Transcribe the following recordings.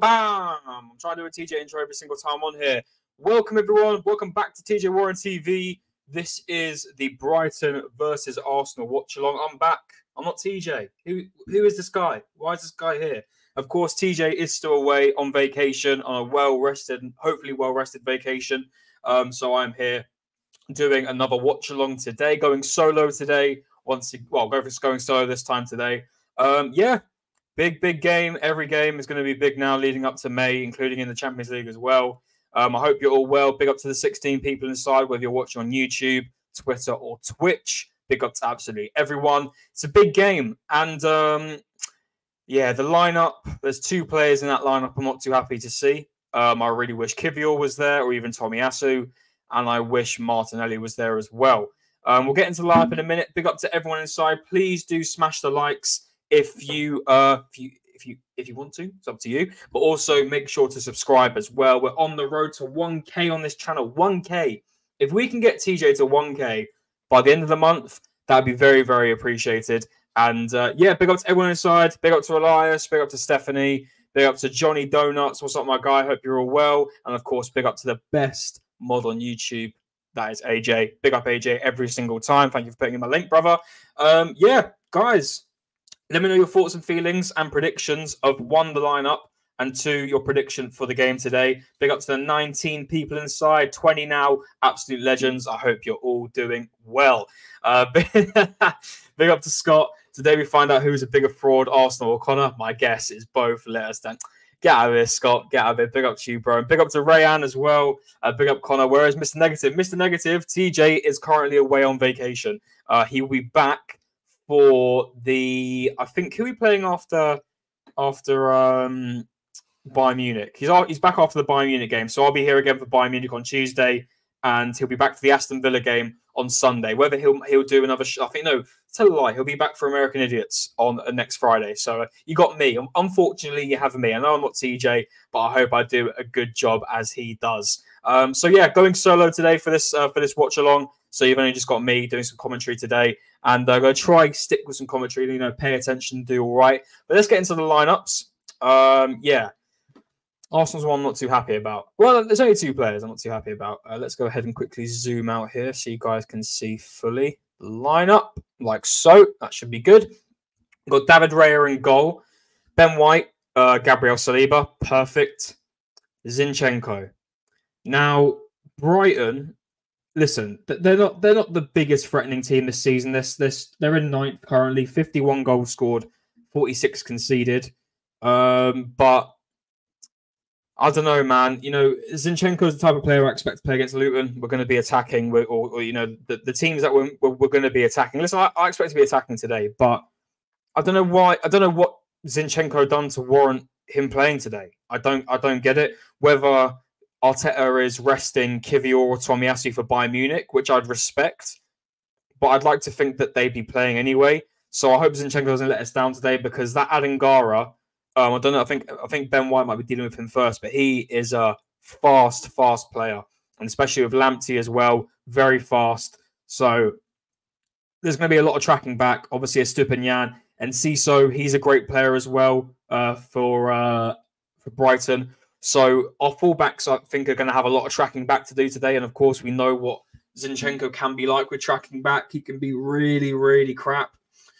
Bam, I'm trying to do a TJ intro every single time on here. Welcome, everyone. Welcome back to TJ Warren TV. This is the Brighton versus Arsenal watch along. I'm back. I'm not TJ. Who who is this guy? Why is this guy here? Of course, TJ is still away on vacation, on a well rested, hopefully well rested vacation. Um, so I'm here doing another watch along today, going solo today. Once well, going solo this time today. Um, yeah, big big game. Every game is going to be big now, leading up to May, including in the Champions League as well. Um, I hope you're all well. Big up to the 16 people inside, whether you're watching on YouTube, Twitter, or Twitch. Big up to absolutely everyone. It's a big game. And um, yeah, the lineup, there's two players in that lineup I'm not too happy to see. Um, I really wish Kiwior was there or even Tomiyasu. And I wish Martinelli was there as well. Um, we'll get into lineup in a minute. Big up to everyone inside. Please do smash the likes if you uh if you if you if you want to it's up to you. But also make sure to subscribe as well. We're on the road to 1k on this channel 1k if we can get tj to 1k by the end of the month that'd be very very appreciated. And uh, yeah big up to everyone inside. Big up to elias. Big up to stephanie. Big up to johnny donuts. What's up my guy? Hope you're all well. And of course big up to the best mod on youtube. That is aj big up aj every single time. Thank you for putting in my link brother. Um yeah guys let me know your thoughts and feelings and predictions of one, the lineup, and two, your prediction for the game today. Big up to the 19 people inside, 20 now, absolute legends. I hope you're all doing well. Uh, big up to Scott. Today we find out who's a bigger fraud, Arsenal or Connor. My guess is both. Let us down. Get out of here, Scott. Get out of here. Big up to you, bro. And big up to Rayan as well. Uh, big up Connor. Whereas Mr. Negative, Mr. Negative, TJ is currently away on vacation. Uh, he will be back for the I think who are we playing after after um Bayern Munich. He's he's back after the Bayern Munich game, so I'll be here again for Bayern Munich on Tuesday, and he'll be back for the Aston Villa game on Sunday. Whether he'll he'll do another, sh- I think no, tell a lie, he'll be back for American Idiots on uh, next Friday. So uh, you got me. Unfortunately, you have me. I know I'm not TJ, but I hope I do a good job as he does. Um, so yeah, going solo today for this uh, for this watch along. So you've only just got me doing some commentary today, and I'm going to try stick with some commentary. You know, pay attention, do all right. But let's get into the lineups. Um, yeah, Arsenal's one I'm not too happy about. Well, there's only two players I'm not too happy about. Uh, let's go ahead and quickly zoom out here so you guys can see fully lineup, like so. That should be good. We've got David Raya in goal, Ben White, uh, Gabriel Saliba, perfect. Zinchenko. Now, Brighton listen, they're not they're not the biggest threatening team this season. This this they're in ninth currently, 51 goals scored, 46 conceded. Um, but I don't know, man. You know, Zinchenko is the type of player I expect to play against Luton. We're going to be attacking, or, or you know, the, the teams that we're, we're, we're going to be attacking. Listen, I, I expect to be attacking today, but I don't know why. I don't know what Zinchenko done to warrant him playing today. I don't. I don't get it. Whether Arteta is resting Kiwior or Tomiyasu for Bayern Munich, which I'd respect, but I'd like to think that they'd be playing anyway. So I hope Zinchenko doesn't let us down today because that Adangara, um, I don't know. I think I think Ben White might be dealing with him first, but he is a fast, fast player, and especially with Lamptey as well, very fast. So there's going to be a lot of tracking back. Obviously, Estupiñán and Ciso, he's a great player as well uh, for uh, for Brighton. So our fullbacks, I think, are going to have a lot of tracking back to do today. And of course, we know what Zinchenko can be like with tracking back. He can be really, really crap.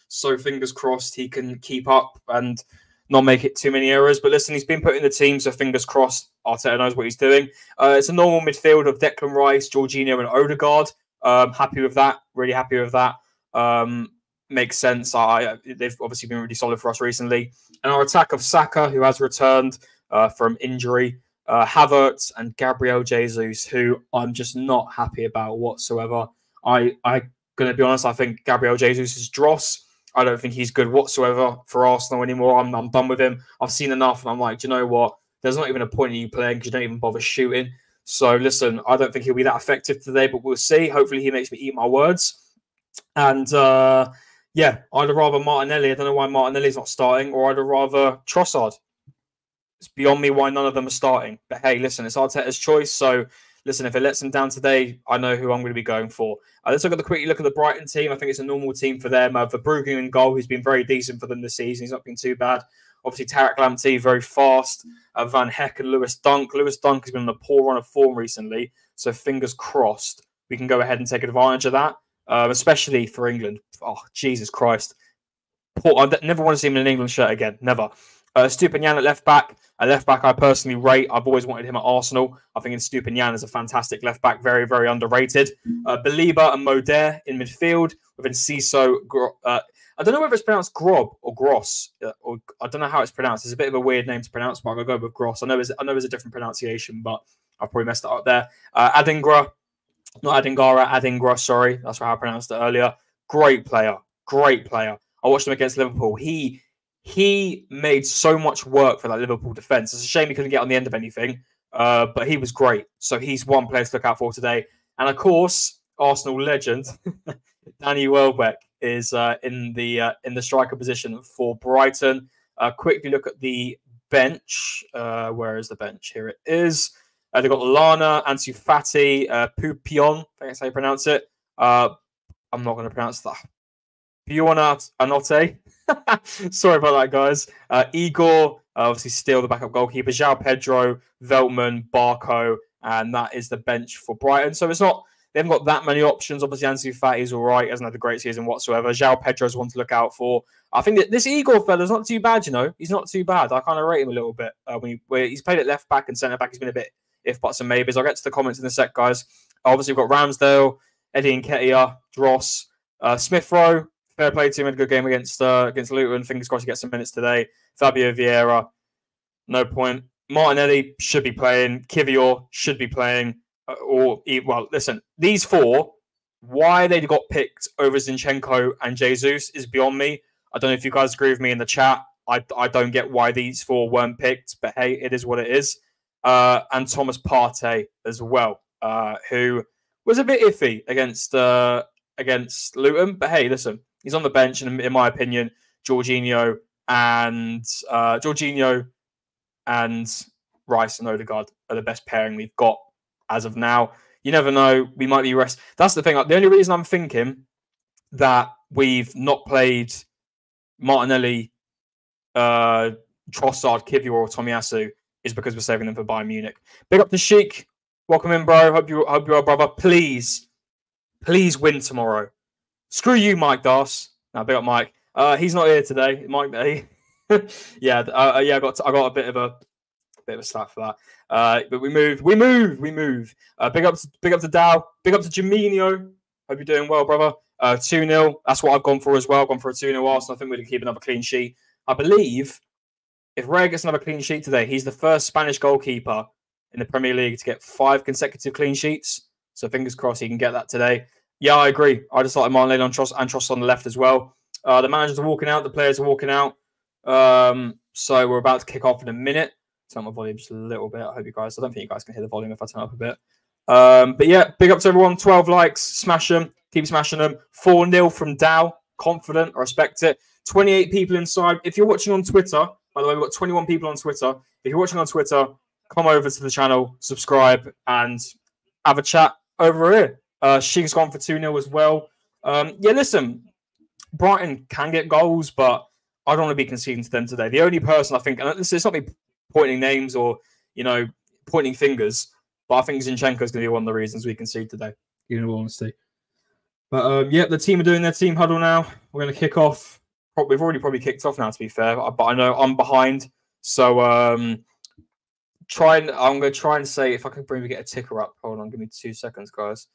So fingers crossed he can keep up and not make it too many errors. But listen, he's been put in the team, so fingers crossed. Arteta knows what he's doing. Uh, it's a normal midfield of Declan Rice, Jorginho, and Odegaard. Um, happy with that. Really happy with that. Um, makes sense. I, they've obviously been really solid for us recently. And our attack of Saka, who has returned uh, from injury. Uh, Havertz and Gabriel Jesus, who I'm just not happy about whatsoever. I I gonna be honest. I think Gabriel Jesus is dross. I don't think he's good whatsoever for Arsenal anymore. I'm, I'm done with him. I've seen enough, and I'm like, do you know what? There's not even a point in you playing because you don't even bother shooting. So listen, I don't think he'll be that effective today, but we'll see. Hopefully, he makes me eat my words. And uh, yeah, I'd rather Martinelli. I don't know why Martinelli's not starting, or I'd rather Trossard. It's beyond me why none of them are starting. But hey, listen, it's Arteta's choice. So listen, if it lets them down today, I know who I'm going to be going for. Uh, let's look at the quickly look at the Brighton team. I think it's a normal team for them. Uh, in goal, who's been very decent for them this season. He's not been too bad. Obviously, Tariq Lamptey, very fast. Uh, Van Hecke and Lewis Dunk. Lewis Dunk has been on a poor run of form recently. So fingers crossed we can go ahead and take advantage of that, uh, especially for England. Oh, Jesus Christ. Poor, I never want to see him in an England shirt again. Never. Uh, Estupiñán at left back. A left back I personally rate. I've always wanted him at Arsenal. I think Estupiñán is a fantastic left back, very, very underrated. Uh, Baleba and Moder in midfield. with Ciso, uh, I don't know whether it's pronounced Grob or Gross, uh, or I don't know how it's pronounced. It's a bit of a weird name to pronounce, but gonna go with Gross. I know there's, I know there's a different pronunciation, but I've probably messed it up there. Uh, Adingra, not Adingara, Adingra. Sorry, that's how I pronounced it earlier. Great player, great player. I watched him against Liverpool. He he made so much work for that Liverpool defense. It's a shame he couldn't get on the end of anything, uh, but he was great. So he's one player to look out for today. And of course, Arsenal legend Danny Welbeck is uh, in the uh, in the striker position for Brighton. Uh, quickly look at the bench. Uh, where is the bench? Here it is. Uh, they've got Lallana, Ansu Fati, uh, Pupion. I think that's how you pronounce it. I'm not going to pronounce that. Pionat Anote. Sorry about that, guys. Uh, Igor, uh, obviously, still the backup goalkeeper. João Pedro, Veltman, Barco, and that is the bench for Brighton. So it's not they haven't got that many options. Obviously, Ansu Fati is all right. Hasn't had a great season whatsoever. João Pedro's one to look out for. I think that this Igor fella's not too bad. You know, he's not too bad. I kind of rate him a little bit uh, when he, where he's played at left back and centre back. He's been a bit if buts and maybes. I'll get to the comments in a sec, guys. Obviously, we've got Ramsdale, Eddie and Nketiah, Dross, uh, Smith Rowe, fair play to him. Had a good game against uh, against Luton. Fingers crossed he gets some minutes today. Fabio Vieira, no point. Martinelli should be playing. Kiwior should be playing. Uh, or well, listen, these four. Why they got picked over Zinchenko and Jesus is beyond me. I don't know if you guys agree with me in the chat. I, I don't get why these four weren't picked, but hey, it is what it is. Uh, and Thomas Partey as well, uh, who was a bit iffy against uh, against Luton. But hey, listen, He's on the bench, and in my opinion, Jorginho and uh, Jorginho and Rice and Odegaard are the best pairing we've got as of now. You never know; we might be rest. That's the thing. The only reason I'm thinking that we've not played Martinelli, uh, Trossard, Kiwior, or Tomiyasu is because we're saving them for Bayern Munich. Big up to Sheik. Welcome in, bro. Hope you hope you are, brother. Please, please win tomorrow. Screw you, Mike Doss. Now, big up Mike. Uh, he's not here today. Mike, he, yeah, uh, uh, yeah. I got I got a bit of a, bit of a slap for that. Uh, but we move, we move, we move. Uh, big up, to, big up to Dow. Big up to Jaminio. Hope you're doing well, brother. Uh, 2 0. That's what I've gone for as well. Gone for a 2 0 Arsenal. I think we can keep another clean sheet. I believe if Ray gets another clean sheet today, he's the first Spanish goalkeeper in the Premier League to get five consecutive clean sheets. So fingers crossed he can get that today. Yeah, I agree. I just like Marlene on Tross and Tross on the left as well. Uh, the managers are walking out, the players are walking out. Um, so we're about to kick off in a minute. Turn my volume just a little bit. I hope you guys. I don't think you guys can hear the volume if I turn up a bit. Um, but yeah, big up to everyone. 12 likes, smash them, keep smashing them. 4 0 from Dow. Confident, I respect it. 28 people inside. If you're watching on Twitter, by the way, we've got 21 people on Twitter. If you're watching on Twitter, come over to the channel, subscribe, and have a chat over here. Uh, Sheik's gone for 2 0 as well. Um, yeah, listen, Brighton can get goals, but I don't want to be conceding to them today. The only person I think, and it's not me pointing names or, you know, pointing fingers, but I think Zinchenko is going to be one of the reasons we concede today, in all honesty. But um, yeah, the team are doing their team huddle now. We're going to kick off. We've already probably kicked off now, to be fair, but I know I'm behind. So um, try and I'm going to try and say if I can bring get a ticker up. Hold on, give me two seconds, guys.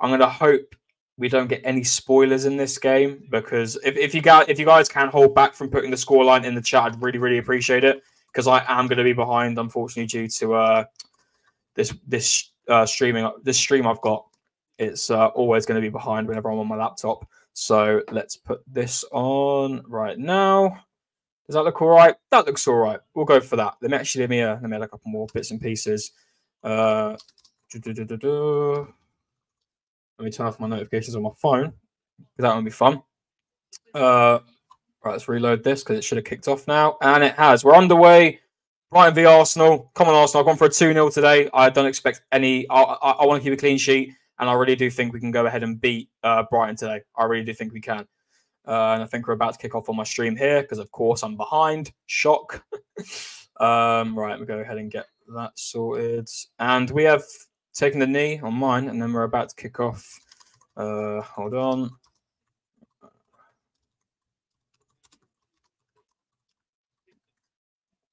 I'm going to hope we don't get any spoilers in this game because if, if you guys if you guys can hold back from putting the scoreline in the chat, I'd really really appreciate it because I am going to be behind, unfortunately, due to uh, this this uh, streaming this stream I've got. It's uh, always going to be behind whenever I'm on my laptop. So let's put this on right now. Does that look all right? That looks all right. We'll go for that. Let me actually let me uh, let me add a couple more bits and pieces. Uh, let me turn off my notifications on my phone. because That would be fun. Uh, right, let's reload this because it should have kicked off now, and it has. We're underway. Brighton v Arsenal. Come on, Arsenal. I've gone for a 2 0 today. I don't expect any. I, I, I want to keep a clean sheet, and I really do think we can go ahead and beat uh, Brighton today. I really do think we can. Uh, and I think we're about to kick off on my stream here because, of course, I'm behind. Shock. um, right, we'll go ahead and get that sorted. And we have taken the knee on mine, and then we're about to kick off. Uh, hold on.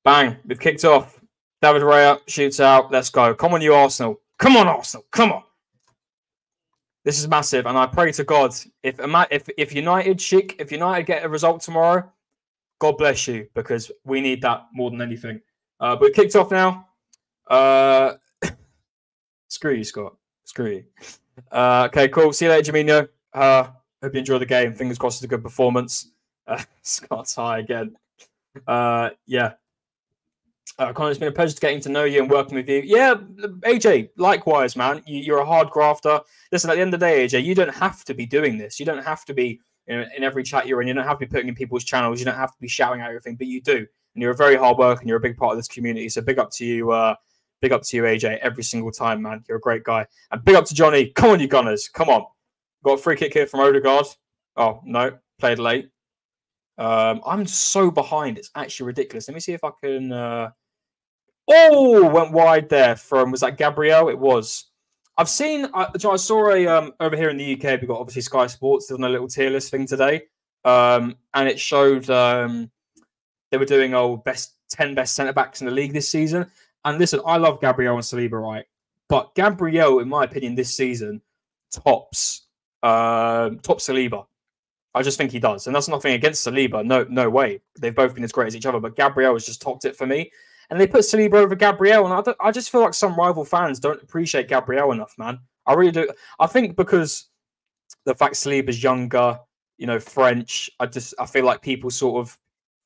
Bang, we've kicked off. David Raya shoots out. Let's go. Come on, you Arsenal. Come on, Arsenal. Come on. This is massive, and I pray to God if if if United chick, if United get a result tomorrow, God bless you because we need that more than anything. Uh, but kicked off now. Uh, screw you, Scott. Screw you. Uh, okay, cool. See you later, Jamino. Uh, hope you enjoy the game. Fingers crossed it's a good performance. Uh, Scott's high again. Uh, yeah, uh, Connor, it's been a pleasure getting to know you and working with you. Yeah, AJ, likewise, man. You, are a hard grafter. Listen, at the end of the day, AJ, you don't have to be doing this. You don't have to be in every chat you're in. You don't have to be putting in people's channels. You don't have to be shouting out everything, but you do. And you're a very hard worker and you're a big part of this community. So big up to you. Uh, big up to you, AJ, every single time, man. You're a great guy. And big up to Johnny. Come on, you Gunners. Come on. Got a free kick here from Odegaard. Oh, no. Played late. Um, I'm so behind. It's actually ridiculous. Let me see if I can. Uh, Oh, went wide there from was that Gabriel? It was. I've seen. I, I saw a um, over here in the UK. We've got obviously Sky Sports did a little tier list thing today, um, and it showed um, they were doing oh best ten best centre backs in the league this season. And listen, I love Gabriel and Saliba, right? But Gabriel, in my opinion, this season tops um, top Saliba. I just think he does, and that's nothing against Saliba. No, no way. They've both been as great as each other, but Gabriel has just topped it for me and they put Saliba over Gabriel, and I, I just feel like some rival fans don't appreciate Gabriel enough, man. I really do. I think because the fact Saliba's younger, you know, French, I just I feel like people sort of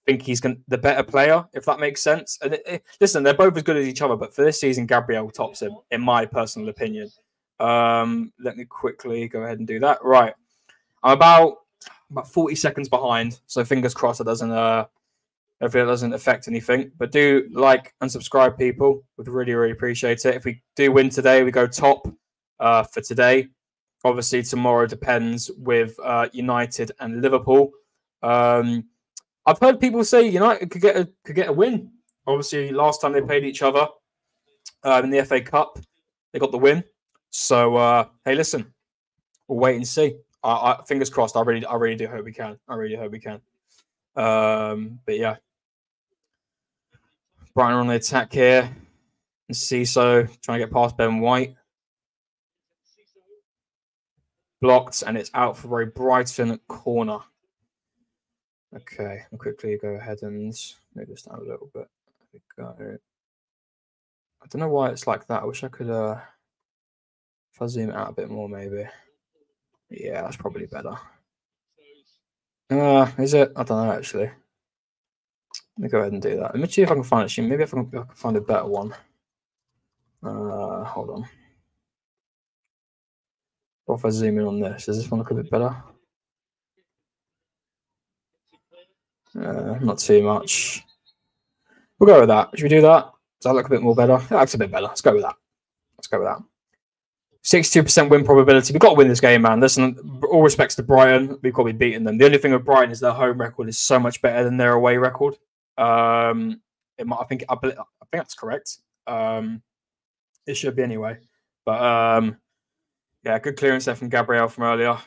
think he's going the better player, if that makes sense. And it, it, listen, they're both as good as each other, but for this season, Gabriel tops him, in my personal opinion. Um, let me quickly go ahead and do that. Right, I'm about about 40 seconds behind, so fingers crossed it doesn't uh if it doesn't affect anything. But do like and subscribe, people. Would really, really appreciate it. If we do win today, we go top uh, for today. Obviously, tomorrow depends with uh, United and Liverpool. Um, I've heard people say United could get a could get a win. Obviously, last time they played each other uh, in the FA Cup, they got the win. So uh, hey, listen, we'll wait and see. I, I, fingers crossed. I really, I really do hope we can. I really hope we can. Um, but yeah, Brighton on the attack here. And Ciso trying to get past Ben White. Blocked, and it's out for a Brighton corner. Okay, I'll quickly go ahead and move this down a little bit. There we go. I don't know why it's like that. I wish I could uh if I zoom out a bit more maybe. Yeah, that's probably better. Uh, is it? I don't know actually. Let me go ahead and do that. Let me see if I can find it. Maybe if I can, I can find a better one. Uh, hold on. Or if I zoom in on this, does this one look a bit better? Uh, not too much. We'll go with that. Should we do that? Does that look a bit more better? That looks a bit better. Let's go with that. Let's go with that. 62% win probability. We've got to win this game, man. Listen, all respects to Brighton. We've got to be beating them. The only thing with Brighton is their home record is so much better than their away record. Um, it might, I think I, I think that's correct. Um, it should be anyway. But um, yeah, good clearance there from Gabriel from earlier.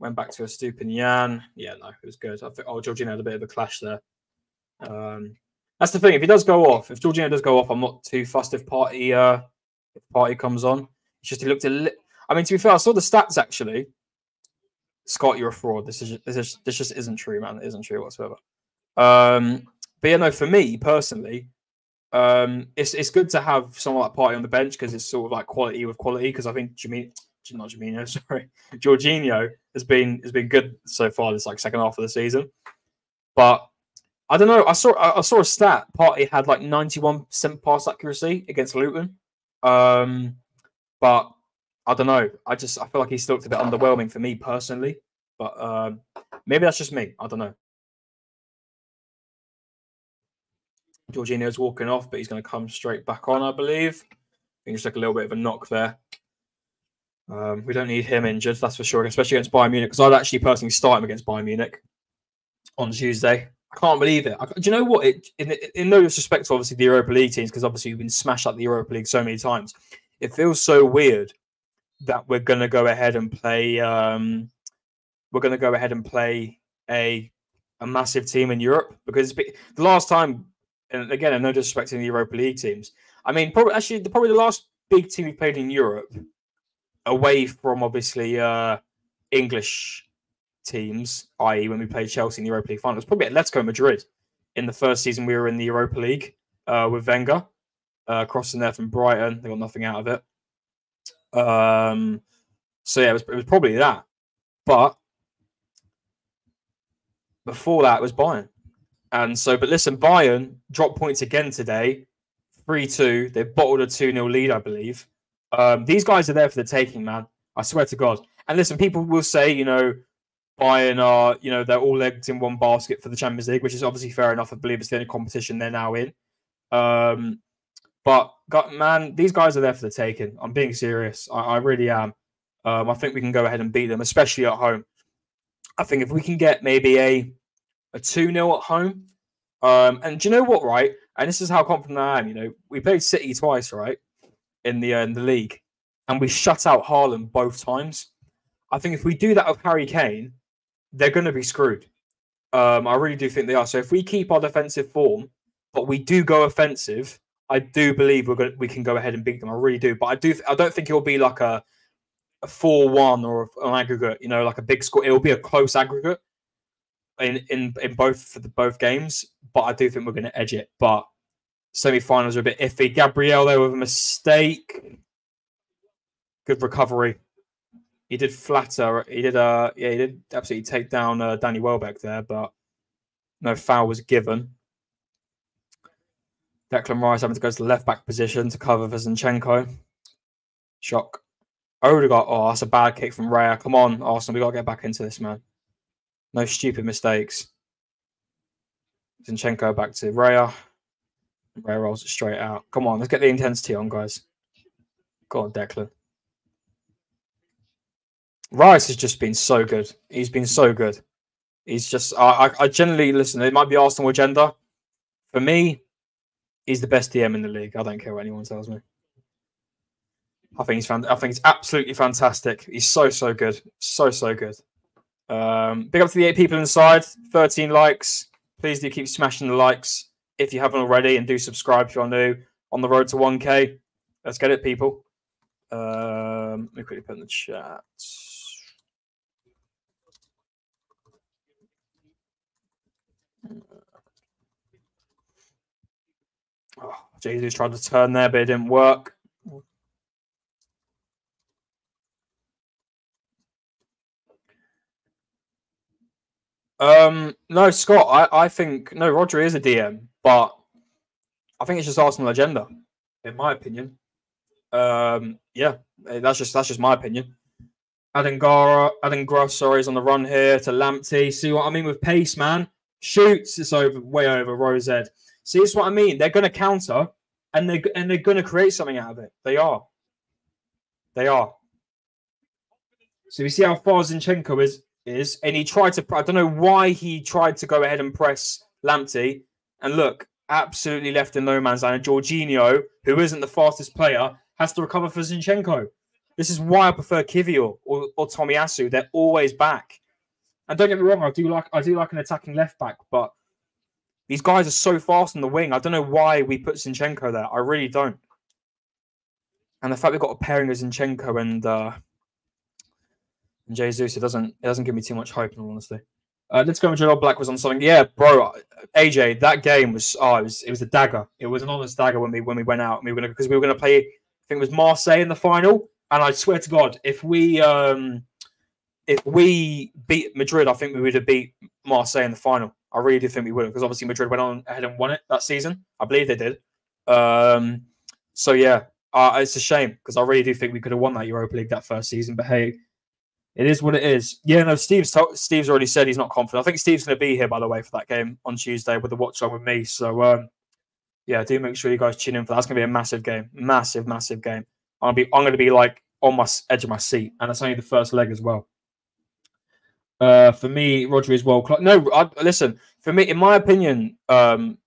Went back to a Estupiñán. Yeah, no, it was good. I think oh, Jorginho had a bit of a clash there. Um, that's the thing. If he does go off, if Jorginho does go off, I'm not too fussed if Partey uh, if Partey comes on. It's just he looked a little. I mean, to be fair, I saw the stats actually. Scott, you're a fraud. This is this is this just isn't true, man. It isn't true whatsoever. Um, but you know, for me personally, um, it's it's good to have someone like Partey on the bench because it's sort of like quality with quality. Because I think Jimmy, not Jamino, sorry, Jorginho has been has been good so far this like second half of the season. But I don't know. I saw I saw a stat. Partey had like ninety one percent pass accuracy against Luton. Um, but I don't know. I just I feel like he's still looked a bit underwhelming for me personally. But um, maybe that's just me. I don't know. Jorginho's walking off, but he's going to come straight back on, I believe. I think just like a little bit of a knock there. Um, we don't need him injured, that's for sure, especially against Bayern Munich, because I'd actually personally start him against Bayern Munich on Tuesday. I can't believe it. I, do you know what? It, in, in no disrespect to obviously the Europa League teams, because obviously we've been smashed at the Europa League so many times. It feels so weird that we're going to go ahead and play. Um, we're going to go ahead and play a a massive team in Europe because the last time, and again, I'm no disrespect to the Europa League teams. I mean, probably actually, the, probably the last big team we played in Europe, away from obviously uh, English teams, i.e., when we played Chelsea in the Europa League final, it was probably Atletico Madrid in the first season we were in the Europa League uh, with Wenger, uh, crossing there from Brighton. They got nothing out of it. Um, so yeah, it was, it was probably that. But before that was Bayern. And so, but listen, Bayern dropped points again today, 3 2. They bottled a 2 0 lead, I believe. Um, these guys are there for the taking, man. I swear to God. And listen, people will say, you know, Bayern are, you know, they're all eggs in one basket for the Champions League, which is obviously fair enough. I believe it's the only competition they're now in. Um, but man, these guys are there for the taking. I'm being serious. I, I really am. Um, I think we can go ahead and beat them, especially at home. I think if we can get maybe a a 2 0 at home. Um, and do you know what, right? And this is how confident I am. You know, we played City twice, right, in the uh, in the league, and we shut out Haaland both times. I think if we do that with Harry Kane, they're going to be screwed. Um, I really do think they are. So if we keep our defensive form, but we do go offensive, I do believe we're going we can go ahead and beat them. I really do. But I do I don't think it'll be like a a four one or an aggregate. You know, like a big score. It will be a close aggregate in in, in both for the both games, but I do think we're going to edge it. But semi-finals are a bit iffy. Gabriel there with a mistake. Good recovery. He did flatter. He did. Uh, yeah, he did absolutely take down uh, Danny Welbeck there, but no foul was given. Declan Rice having to go to the left back position to cover for Zinchenko. Shock. Odegaard. Oh, that's a bad kick from Raya. Come on, Arsenal. We got to get back into this, man. No stupid mistakes. Zinchenko back to Raya. Raya rolls it straight out. Come on, let's get the intensity on, guys. Go on, Declan. Rice has just been so good. He's been so good. He's just, I, I, I generally listen. It might be Arsenal agenda. For me, he's the best DM in the league. I don't care what anyone tells me. I think he's fan- I think he's absolutely fantastic. He's so so good, so so good. Um, big up to the eight people inside, 13 likes. Please do keep smashing the likes if you haven't already, and do subscribe if you're new on the road to 1K. Let's get it, people. Um, let me quickly put in the chat. Oh, Jesus tried to turn there, but it didn't work. Um, no, Scott. I, I think no. Rodri is a DM, but I think it's just Arsenal agenda, in my opinion. Um, yeah, eh, that's just that's just my opinion. Adangara, Adangra, sorry, is on the run here to Lamptey. See what I mean with pace, man. Shoots, it's over, way over Rose. Ed. See, it's what I mean. They're going to counter, and they and they're going to create something out of it. They are. They are. So we see how far Zinchenko is is, and he tried to. I don't know why he tried to go ahead and press Lamptey, and look, absolutely left in no man's land. And Jorginho, who isn't the fastest player, has to recover for Zinchenko. This is why I prefer Kiwior or, or Tomiyasu. They're always back. And don't get me wrong, I do like I do like an attacking left back, but these guys are so fast on the wing. I don't know why we put Zinchenko there. I really don't. And the fact we've got a pairing of Zinchenko and uh, and Jesus, it doesn't it doesn't give me too much hope in all honesty. Uh, let's go. Madrid Black was on something. Yeah, bro. AJ, that game was oh, it was it was a dagger. It was an honest dagger when we when we went out. We were gonna because we were gonna play. I think it was Marseille in the final. And I swear to God, if we um if we beat Madrid, I think we would have beat Marseille in the final. I really do think we would have because obviously Madrid went on ahead and won it that season. I believe they did. Um, so yeah, uh, it's a shame because I really do think we could have won that Europa League that first season. But hey, it is what it is. Yeah, no, Steve's to- Steve's already said he's not confident. I think Steve's going to be here, by the way, for that game on Tuesday with the watch on with me. So um, yeah, do make sure you guys tune in for that. That's gonna be a massive game, massive, massive game. I'm gonna be, I'm gonna be like on my edge of my seat, and it's only the first leg as well. Uh, for me, Rodri is world class. No, I, listen. For me, in my opinion, um,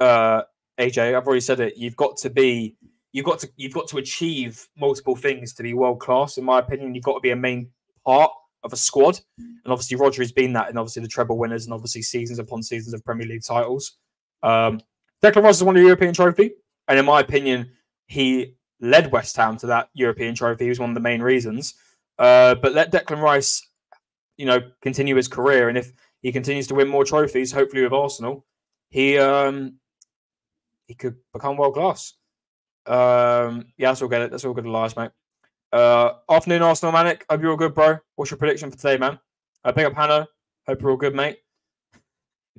uh, AJ, I've already said it. You've got to be, you've got to, you've got to achieve multiple things to be world class. In my opinion, you've got to be a main part of a squad, and obviously Rodri has been that, and obviously the treble winners, and obviously seasons upon seasons of Premier League titles. Um, Declan Rice has won a European trophy, and in my opinion, he led West Ham to that European trophy. He was one of the main reasons. Uh, but let Declan Rice, you know, continue his career, and if he continues to win more trophies, hopefully with Arsenal, he um, he could become world class. Um, yeah, that's all good. That's all good, Elias, mate. Uh, afternoon, Arsenal Manic. Hope you're all good, bro. What's your prediction for today, man? Uh, pick up Hannah. Hope you're all good, mate.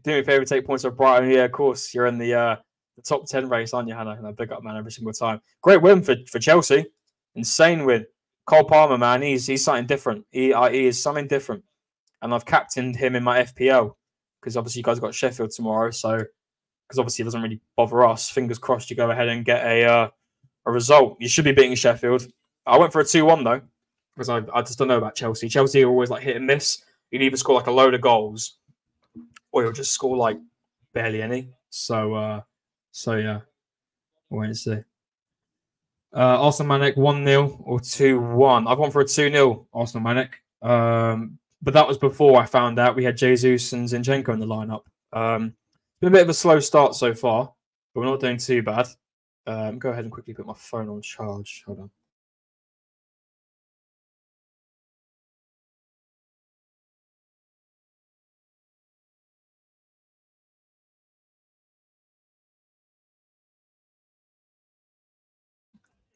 Do me a favor, take points off Brighton. Yeah, of course. You're in the uh, the top 10 race, aren't you, Hannah? And I pick up, man, every single time. Great win for, for Chelsea. Insane win. Cole Palmer, man, he's he's something different. He, uh, he is something different. And I've captained him in my FPL because obviously you guys got Sheffield tomorrow. So, because obviously it doesn't really bother us. Fingers crossed you go ahead and get a uh, a result. You should be beating Sheffield. I went for a 2 1 though because I, I just don't know about Chelsea. Chelsea are always like hit and miss. You'd either score like a load of goals or you'll just score like barely any. So, uh, so yeah, we'll wait and see. Uh, Arsenal Manic 1 0 or 2 1. I've gone for a 2 0 Arsenal Manic. Um, but that was before I found out we had Jesus and Zinchenko in the lineup. Um, been a bit of a slow start so far, but we're not doing too bad. Um, go ahead and quickly put my phone on charge. Hold on.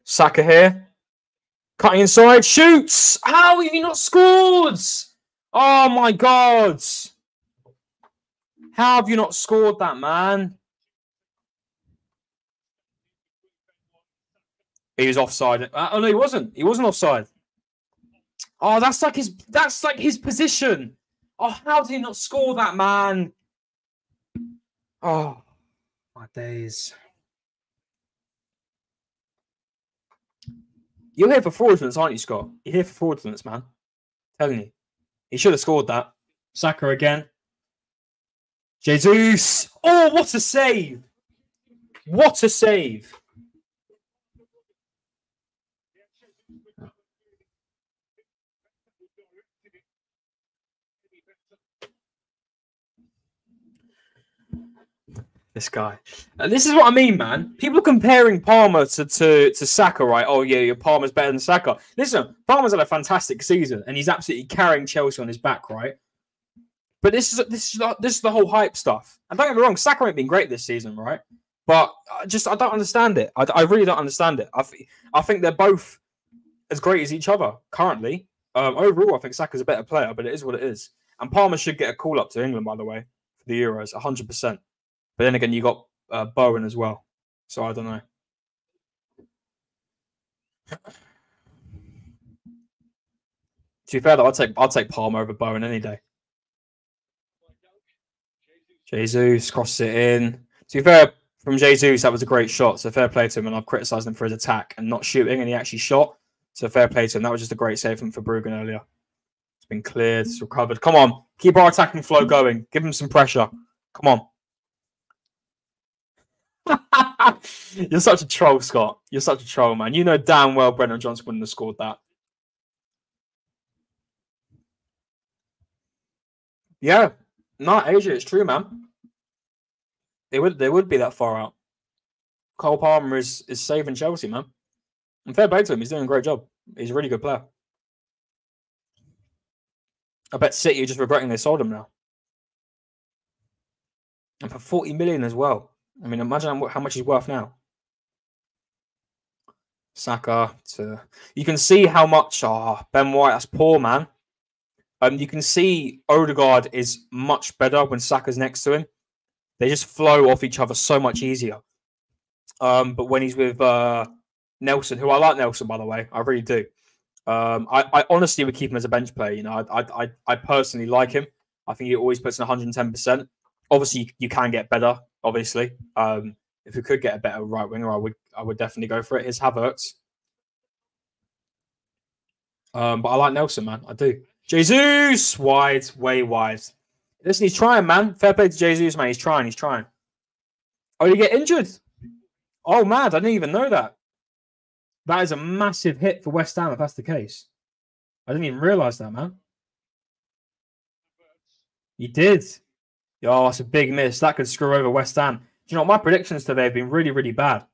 Saka here. Cutting inside, shoots. How have you not scored? Oh my god. How have you not scored that, man? He was offside. Uh, oh no, he wasn't. He wasn't offside. Oh, that's like his that's like his position. Oh, how did he not score that, man? Oh, my days. You're here for fraudulence, aren't you, Scott? You're here for fraudulence, man. I'm telling you. He should have scored that. Saka again. Jesus. Oh, what a save. What a save. This guy. And this is what I mean, man. People comparing Palmer to, to, to Saka, right? Oh, yeah, your Palmer's better than Saka. Listen, Palmer's had a fantastic season and he's absolutely carrying Chelsea on his back, right? But this is this is this is the whole hype stuff. And don't get me wrong, Saka ain't been great this season, right? But I just I don't understand it. I, I really don't understand it. I, th- I think they're both as great as each other currently. Um, overall, I think Saka's a better player, but it is what it is. And Palmer should get a call up to England, by the way, for the Euros, 100%. But then again, you got uh, Bowen as well. So I don't know. to be fair, though, I'd take I'd take Palmer over Bowen any day. Jesus crosses it in. To be fair, from Jesus, that was a great shot. So fair play to him, and I've criticised him for his attack and not shooting, and he actually shot. So fair play to him. That was just a great save from Verbruggen earlier. It's been cleared, it's recovered. Come on, keep our attacking flow going. Give him some pressure. Come on. You're such a troll, Scott. You're such a troll, man. You know damn well Brennan Johnson wouldn't have scored that. Yeah, no, AJ, it's true, man. They would they would be that far out. Cole Palmer is is saving Chelsea, man. And fair play to him, he's doing a great job. He's a really good player. I bet City are just regretting they sold him now. And for 40 million as well. I mean, imagine how much he's worth now. Saka to you can see how much ah oh, Ben White that's poor man. Um, you can see Odegaard is much better when Saka's next to him. They just flow off each other so much easier. Um, but when he's with uh, Nelson, who I like Nelson by the way, I really do. Um, I, I, honestly would keep him as a bench player. You know, I, I, I personally like him. I think he always puts in 110. percent Obviously, you, you can get better obviously. Um, if we could get a better right winger, I would I would definitely go for it. His Havertz. Um, but I like Nelson, man. I do. Jesus, wide, way wide. Listen, he's trying, man. Fair play to Jesus, man. He's trying. He's trying. Oh, you get injured? Oh, man. I didn't even know that. That is a massive hit for West Ham if that's the case. I didn't even realize that, man. You did. Oh, that's a big miss. That could screw over West Ham. Do you know, what? my predictions today have been really, really bad.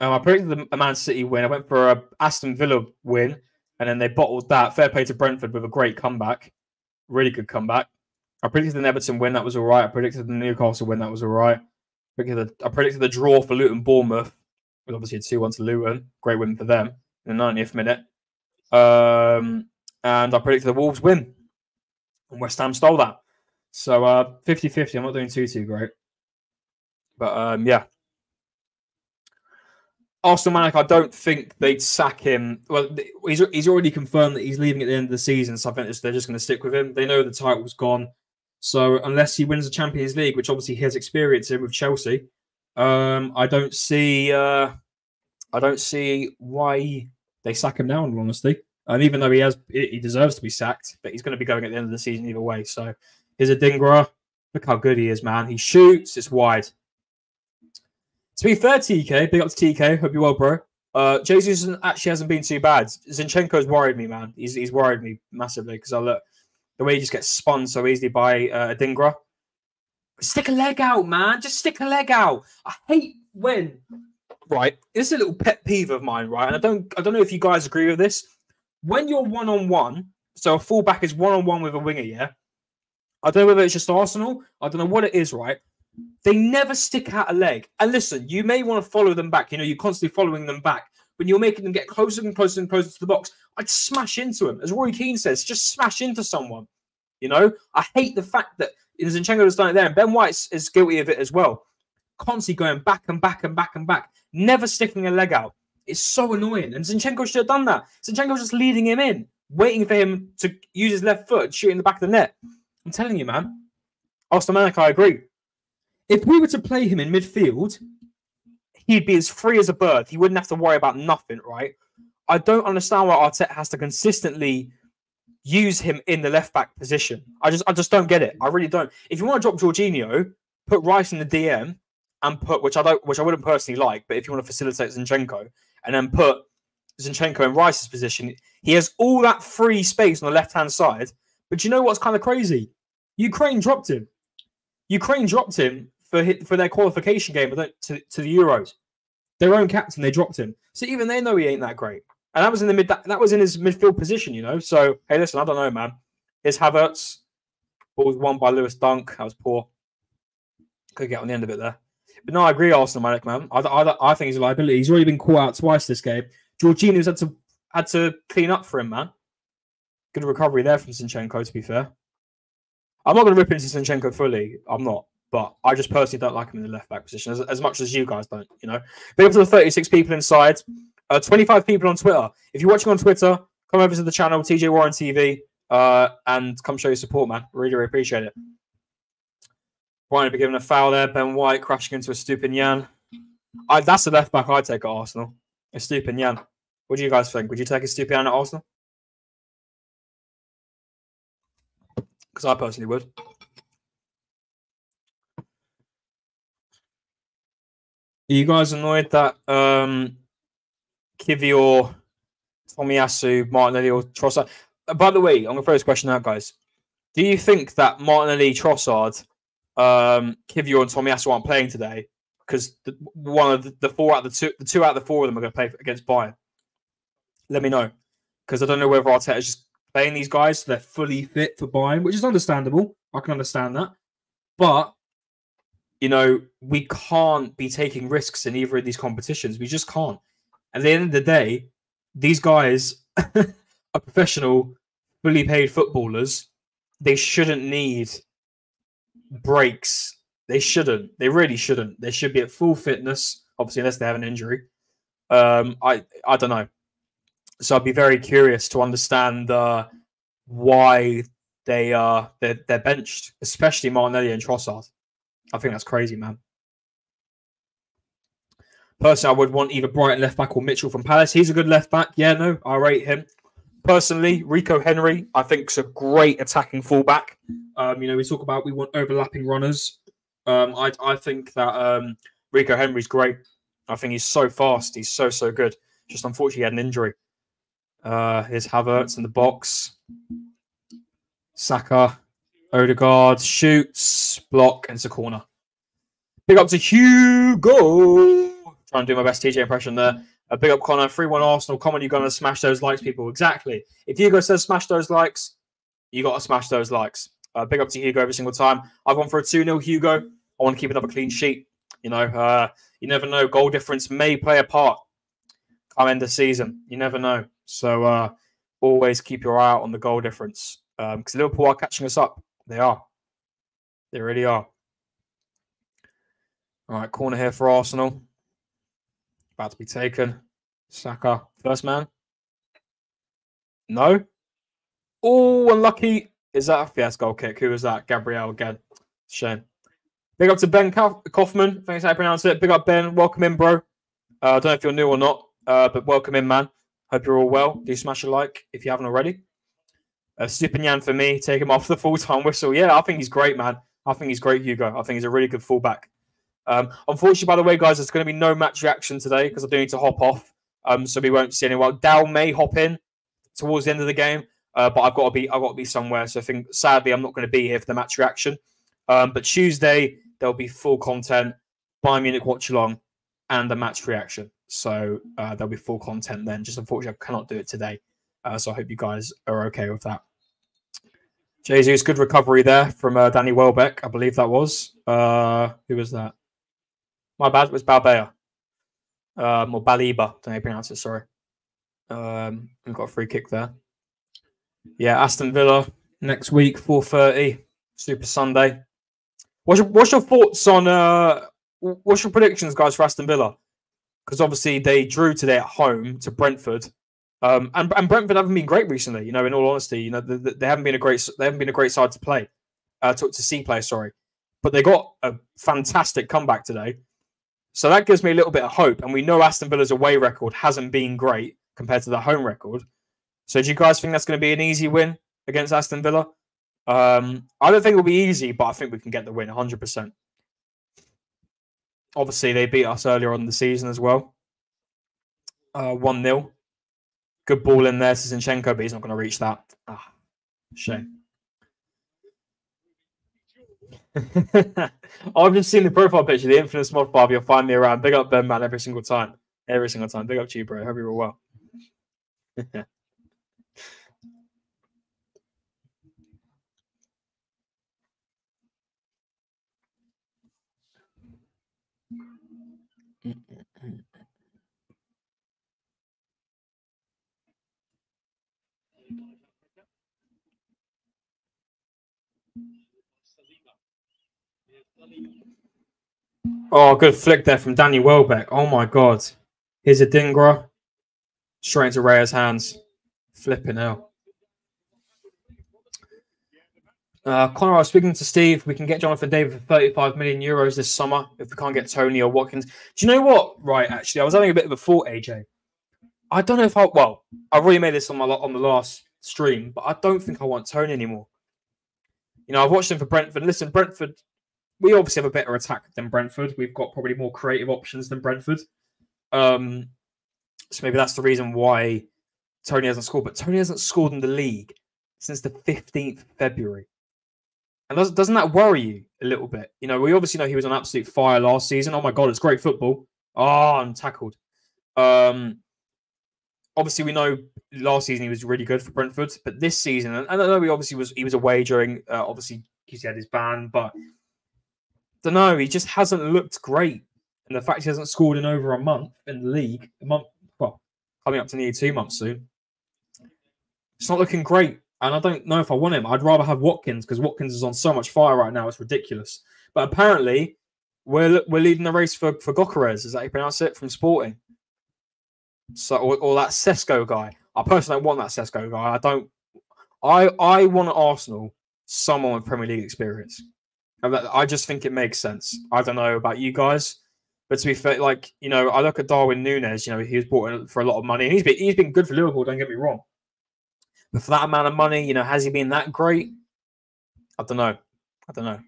Um, I predicted a Man City win. I went for a Aston Villa win, and then they bottled that. Fair play to Brentford with a great comeback. Really good comeback. I predicted the Everton win. That was all right. I predicted the Newcastle win. That was all right. I predicted the, I predicted the draw for Luton Bournemouth. With obviously a 2 1 to Luton. Great win for them in the 90th minute. Um, and I predicted the Wolves win. And West Ham stole that. So uh 50-50. I'm not doing too too great. But um yeah. Arsenal Manic, I don't think they'd sack him. Well, he's he's already confirmed that he's leaving at the end of the season, so I think they're just going to stick with him. They know the title's gone, so unless he wins the Champions League, which obviously he has experience in with Chelsea, um, I don't see uh, I don't see why they sack him now. In honesty, and even though he has he deserves to be sacked, but he's going to be going at the end of the season either way. So Here's Dingra. Look how good he is, man. He shoots. It's wide. To be fair, TK, big up to TK. Hope you're well, bro. Uh, Jesus actually hasn't been too bad. Zinchenko's worried me, man. He's, he's worried me massively because I look the way he just gets spun so easily by uh, Adingra. Stick a leg out, man. Just stick a leg out. I hate when. Right, this is a little pet peeve of mine, right? And I don't, I don't know if you guys agree with this. When you're one on one, so a fullback is one on one with a winger, yeah. I don't know whether it's just Arsenal. I don't know what it is, right? They never stick out a leg. And listen, you may want to follow them back. You know, you're constantly following them back. When you're making them get closer and closer and closer to the box, I'd smash into them. As Roy Keane says, just smash into someone. You know, I hate the fact that Zinchenko has done it there, and Ben White is guilty of it as well. Constantly going back and back and back and back, never sticking a leg out. It's so annoying. And Zinchenko should have done that. Zinchenko was just leading him in, waiting for him to use his left foot, shoot in the back of the net. I'm telling you, man. Ostermanik, I agree. If we were to play him in midfield, he'd be as free as a bird. He wouldn't have to worry about nothing, right? I don't understand why Arteta has to consistently use him in the left back position. I just I just don't get it. I really don't. If you want to drop Jorginho, put Rice in the DM and put which I don't which I wouldn't personally like, but if you want to facilitate Zinchenko and then put Zinchenko in Rice's position, he has all that free space on the left hand side. But you know what's kind of crazy? Ukraine dropped him. Ukraine dropped him for for their qualification game to, to the Euros. Their own captain, they dropped him. So even they know he ain't that great. And that was in the mid. That, that was in his midfield position, you know. So hey, listen, I don't know, man. His Havertz ball was won by Lewis Dunk. That was poor. Could get on the end of it there. But no, I agree, Arsenal, Malik, man. I, I, I think he's a liability. He's already been caught out twice this game. Jorginho's had to had to clean up for him, man. Good recovery there from Zinchenko, to be fair. I'm not going to rip into Zinchenko fully. I'm not. But I just personally don't like him in the left back position as, as much as you guys don't, you know. Big up to the 36 people inside, uh, 25 people on Twitter. If you're watching on Twitter, come over to the channel, TJ Warren TV, uh, and come show your support, man. Really, really appreciate it. Brian be given a foul there. Ben White crashing into Estupiñán. I, that's the left back I'd take at Arsenal. Estupiñán. What do you guys think? Would you take Estupiñán at Arsenal? Because I personally would. Are you guys annoyed that um, Kiwior, Tomiyasu, Martinelli, or Trossard? Uh, by the way, I'm going to throw this question out, guys. Do you think that Martinelli, Trossard, um, Kiwior, and Tomiyasu aren't playing today because one of the, the, four out of the two, the two out of the four of them are going to play against Bayern? Let me know because I don't know whether Arteta is just playing these guys so they're fully fit for Bayern, which is understandable. I can understand that. But, you know, we can't be taking risks in either of these competitions. We just can't. At the end of the day, these guys are professional, fully paid footballers. They shouldn't need breaks. They shouldn't. They really shouldn't. They should be at full fitness, obviously, unless they have an injury. Um, I I don't know. So I'd be very curious to understand uh, why they uh, they're, they're benched, especially Martinelli and Trossard. I think that's crazy, man. Personally, I would want either Brighton left back or Mitchell from Palace. He's a good left back. Yeah, no, I rate him. Personally, Rico Henry, I think, is a great attacking fullback. Um, you know, we talk about we want overlapping runners. Um, I, I think that um, Rico Henry's great. I think he's so fast. He's so, so good. Just unfortunately, he had an injury. Uh, here's Havertz in the box. Saka, Odegaard shoots, block, and it's a corner. Big up to Hugo. Trying to do my best TJ impression there. A big up Conor, 3 1 Arsenal. Comment you're going to smash those likes, people. Exactly. If Hugo says smash those likes, you got to smash those likes. Uh, big up to Hugo every single time. I've gone for a 2 0 Hugo. I want to keep another clean sheet. You know, uh, you never know. Goal difference may play a part come end of season. You never know. So uh, always keep your eye out on the goal difference because um, Liverpool are catching us up. They are. They really are. All right, corner here for Arsenal. About to be taken. Saka, first man. No. Oh, unlucky. Is that a yes, goal kick? Who was that? Gabriel again. Shame. Big up to Ben Kaufman. Thanks how I pronounce it. Big up, Ben. Welcome in, bro. Uh, I don't know if you're new or not, uh, but welcome in, man. Hope you're all well. Do smash a like if you haven't already. Uh, Estupiñán for me, take him off the full time whistle. Yeah, I think he's great, man. I think he's great, Hugo. I think he's a really good fullback. Um, unfortunately, by the way, guys, there's going to be no match reaction today because I do need to hop off. Um, so we won't see anyone. Dal may hop in towards the end of the game, uh, but I've got to be I've got to be somewhere. So I think sadly I'm not going to be here for the match reaction. Um, but Tuesday there'll be full content, Bayern Munich watch along, and the match reaction. So uh, there'll be full content then. Just unfortunately, I cannot do it today. Uh, so I hope you guys are okay with that. Jesus, good recovery there from uh, Danny Welbeck. I believe that was. Uh, who was that? My bad. It was Balbea. Um, or Baliba. Don't know how you pronounce it. Sorry. Um, we've got a free kick there. Yeah, Aston Villa next week, 4.30, Super Sunday. What's your, what's your thoughts on, uh, what's your predictions, guys, for Aston Villa? Because obviously they drew today at home to Brentford. Um, and, and Brentford haven't been great recently. You know, in all honesty, you know they, they haven't been a great they haven't been a great side to play, uh, to, to see play. Sorry, but they got a fantastic comeback today. So that gives me a little bit of hope. And we know Aston Villa's away record hasn't been great compared to the home record. So do you guys think that's going to be an easy win against Aston Villa? Um, I don't think it'll be easy, but I think we can get the win 100%. Obviously, they beat us earlier on the season as well. Uh, 1 0. Good ball in there to Zinchenko, but he's not going to reach that. Ah, shame. I've just seen the profile picture, the infamous mod Bob. You'll find me around. Big up Ben Man every single time. Every single time. Big up to you, bro. Hope you're all well. Oh, good flick there from Danny Welbeck. Oh my god. Here's Adingra. Straight into Raya's hands. Flipping out. Uh, Connor, I was speaking to Steve. We can get Jonathan David for 35 million euros this summer if we can't get Toney or Watkins. Do you know what? Right, actually, I was having a bit of a thought, AJ. I don't know if I, well, I've already made this on my on the last stream, but I don't think I want Toney anymore. You know, I've watched him for Brentford. Listen, Brentford we obviously have a better attack than Brentford. We've got probably more creative options than Brentford. Um, so maybe that's the reason why Toney hasn't scored. But Toney hasn't scored in the league since the 15th of February. And doesn't, that worry you a little bit? You know, we obviously know he was on absolute fire last season. Oh my God, it's great football. Oh, I'm tackled. Um, obviously, we know last season he was really good for Brentford, but this season, and I know he obviously was he was away during uh, obviously he had his ban, but don't know. He just hasn't looked great, and the fact he hasn't scored in over a month in the league, a month, well, coming up to nearly two months soon, it's not looking great. And I don't know if I want him. I'd rather have Watkins because Watkins is on so much fire right now. It's ridiculous. But apparently, we're we're leading the race for for Gyökeres. Is that how you pronounce it from Sporting? So or, or that Sesko guy. I personally don't want that Sesko guy. I don't. I I want Arsenal someone with Premier League experience. I just think it makes sense. I don't know about you guys. But to be fair, like you know, I look at Darwin Nunez. You know, he was bought for a lot of money, and he's been he's been good for Liverpool. Don't get me wrong. But for that amount of money, you know, has he been that great? I don't know. I don't know.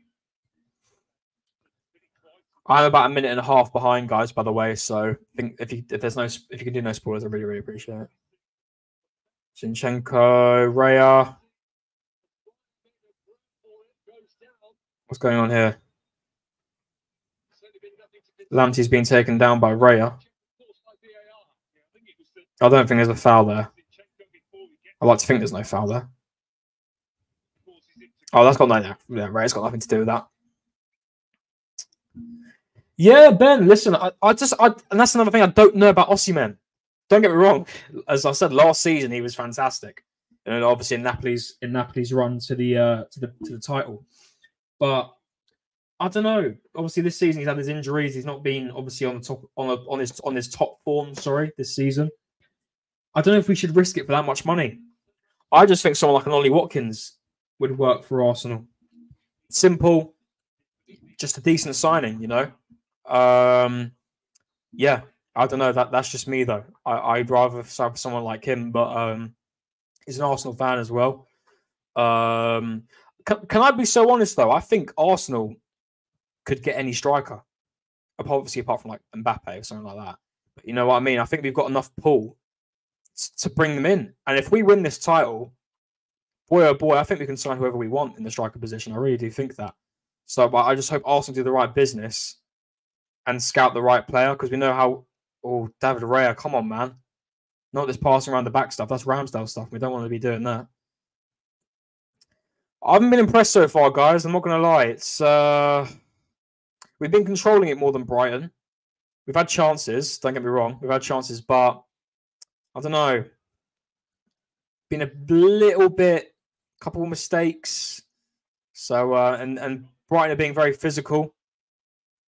I'm about a minute and a half behind, guys. By the way, so think if you if there's no if you can do no spoilers, I really really appreciate it. Zinchenko, Raya. What's going on here? Lamptey's been taken down by Raya. I don't think there's a foul there. I like to think there's no foul there. Oh, that's got no, yeah, Raya's got nothing to do with that. Yeah, Ben. Listen, I, I just, I, and that's another thing I don't know about Osimhen. Don't get me wrong. As I said last season, he was fantastic, and obviously in Napoli's in Napoli's run to the uh, to the to the title. But I don't know. Obviously, this season he's had his injuries. He's not been obviously on the top on a, on his on his top form. Sorry, this season. I don't know if we should risk it for that much money. I just think someone like an Ollie Watkins would work for Arsenal. Simple, just a decent signing, you know. Um, yeah, I don't know. That that's just me though. I, would rather have someone like him, but um, he's an Arsenal fan as well. Um, can, can I be so honest though? I think Arsenal could get any striker, obviously apart from like Mbappe or something like that. But you know what I mean? I think we've got enough pull to bring them in, and if we win this title, boy oh boy, I think we can sign whoever we want in the striker position. I really do think that. So, but I just hope Arsenal do the right business and scout the right player because we know how. Oh, David Raya, come on, man! Not this passing around the back stuff. That's Ramsdale stuff. We don't want to be doing that. I haven't been impressed so far, guys. I'm not going to lie. It's uh, we've been controlling it more than Brighton. We've had chances. Don't get me wrong. We've had chances, but I don't know. Been a little bit, couple of mistakes. So uh, and and Brighton are being very physical.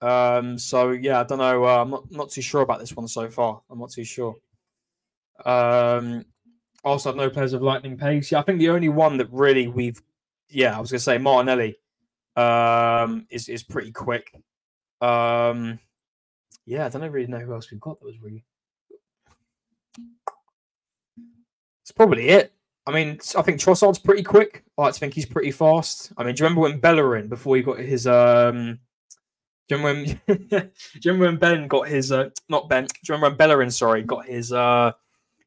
Um, so yeah, I don't know. Uh, I'm not not too sure about this one so far. I'm not too sure. Um, also, have no players of lightning pace. Yeah, I think the only one that really we've, yeah, I was gonna say Martinelli, um, is is pretty quick. Um, yeah, I don't really know who else we've got that was really. It's probably it. I mean, I think Trossard's pretty quick. I like think he's pretty fast. I mean, do you remember when Bellerin before he got his um do you remember when, do you remember when Ben got his uh, not Ben? Do you remember when Bellerin, sorry, got his uh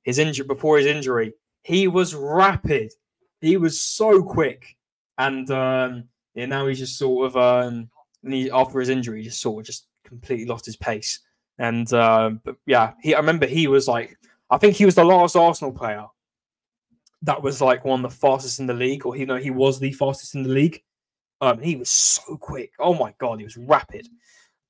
his injury before his injury? He was rapid. He was so quick, and um, yeah, now he's just sort of um, he, after his injury, he just sort of just completely lost his pace. And uh, but yeah, he I remember he was like I think he was the last Arsenal player that was like one of the fastest in the league, or you know he was the fastest in the league. Um, he was so quick. Oh my god, he was rapid.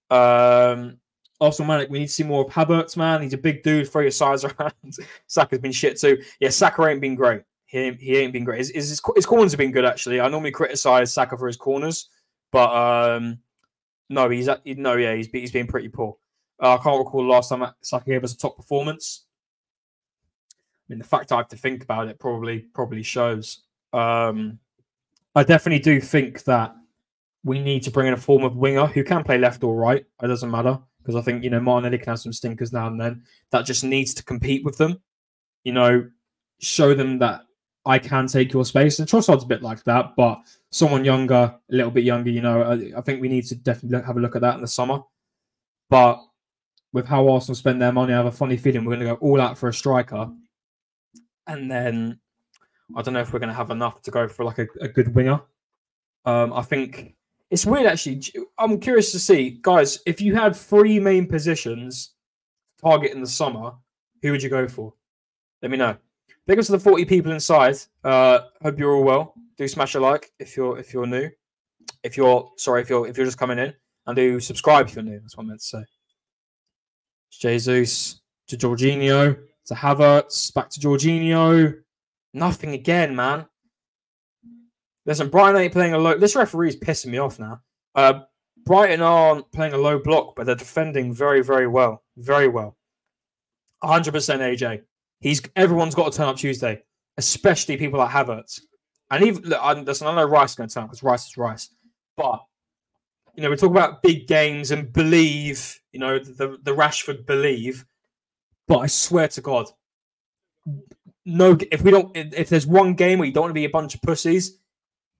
Um, also, man, we need to see more of Havertz, man. He's a big dude. Throw your size around. Saka's been shit too. Yeah, Saka ain't been great. He ain't, he ain't been great. His, his, his corners have been good actually. I normally criticize Saka for his corners, but um, no, he's no, yeah, he's he's been pretty poor. Uh, I can't recall the last time Saka gave us a top performance. Mean, the fact I have to think about it probably probably shows. Um, I definitely do think that we need to bring in a form of winger who can play left or right. It doesn't matter because I think you know Martinelli can have some stinkers now and then. That just needs to compete with them. You know, show them that I can take your space. And Trossard's a bit like that, but someone younger, a little bit younger. You know, I, I think we need to definitely have a look at that in the summer. But with how Arsenal spend their money, I have a funny feeling we're going to go all out for a striker, and then I don't know if we're going to have enough to go for like a, a good winger. Um, I think it's weird actually. I'm curious to see, guys, if you had three main positions target in the summer, who would you go for? Let me know. Big ups to the 40 people inside. Uh, hope you're all well. Do smash a like if you're if you're new. If you're sorry if you're if you're just coming in, and do subscribe if you're new. That's what I meant to say. Jesus to Jorginho to Havertz back to Jorginho Nothing again, man. Listen, Brighton ain't playing a low. This referee is pissing me off now. Uh, Brighton aren't playing a low block, but they're defending very, very well. Very well. 100% AJ. He's everyone's got to turn up Tuesday, especially people like Havertz. And even look, I, listen, I know Rice is going to turn up because Rice is Rice, but you know, we talk about big games and believe, you know, the the Rashford believe, but I swear to God, no, if we don't, if there's one game where you don't want to be a bunch of pussies,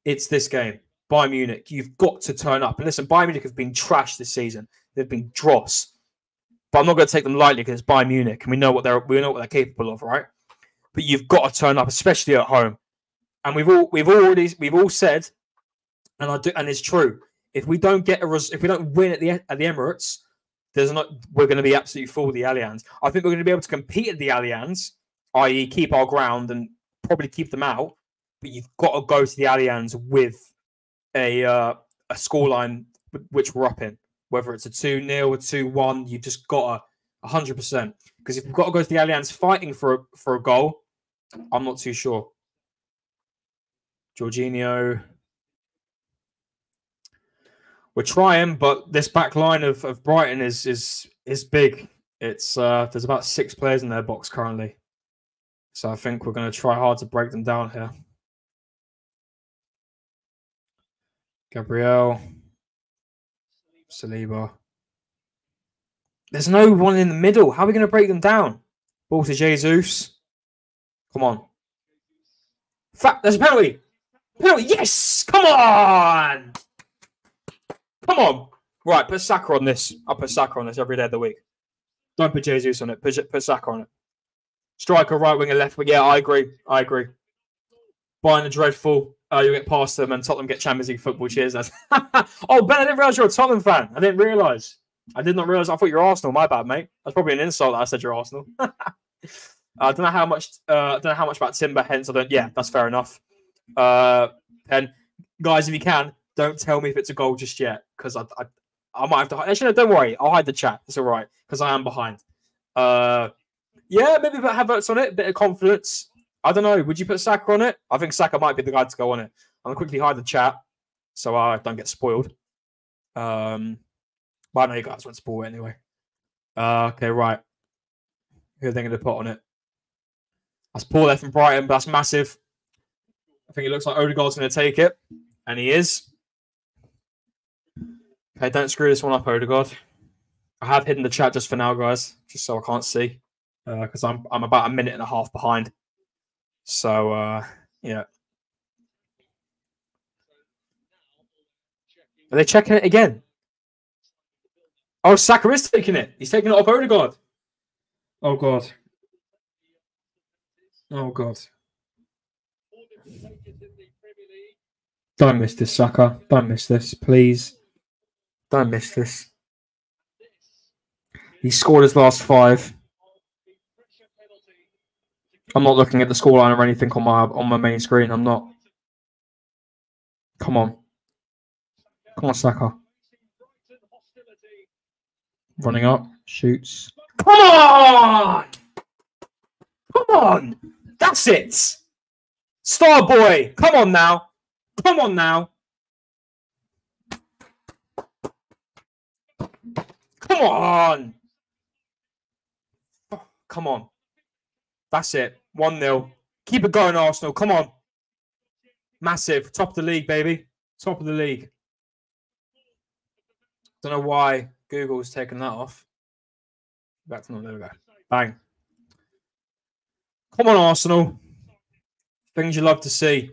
it's this game. Bayern Munich, you've got to turn up. And listen, Bayern Munich have been trashed this season. They've been dross. But I'm not going to take them lightly because it's Bayern Munich, and we know what they're we know what they're capable of, right? But you've got to turn up, especially at home. And we've all we've already we've all said, and I do, and it's true. If we don't get a res, if we don't win at the at the Emirates, there's not we're going to be absolutely full the Allianz. I think we're going to be able to compete at the Allianz, i.e., keep our ground and probably keep them out. But you've got to go to the Allianz with a uh, a scoreline which we're up in, whether it's a 2 0 or 2 1, you've just got a 100%. Because if you've got to go to the Allianz fighting for a, for a goal, I'm not too sure. Jorginho. We're trying, but this back line of, of Brighton is is is big. It's uh there's about six players in their box currently. So I think we're gonna try hard to break them down here. Gabriel, Saliba. There's no one in the middle. How are we going to break them down? Ball to Jesus. Come on. Fact, there's a penalty. Penalty. Yes. Come on. Come on. Right, put Saka on this. I'll put Saka on this every day of the week. Don't put Jesus on it. Put, put Saka on it. Striker, right winger, left wing. Yeah, I agree. I agree. Bayern the dreadful. Uh, you get past them and Tottenham get Champions League football. Cheers. oh, Ben, I didn't realise you're a Tottenham fan. I didn't realise. I did not realise. I thought you're Arsenal. My bad, mate. That's probably an insult that I said you're Arsenal. I don't know how much. Uh, I don't know how much about Timber. Hence, I don't. Yeah, that's fair enough. Uh, and guys, if you can, don't tell me if it's a goal just yet, because I, I, I might have to. Actually, don't worry. I'll hide the chat. It's all right because I am behind. Uh, yeah, maybe put Havertz on it. Bit of confidence. I don't know. Would you put Saka on it? I think Saka might be the guy to go on it. I'm gonna quickly hide the chat so I don't get spoiled. Um, but I know you guys won't spoil it anyway. Uh, okay, right. Who are they going to put on it? That's Paul F from Brighton, but that's massive. I think it looks like Odegaard's going to take it, and he is. Okay, don't screw this one up, Odegaard. I have hidden the chat just for now, guys, just so I can't see, because uh, I'm I'm about a minute and a half behind. So uh, yeah. Are they checking it again? Oh, Saka is taking it. He's taking it off Odegaard. Oh god. Oh god. Don't miss this, Saka. Don't miss this, please. Don't miss this. He scored his last five. I'm not looking at the scoreline or anything on my on my main screen. I'm not. Come on. Come on, Saka. Running up, shoots. Come on! Come on! That's it! Star boy! Come on now! Come on now! Come on! Oh, come on. That's it. 1 0. Keep it going, Arsenal. Come on. Massive. Top of the league, baby. Top of the league. Don't know why Google's taken that off. Back to there we go. Bang. Come on, Arsenal. Things you love to see.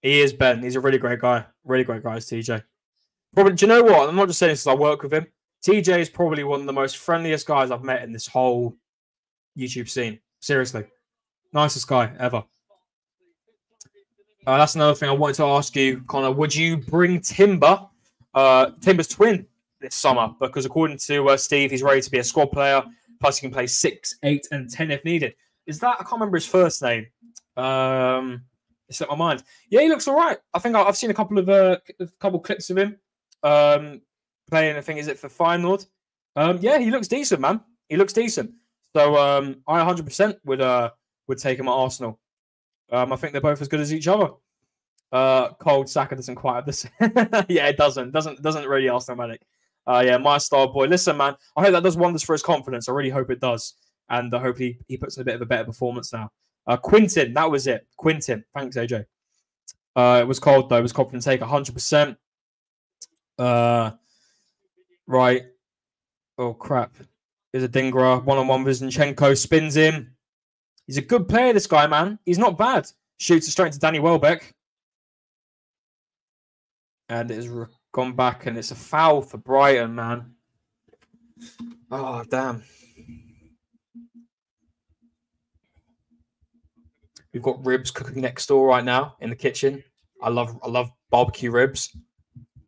He is Ben. He's a really great guy. Really great guy, TJ. Probably, do you know what? I'm not just saying this because I work with him. TJ is probably one of the most friendliest guys I've met in this whole YouTube scene. Seriously. Nicest guy ever. Uh, that's another thing I wanted to ask you, Conor. Would you bring Timber, uh, Timber's twin, this summer? Because according to uh, Steve, he's ready to be a squad player. Plus, he can play six, eight, and ten if needed. Is that? I can't remember his first name. Um, it slipped my mind. Yeah, he looks all right. I think I've seen a couple of uh, a couple clips of him um, playing. I think is it for Feyenoord. Um, yeah, he looks decent, man. He looks decent. So um, I 100% would uh, would take him at Arsenal. Um, I think they're both as good as each other. Uh, cold Saka doesn't quite have this. yeah, it doesn't. Doesn't doesn't really Arsenal magic. Uh, yeah, my star boy. Listen, man, I hope that does wonders for his confidence. I really hope it does, and I hope he, he puts in a bit of a better performance now. Uh, Quinten, that was it. Quinten, thanks, AJ. Uh, it was cold though. It was confident take 100%. Uh, right. Oh crap! There's Adingra one on one with Zinchenko. Spins him. He's a good player. This guy, man. He's not bad. Shoots it straight into Danny Welbeck, and it's gone back, and it's a foul for Brighton, man. Oh damn. We've got ribs cooking next door right now in the kitchen. I love I love barbecue ribs,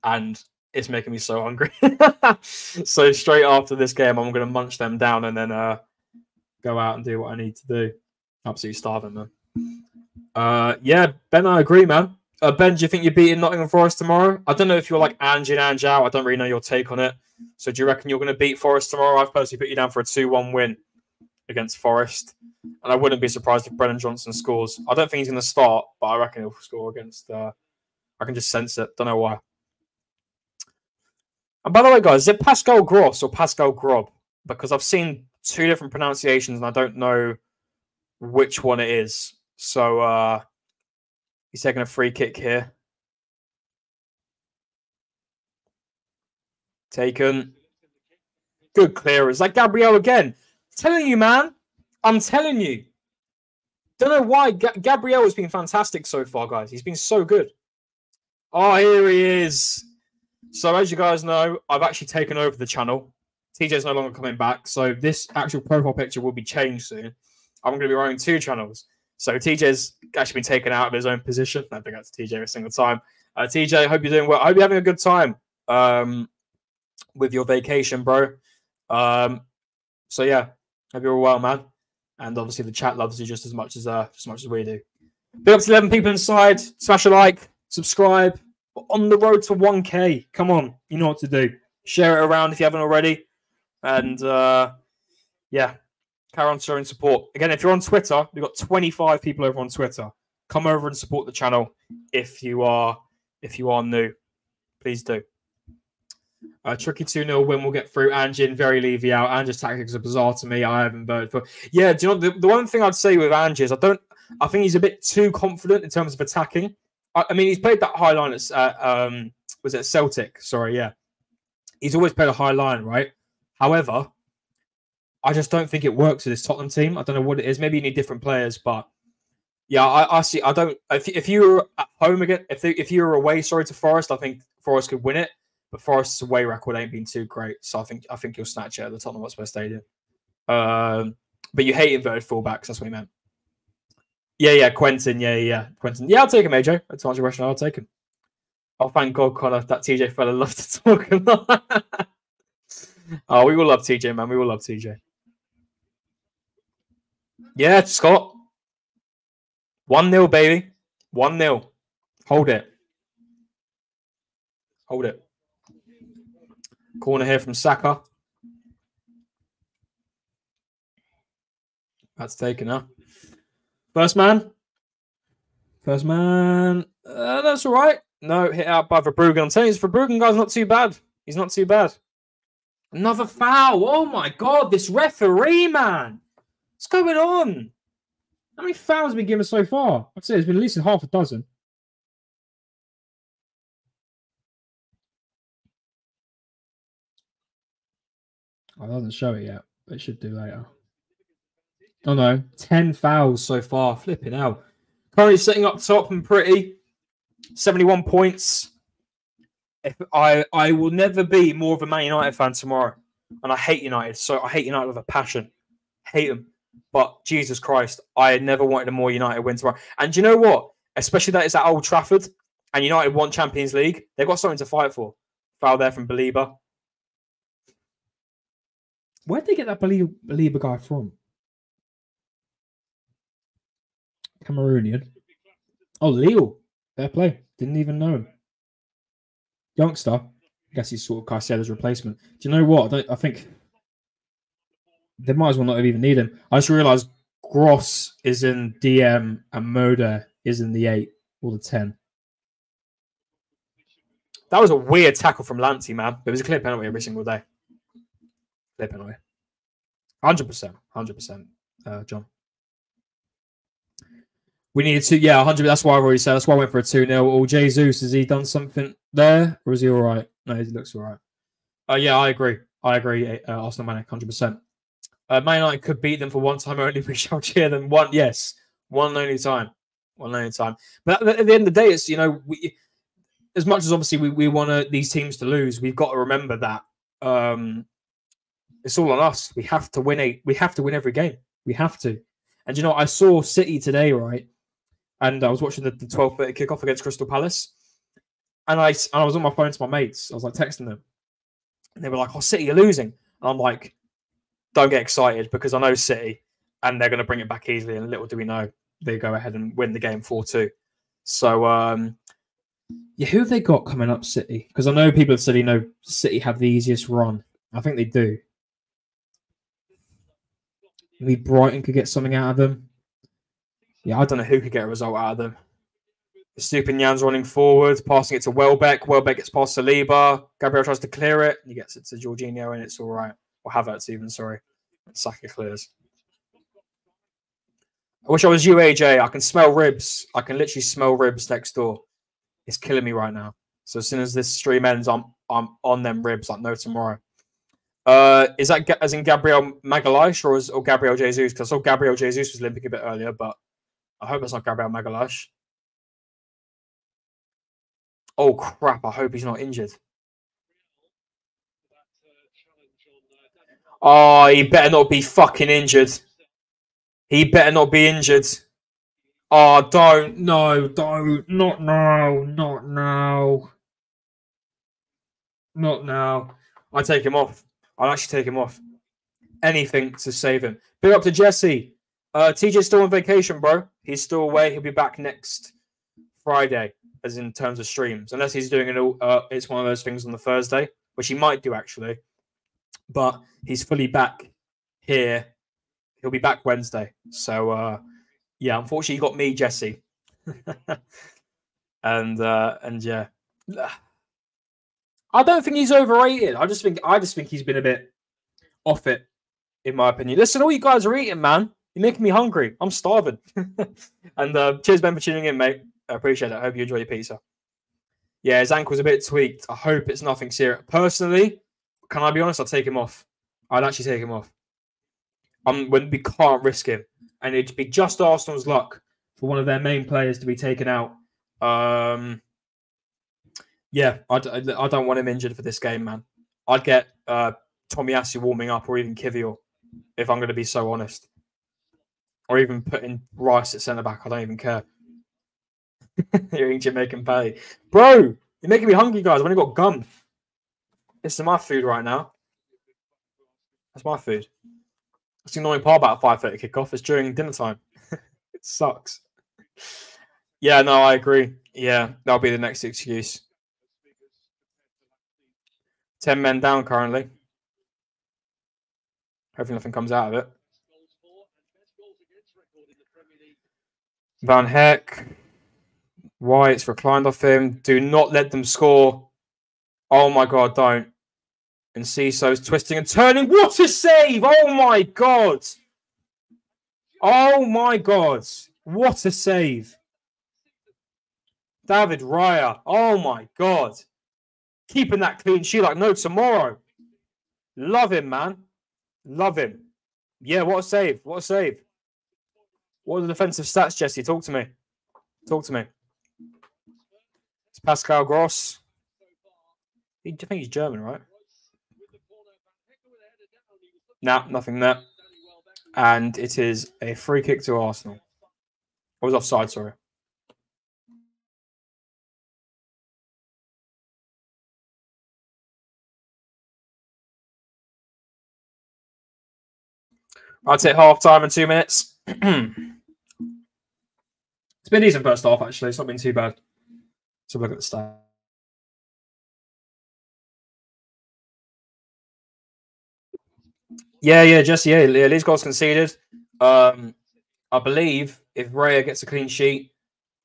and it's making me so hungry. so straight after this game, I'm going to munch them down and then uh, go out and do what I need to do. Absolutely starving, man. Uh, yeah, Ben, I agree, man. Uh, ben, do you think you're beating Nottingham Forest tomorrow? I don't know if you're like Ange and Ange out. I don't really know your take on it. So do you reckon you're going to beat Forest tomorrow? I've personally put you down for a 2 1 win against Forest. And I wouldn't be surprised if Brennan Johnson scores. I don't think he's going to start, but I reckon he'll score against. Uh, I can just sense it. Don't know why. And by the way, guys, is it Pascal Gross or Pascal Grob? Because I've seen two different pronunciations and I don't know which one it is. So uh he's taking a free kick here. Taken. Good clearance. Like Gabriel again. telling you, man. I'm telling you. Don't know why. G- Gabriel has been fantastic so far, guys. He's been so good. Oh, here he is. So as you guys know, I've actually taken over the channel. TJ's no longer coming back, so this actual profile picture will be changed soon. I'm going to be running two channels. So TJ's actually been taken out of his own position. I think that's TJ every single time. Uh, TJ, I hope you're doing well. I hope you're having a good time um, with your vacation, bro. Um, so yeah, hope you're all well, man. And obviously the chat loves you just as much as uh, as much as we do. Big up to 11 people inside. Smash a like, subscribe, on the road to 1K. Come on, you know what to do. Share it around if you haven't already. And uh, yeah, carry on showing support. Again, if you're on Twitter, we've got 25 people over on Twitter. Come over and support the channel if you are if you are new. Please do. A tricky 2 0 win will get through. Anjin, very Levy out. Ange's tactics are bizarre to me. I haven't voted for. Yeah, do you know the, the one thing I'd say with Ange is I don't. I think he's a bit too confident in terms of attacking. I, I mean, he's played that high line at uh, um, was it Celtic? Sorry, yeah. He's always played a high line, right? However, I just don't think it works with this Tottenham team. I don't know what it is. Maybe you need different players, but yeah, I, I see. I don't. If, if you were at home again, if they, if you were away, sorry to Forest, I think Forest could win it. But Forest's away record ain't been too great, so I think I think you'll snatch it at the Tottenham Hotspur Stadium. Um, but you hate inverted fullbacks. That's what he meant. Yeah, yeah, Quinten. Yeah, yeah, Quinten. Yeah, I'll take him, AJ. To answer your question, I'll take him. Oh, thank God, Conor. That TJ fella loves to talk a lot. oh, we will love TJ, man. We will love TJ. Yeah, Scott. 1 0, baby. 1 0. Hold it. Hold it. Corner here from Saka. That's taken, huh? First man. First man. Uh, that's all right. No, hit out by Verbruggen. I'm telling you, Verbruggen guy's not too bad. He's not too bad. Another foul. Oh my god, this referee, man. What's going on? How many fouls have been given so far? I'd say there's been at least half a dozen. Oh, it doesn't show it yet, but it should do later. Oh no, 10 fouls so far. Flipping out. Currently sitting up top and pretty. 71 points. If I I will never be more of a Man United fan tomorrow. And I hate United. So I hate United with a passion. Hate them. But Jesus Christ, I never wanted a more United win tomorrow. And you know what? Especially that it's at Old Trafford and United won Champions League. They've got something to fight for. Foul there from Baleba. Where'd they get that Baleba guy from? Cameroonian. Oh, Leo. Fair play. Didn't even know him. Youngster. I guess he's sort of Caicedo's replacement. Do you know what? I, I think they might as well not even need him. I just realised Gross is in DM and Moder is in the 8 or the 10. That was a weird tackle from Lancey, man. It was a clear penalty every single day. Clear penalty. 100%. 100%, uh, John. We needed to, yeah, 100. That's why I already said. That's why I went for a 2 0. Or Jesus, has he done something there? Or is he all right? No, he looks all right. Uh, yeah, I agree. I agree. Uh, Arsenal Manic, 100%. Uh, Man United could beat them for one time only. We shall cheer them one. Yes, one only time. One only time. But at the, at the end of the day, it's, you know, we, as much as obviously we, we want these teams to lose, we've got to remember that um, it's all on us. We have to win a. We have to win every game. We have to. And you know, I saw City today, right? And I was watching the, the 12 30 kickoff against Crystal Palace. And I, and I was on my phone to my mates. I was like texting them. And they were like, Oh, City, you're losing. And I'm like, Don't get excited because I know City and they're going to bring it back easily. And little do we know, they go ahead and win the game 4 2. So, um, yeah, who have they got coming up, City? Because I know people have said, you know, City have the easiest run. I think they do. Maybe Brighton could get something out of them. Yeah, I don't know who could get a result out of them. Estupiñán's running forward, passing it to Welbeck. Welbeck gets past Saliba. Gabriel tries to clear it. He gets it to Jorginho, and it's all right. Or Havertz, even, sorry. Saka clears. I wish I was you, AJ. I can smell ribs. I can literally smell ribs next door. It's killing me right now. So as soon as this stream ends, I'm I'm on them ribs like no tomorrow. Uh, is that as in Gabriel Magalhaes or, or Gabriel Jesus? Because I saw Gabriel Jesus was limping a bit earlier, but I hope it's not Gabriel Magalhaes. Oh crap! I hope he's not injured. Oh, he better not be fucking injured. He better not be injured. Oh, don't. No, don't. Not now. Not now. Not now. I take him off. I'll actually take him off. Anything to save him. Big up to Jesse. Uh, TJ's still on vacation, bro. He's still away. He'll be back next Friday, as in terms of streams, unless he's doing it. All, uh, it's one of those things on the Thursday, which he might do actually. But he's fully back here. He'll be back Wednesday. So uh, yeah, unfortunately, you got me, Jesse, and uh, and yeah, I don't think he's overrated. I just think I just think he's been a bit off it, in my opinion. Listen, all you guys are eating, man. You're making me hungry. I'm starving. and uh, cheers, Ben, for tuning in, mate. I appreciate it. I hope you enjoy your pizza. Yeah, his ankle's a bit tweaked. I hope it's nothing serious. Personally, can I be honest? I'll take him off. I'd actually take him off. Um, we can't risk him and it'd be just Arsenal's luck for one of their main players to be taken out. Um, yeah, I, don't want him injured for this game, man. I'd get uh, Tomiyasu warming up or even Kiwior, if I'm going to be so honest. Or even putting Rice at centre back. I don't even care. you're eating Jamaican patty. Bro, you're making me hungry, guys. I've only got gum. This is my food right now. That's my food. That's the annoying part about 5.30 kickoff is during dinner time. it sucks. Yeah, no, I agree. Yeah, that'll be the next excuse. 10 men down currently. Hopefully nothing comes out of it. Van Hecke. White's reclined off him. Do not let them score. Oh my god, don't. Enciso's twisting and turning. What a save! Oh my god! Oh my god! What a save! David Raya. Oh my god. Keeping that clean sheet like no tomorrow. Love him, man. Love him. Yeah, what a save. What a save. What are the defensive stats, Jesse? Talk to me. Talk to me. It's Pascal Gross. I think he's German, right? No, nothing there. And it is a free kick to Arsenal. I was offside, sorry. I'll take half time in two minutes. it's been decent first half, actually. It's not been too bad. So look at the start. Yeah, yeah, Jesse. Yeah, Lee's goals conceded. Um, I believe if Raya gets a clean sheet,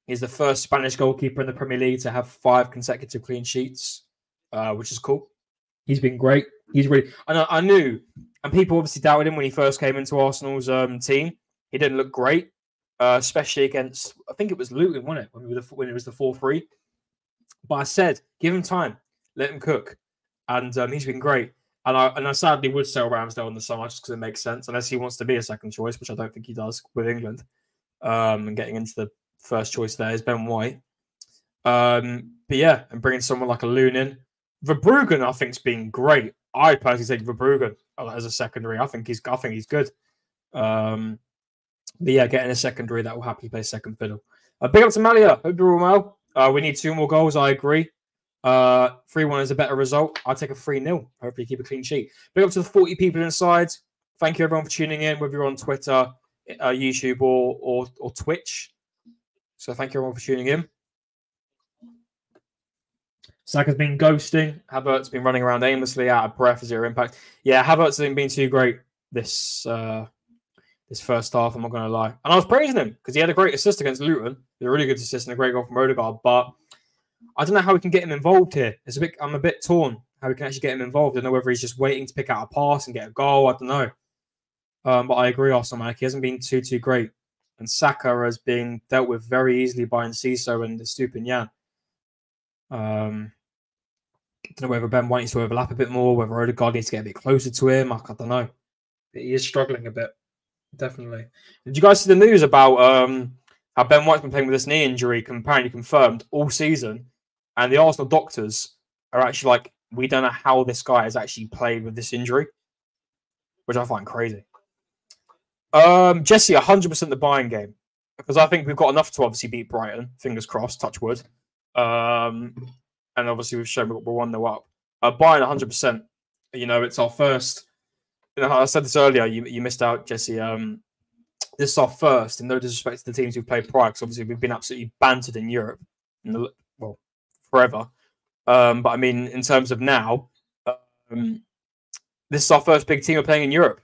he's the first Spanish goalkeeper in the Premier League to have five consecutive clean sheets, uh, which is cool. He's been great. He's really. I. I knew, and people obviously doubted him when he first came into Arsenal's um, team. He didn't look great, uh, especially against I think it was Luton, wasn't it? When, we the, when it was the four three. But I said, give him time, let him cook, and um, he's been great. And I and I sadly would sell Ramsdale on the summer just because it makes sense, unless he wants to be a second choice, which I don't think he does with England. Um, and getting into the first choice there is Ben White. Um, but yeah, and bringing someone like a Loon in. Verbruggen, I think's been great. I personally think Verbruggen as a secondary. I think he's I think he's good. Um, but yeah, getting a secondary that will happily play second fiddle. Uh, big up to Malia. Hope you're all well. Uh, we need two more goals. I agree. Uh, 3 1 is a better result. I'll take a 3 0. Hopefully, keep a clean sheet. Big up to the 40 people inside. Thank you, everyone, for tuning in, whether you're on Twitter, uh, YouTube, or, or, or Twitch. So, thank you, everyone, for tuning in. Saka's been ghosting. Havertz's been running around aimlessly, out of breath, zero impact. Yeah, Havertz hasn't been too great this uh, this first half. I'm not going to lie. And I was praising him because he had a great assist against Luton. He a really good assist and a great goal from Odegaard. But I don't know how we can get him involved here. It's a bit. I'm a bit torn how we can actually get him involved. I don't know whether he's just waiting to pick out a pass and get a goal. I don't know. Um, but I agree, Arsenal Mike. He hasn't been too too great. And Saka has been dealt with very easily by Enciso and the Estupiñán. Um, I don't know whether Ben White needs to overlap a bit more, whether Odegaard needs to get a bit closer to him. I, I don't know. He is struggling a bit, definitely. Did you guys see the news about um, how Ben White's been playing with this knee injury, apparently confirmed all season, and the Arsenal doctors are actually like, we don't know how this guy has actually played with this injury, which I find crazy. Um, Jesse, 100% the Bayern game because I think we've got enough to obviously beat Brighton. Fingers crossed, touch wood. Um, and obviously we've shown we're one nil up. Uh, Bayern 100%. You know, it's our first. You know, I said this earlier. You, you missed out, Jesse. Um, this is our first, and no disrespect to the teams we've played prior, because obviously we've been absolutely bantered in Europe, in the, well, forever. Um, but I mean, in terms of now, um, this is our first big team we're playing in Europe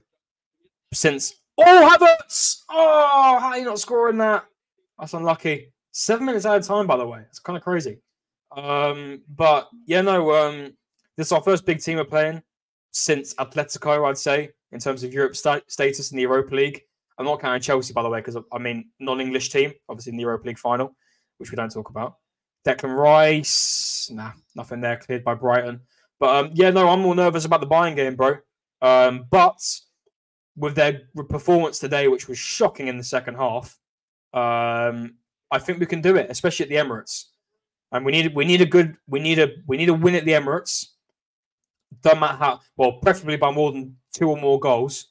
since. Oh, Havertz! Oh, how are you not scoring that? That's unlucky. Seven minutes out of time, by the way. It's kind of crazy. Um, but yeah, no, um, this is our first big team we're playing since Atletico, I'd say, in terms of Europe st- status in the Europa League. I'm not counting Chelsea, by the way, because I mean non-English team, obviously in the Europa League final, which we don't talk about. Declan Rice, nah, nothing there cleared by Brighton. But um, yeah, no, I'm more nervous about the Bayern game, bro. Um, but with their performance today, which was shocking in the second half, um, I think we can do it, especially at the Emirates and we need we need a good we need a we need a win at the Emirates. Matter how well, preferably by more than two or more goals.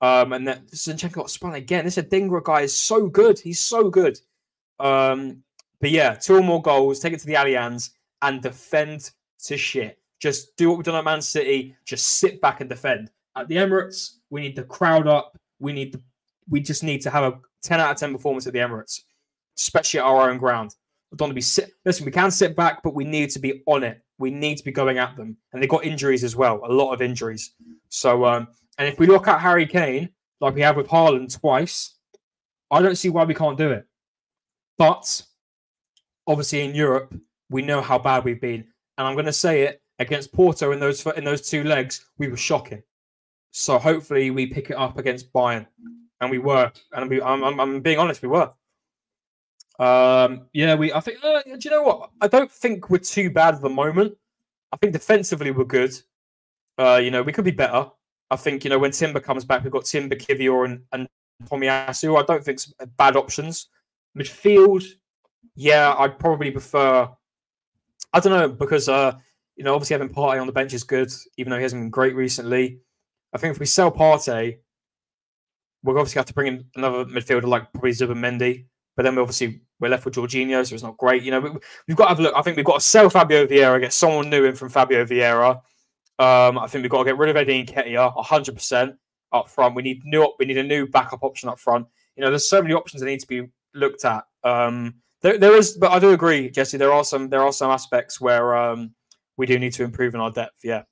Um, and that Zinchenko got spun again. This Adingra guy is so good. He's so good. Um, but yeah, two or more goals, take it to the Allianz and defend to shit. Just do what we've done at Man City. Just sit back and defend. At the Emirates, we need the crowd up. We need the, we just need to have a 10 out of 10 performance at the Emirates, especially at our own ground. We don't want to be sit. Listen, we can sit back, but we need to be on it. We need to be going at them, and they've got injuries as well, a lot of injuries. So, um, and if we look at Harry Kane, like we have with Haaland twice, I don't see why we can't do it. But obviously, in Europe, we know how bad we've been, and I'm going to say it against Porto in those in those two legs, we were shocking. So hopefully, we pick it up against Bayern, and we were. And we, I'm, I'm, I'm being honest, we were. Um, yeah, we. I think. Uh, do you know what? I don't think we're too bad at the moment. I think defensively we're good. Uh, you know, we could be better. I think you know when Timber comes back, we've got Timber, Kiwior, and and Tomiyasu. I don't think bad options. Midfield, yeah, I'd probably prefer. I don't know because uh, you know, obviously having Partey on the bench is good, even though he hasn't been great recently. I think if we sell Partey, we'll obviously have to bring in another midfielder like probably Zubimendi. But then we obviously we're left with Jorginho, so it's not great. You know, we, have got to have a look. I think we've got to sell Fabio Vieira, get someone new in from Fabio Vieira. Um, I think we've got to get rid of Eddie Nketiah 100% up front. We need new. We need a new backup option up front. You know, there's so many options that need to be looked at. Um, there, there is, but I do agree, Jesse. There are some. There are some aspects where um, we do need to improve in our depth. Yeah.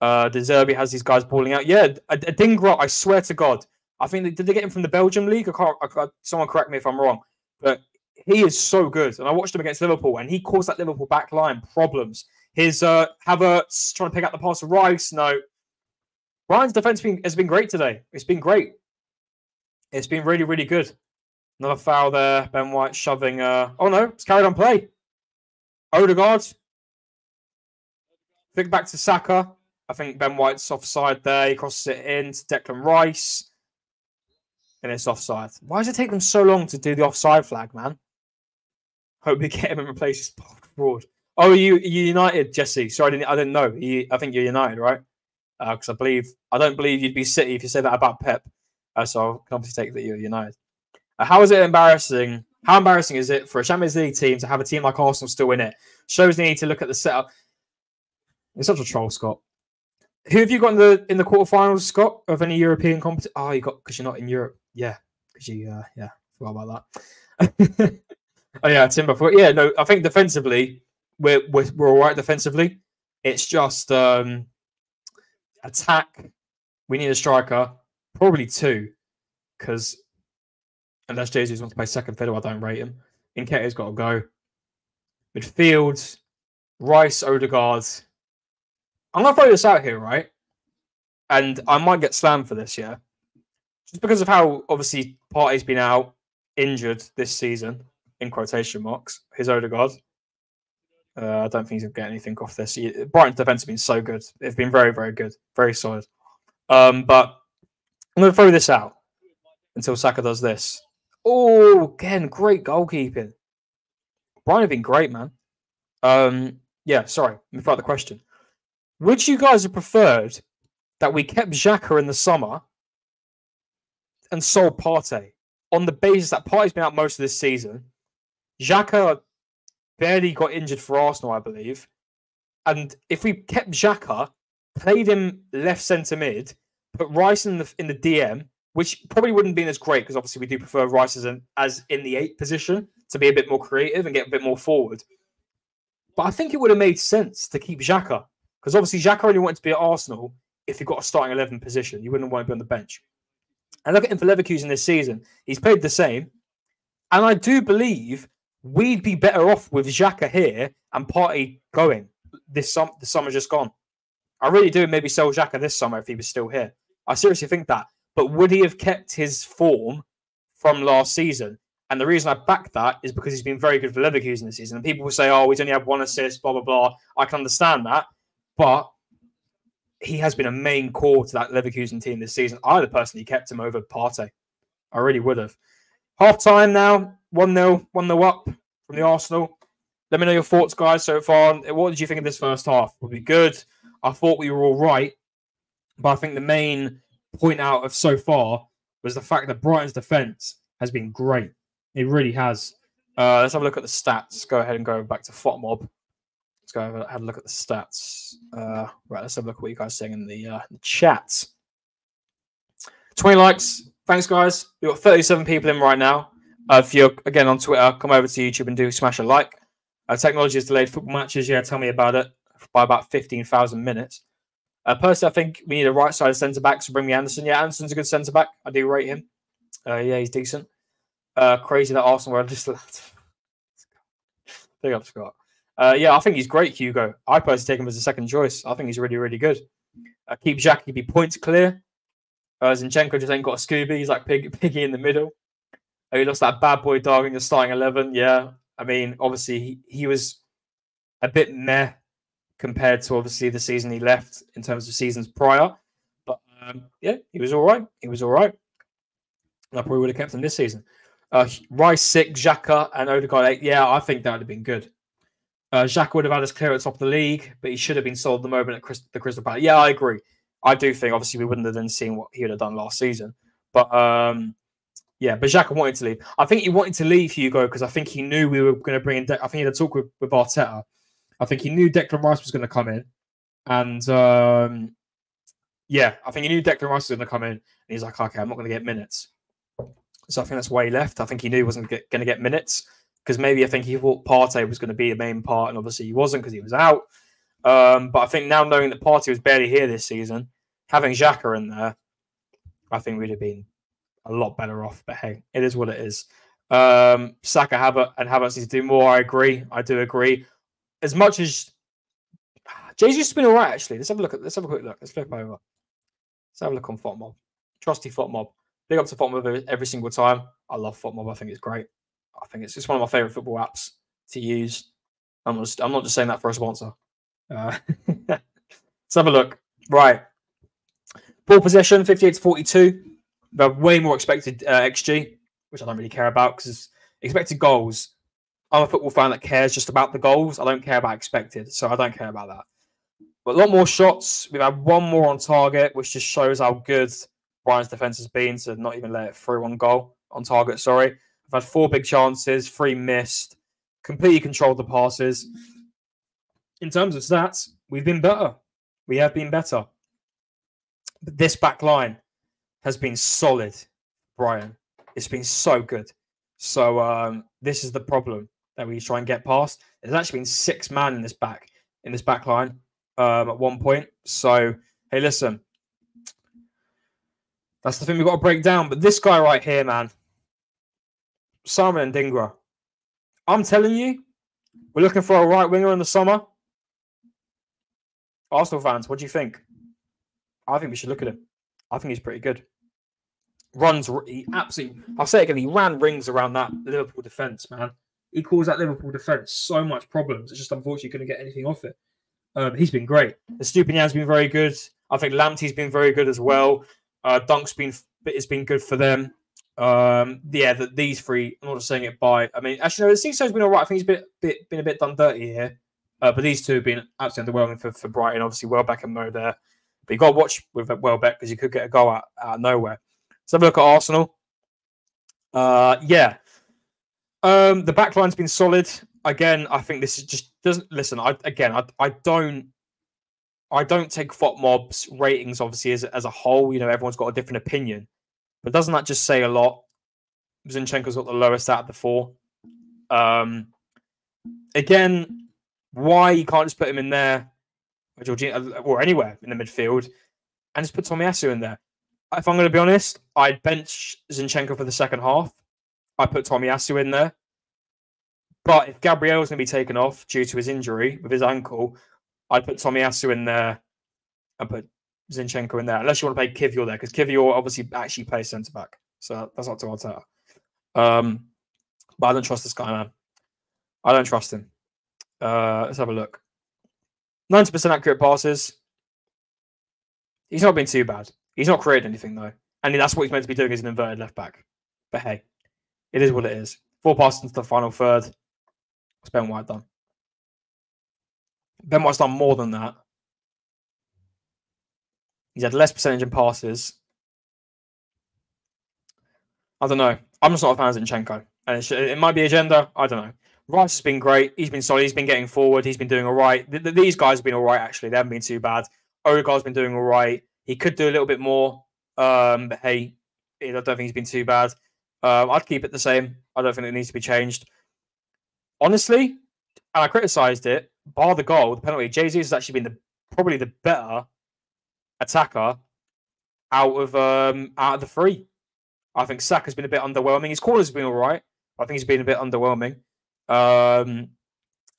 Uh, De Zerbi has these guys balling out. Yeah, a, Adingra, I swear to God, I think they, did they get him from the Belgium league? I can't, I can't, Someone correct me if I'm wrong, but he is so good. And I watched him against Liverpool, and he caused that Liverpool back line problems. His uh, Havertz trying to pick out the pass to Rice. No, Ryan's defense been, has been great today. It's been great. It's been really, really good. Another foul there. Ben White shoving. Uh, oh no, it's carried on play. Odegaard. Think back to Saka. I think Ben White's offside there. He crosses it in to Declan Rice. And it's offside. Why does it take them so long to do the offside flag, man? Hope we get him and replace his fraud. Oh, you, you United, Jesse? Sorry, I didn't, I didn't know. You, I think you're United, right? Because uh, I believe I don't believe you'd be City if you say that about Pep. Uh, so I can obviously take that you're United. Uh, how is it embarrassing? How embarrassing is it for a Champions League team to have a team like Arsenal still in it? Shows they need to look at the setup. It's such a troll, Scott. Who have you got in the in the quarterfinals, Scott, of any European competition? Oh, you got because you're not in Europe. Yeah, because you uh, yeah forgot about that. oh yeah, Timber. Yeah, no, I think defensively we're we're, we're all right defensively. It's just um, attack. We need a striker, probably two, because unless Jesus wants to play second fiddle, I don't rate him. Nketiah's got to go. Midfield, Rice, Odegaard. I'm gonna throw this out here, right? And I might get slammed for this, yeah. Just because of how obviously Partey's been out injured this season, in quotation marks, his Odegaard. Uh, I don't think he's gonna get anything off this. Brighton's defense has been so good. They've been very, very good, very solid. Um, but I'm gonna throw this out until Saka does this. Oh, again, great goalkeeping. Brighton have been great, man. Um, yeah, sorry, find the question. Would you guys have preferred that we kept Xhaka in the summer and sold Partey on the basis that Partey's been out most of this season? Xhaka barely got injured for Arsenal, I believe. And if we kept Xhaka, played him left centre mid, put Rice in the in the DM, which probably wouldn't been as great because obviously we do prefer Rice as, as in the eight position to be a bit more creative and get a bit more forward. But I think it would have made sense to keep Xhaka because obviously Xhaka only wanted to be at Arsenal if he got a starting 11 position. You wouldn't want to be on the bench. And look at him for Leverkusen this season. He's played the same. And I do believe we'd be better off with Xhaka here and Partey going this summer. The summer just gone. I really do maybe sell Xhaka this summer if he was still here. I seriously think that. But would he have kept his form from last season? And the reason I back that is because he's been very good for Leverkusen this season. And people will say, oh, he's only had one assist, blah, blah, blah. I can understand that. But he has been a main core to that Leverkusen team this season. I'd have personally kept him over Partey. I really would have. Half time now, 1 0, 1 0 up from the Arsenal. Let me know your thoughts, guys, so far. What did you think of this first half? Would be good. I thought we were all right. But I think the main point out of so far was the fact that Brighton's defense has been great. It really has. Uh, let's have a look at the stats. Go ahead and go back to FotMob. Let's go a, have a look at the stats. Uh, right, let's have a look at what you guys are saying in the, uh, the chat. 20 likes. Thanks, guys. We've got 37 people in right now. Uh, if you're again on Twitter, come over to YouTube and do smash a like. Uh, technology has delayed football matches. Yeah, tell me about it by about 15,000 minutes. Uh, personally, I think we need a right side centre back, so bring me Anderson. Yeah, Anderson's a good centre back. I do rate him. Uh, yeah, he's decent. Uh, crazy that Arsenal were just. Big up, Scott. Uh, yeah, I think he's great, Hugo. I personally take him as a second choice. I think he's really, really good. Uh, keep Jack, he'd be points clear. Uh, Zinchenko just ain't got a Scooby. He's like pig, Piggy in the middle. Uh, he lost that bad boy dog in the starting 11. Yeah. I mean, obviously, he, he was a bit meh compared to obviously the season he left in terms of seasons prior. But um, yeah, he was all right. He was all right. I probably would have kept him this season. Uh, Rice six, Xhaka, and Odegaard eight. Yeah, I think that would have been good. Uh, Xhaka would have had us clear at top of the league, but he should have been sold the moment at Chris, the Crystal Palace. Yeah, I agree. I do think obviously we wouldn't have then seen what he would have done last season. But um, yeah, but Xhaka wanted to leave. I think he wanted to leave Hugo because I think he knew we were going to bring in. De- I think he had a talk with, with Arteta I think he knew Declan Rice was going to come in, and um, yeah, I think he knew Declan Rice was going to come in, and he's like, okay, I'm not going to get minutes. So I think that's why he left. I think he knew he wasn't going to get minutes because maybe I think he thought Partey was going to be the main part, and obviously he wasn't because he was out. Um, but I think now knowing that Partey was barely here this season, having Xhaka in there, I think we'd have been a lot better off. But hey, it is what it is. Um, Saka, Havertz, and Havertz needs to do more. I agree. I do agree as much as Jesus has been all right, actually. Let's have a look at let's have a quick look. Let's flip over. Let's have a look on FotMob. Trusty FotMob. big up to FotMob every, every single time. I love FotMob. I think it's great. I think it's just one of my favorite football apps to use. I'm just I'm not just saying that for a sponsor. Uh, let's have a look. Right. Ball possession, 58 to 42. We have way more expected uh, XG, which I don't really care about because expected goals. I'm a football fan that cares just about the goals. I don't care about expected, so I don't care about that. But a lot more shots. We've had one more on target, which just shows how good Brighton's defense has been to not even let it through on goal on target. Sorry, I've had four big chances, three missed, completely controlled the passes. In terms of stats, we've been better. We have been better. But this back line has been solid, Brighton. It's been so good. So um, this is the problem that we try and get past. There's actually been six man in this back in this back line um, at one point. So hey, listen, that's the thing we've got to break down. But this guy right here, man, Simon Dingra. I'm telling you, we're looking for a right winger in the summer. Arsenal fans, what do you think? I think we should look at him. I think he's pretty good. Runs, he absolutely, I'll say it again, he ran rings around that Liverpool defence, man. He caused that Liverpool defence so much problems. It's just unfortunately couldn't get anything off it. Um, he's been great. Estupiñán's been very good. I think Lamptey's been very good as well. Uh, Dunk's been it's been good for them. Um, yeah, the, these three. I'm not just saying it by. I mean, actually, no, Cicso's been all right. I think he's been bit been a bit done dirty here. Uh, but these two have been absolutely underwhelming for, for Brighton. Obviously, Welbeck and Mo there. But you got to watch with Welbeck because you could get a goal out, out of nowhere. Let's have a look at Arsenal. Uh, yeah. Um, the back line's been solid. Again, I think this is just doesn't listen. I again, I, I don't, I don't take FotMob's ratings obviously as as a whole. You know, everyone's got a different opinion, but doesn't that just say a lot? Zinchenko's got the lowest out of the four. Um, again, why you can't just put him in there or or anywhere in the midfield, and just put Tomiyasu in there. If I'm going to be honest, I'd bench Zinchenko for the second half. I put Tomiyasu in there. But if Gabriel's going to be taken off due to his injury with his ankle, I'd put Tomiyasu in there and put Zinchenko in there. Unless you want to play Kiwior there, because Kiwior obviously actually plays centre back. So that's up to Arteta. Um, but I don't trust this guy, man. I don't trust him. Uh, let's have a look. 90% accurate passes. He's not been too bad. He's not created anything though. And that's what he's meant to be doing as an inverted left back. But hey, it is what it is. Four passes into the final third. What's Ben White done? Ben White's done more than that. He's had less percentage in passes. I don't know. I'm just not a fan of Zinchenko. And it, it might be agenda. I don't know. Rice has been great. He's been solid. He's been getting forward. He's been doing all right. Th- th- these guys have been all right, actually. They haven't been too bad. Odegaard's been doing all right. He could do a little bit more. Um, but hey, I don't think he's been too bad. Um, I'd keep it the same. I don't think it needs to be changed. Honestly, and I criticised it, bar the goal, the penalty, Jesus has actually been the probably the better attacker out of um, out of the three. I think Saka's been a bit underwhelming. His corners have been all right. I think he's been a bit underwhelming. Um,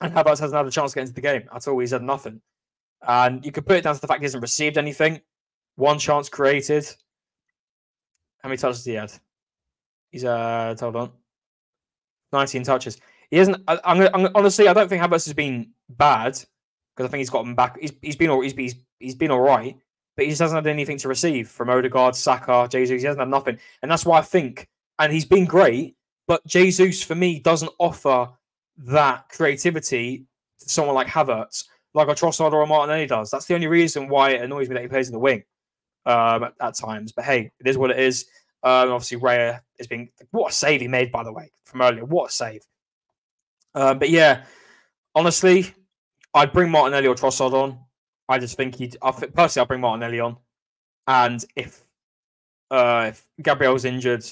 and Havertz hasn't had a chance to get into the game at all. He's had nothing. And you could put it down to the fact he hasn't received anything. One chance created. How many touches he had? He's uh hold on. 19 touches. He hasn't I, am I'm, honestly I don't think Havertz has been bad because I think he's gotten back. He's, he's been all he's, he's, he's been all right, but he just hasn't had anything to receive from Odegaard, Saka, Jesus. He hasn't had nothing. And that's why I think and he's been great, but Jesus for me doesn't offer that creativity to someone like Havertz, like a Trossard or a Martinelli does. That's the only reason why it annoys me that he plays in the wing um, at, at, times. But hey, it is what it is. Um, obviously, Raya has been what a save he made, by the way, from earlier. What a save! Um, but yeah, honestly, I'd bring Martinelli or Trossard on. I just think he'd. I think, personally, I'll bring Martinelli on, and if uh, if Gabriel's injured,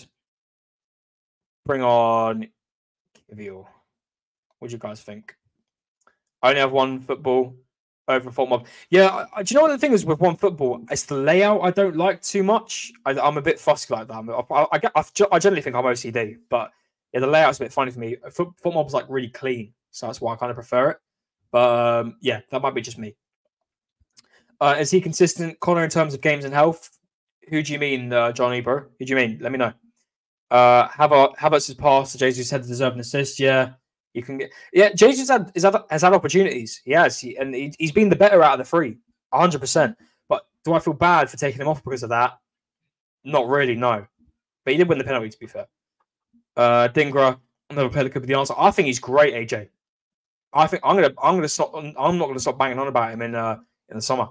bring on Kiwior. What do you guys think? I only have one football over FotMob. Yeah, I, do you know what the thing is with one football? It's the layout I don't like too much. I, am a bit fussy like that. I, I, I, I, generally think I'm OCD, but yeah, the layout's a bit funny for me. Foot, FotMob's like really clean, so that's why I kind of prefer it. But um, yeah, that might be just me. Uh, is he consistent, Conor, in terms of games and health? who do you mean, uh, bro? Who do you mean? Let me know. Uh, Havertz, has passed. Jesus had to deserve an assist. Yeah, you can get. Yeah, Jesus had, has had, has had opportunities. He has, he, and he, he's been the better out of the three, hundred percent. But do I feel bad for taking him off because of that? Not really, no. But he did win the penalty, to be fair. Uh, Dingra, another player that could be the answer. I think he's great, AJ. I think I'm gonna I'm gonna stop. I'm not gonna stop banging on about him in uh in the summer.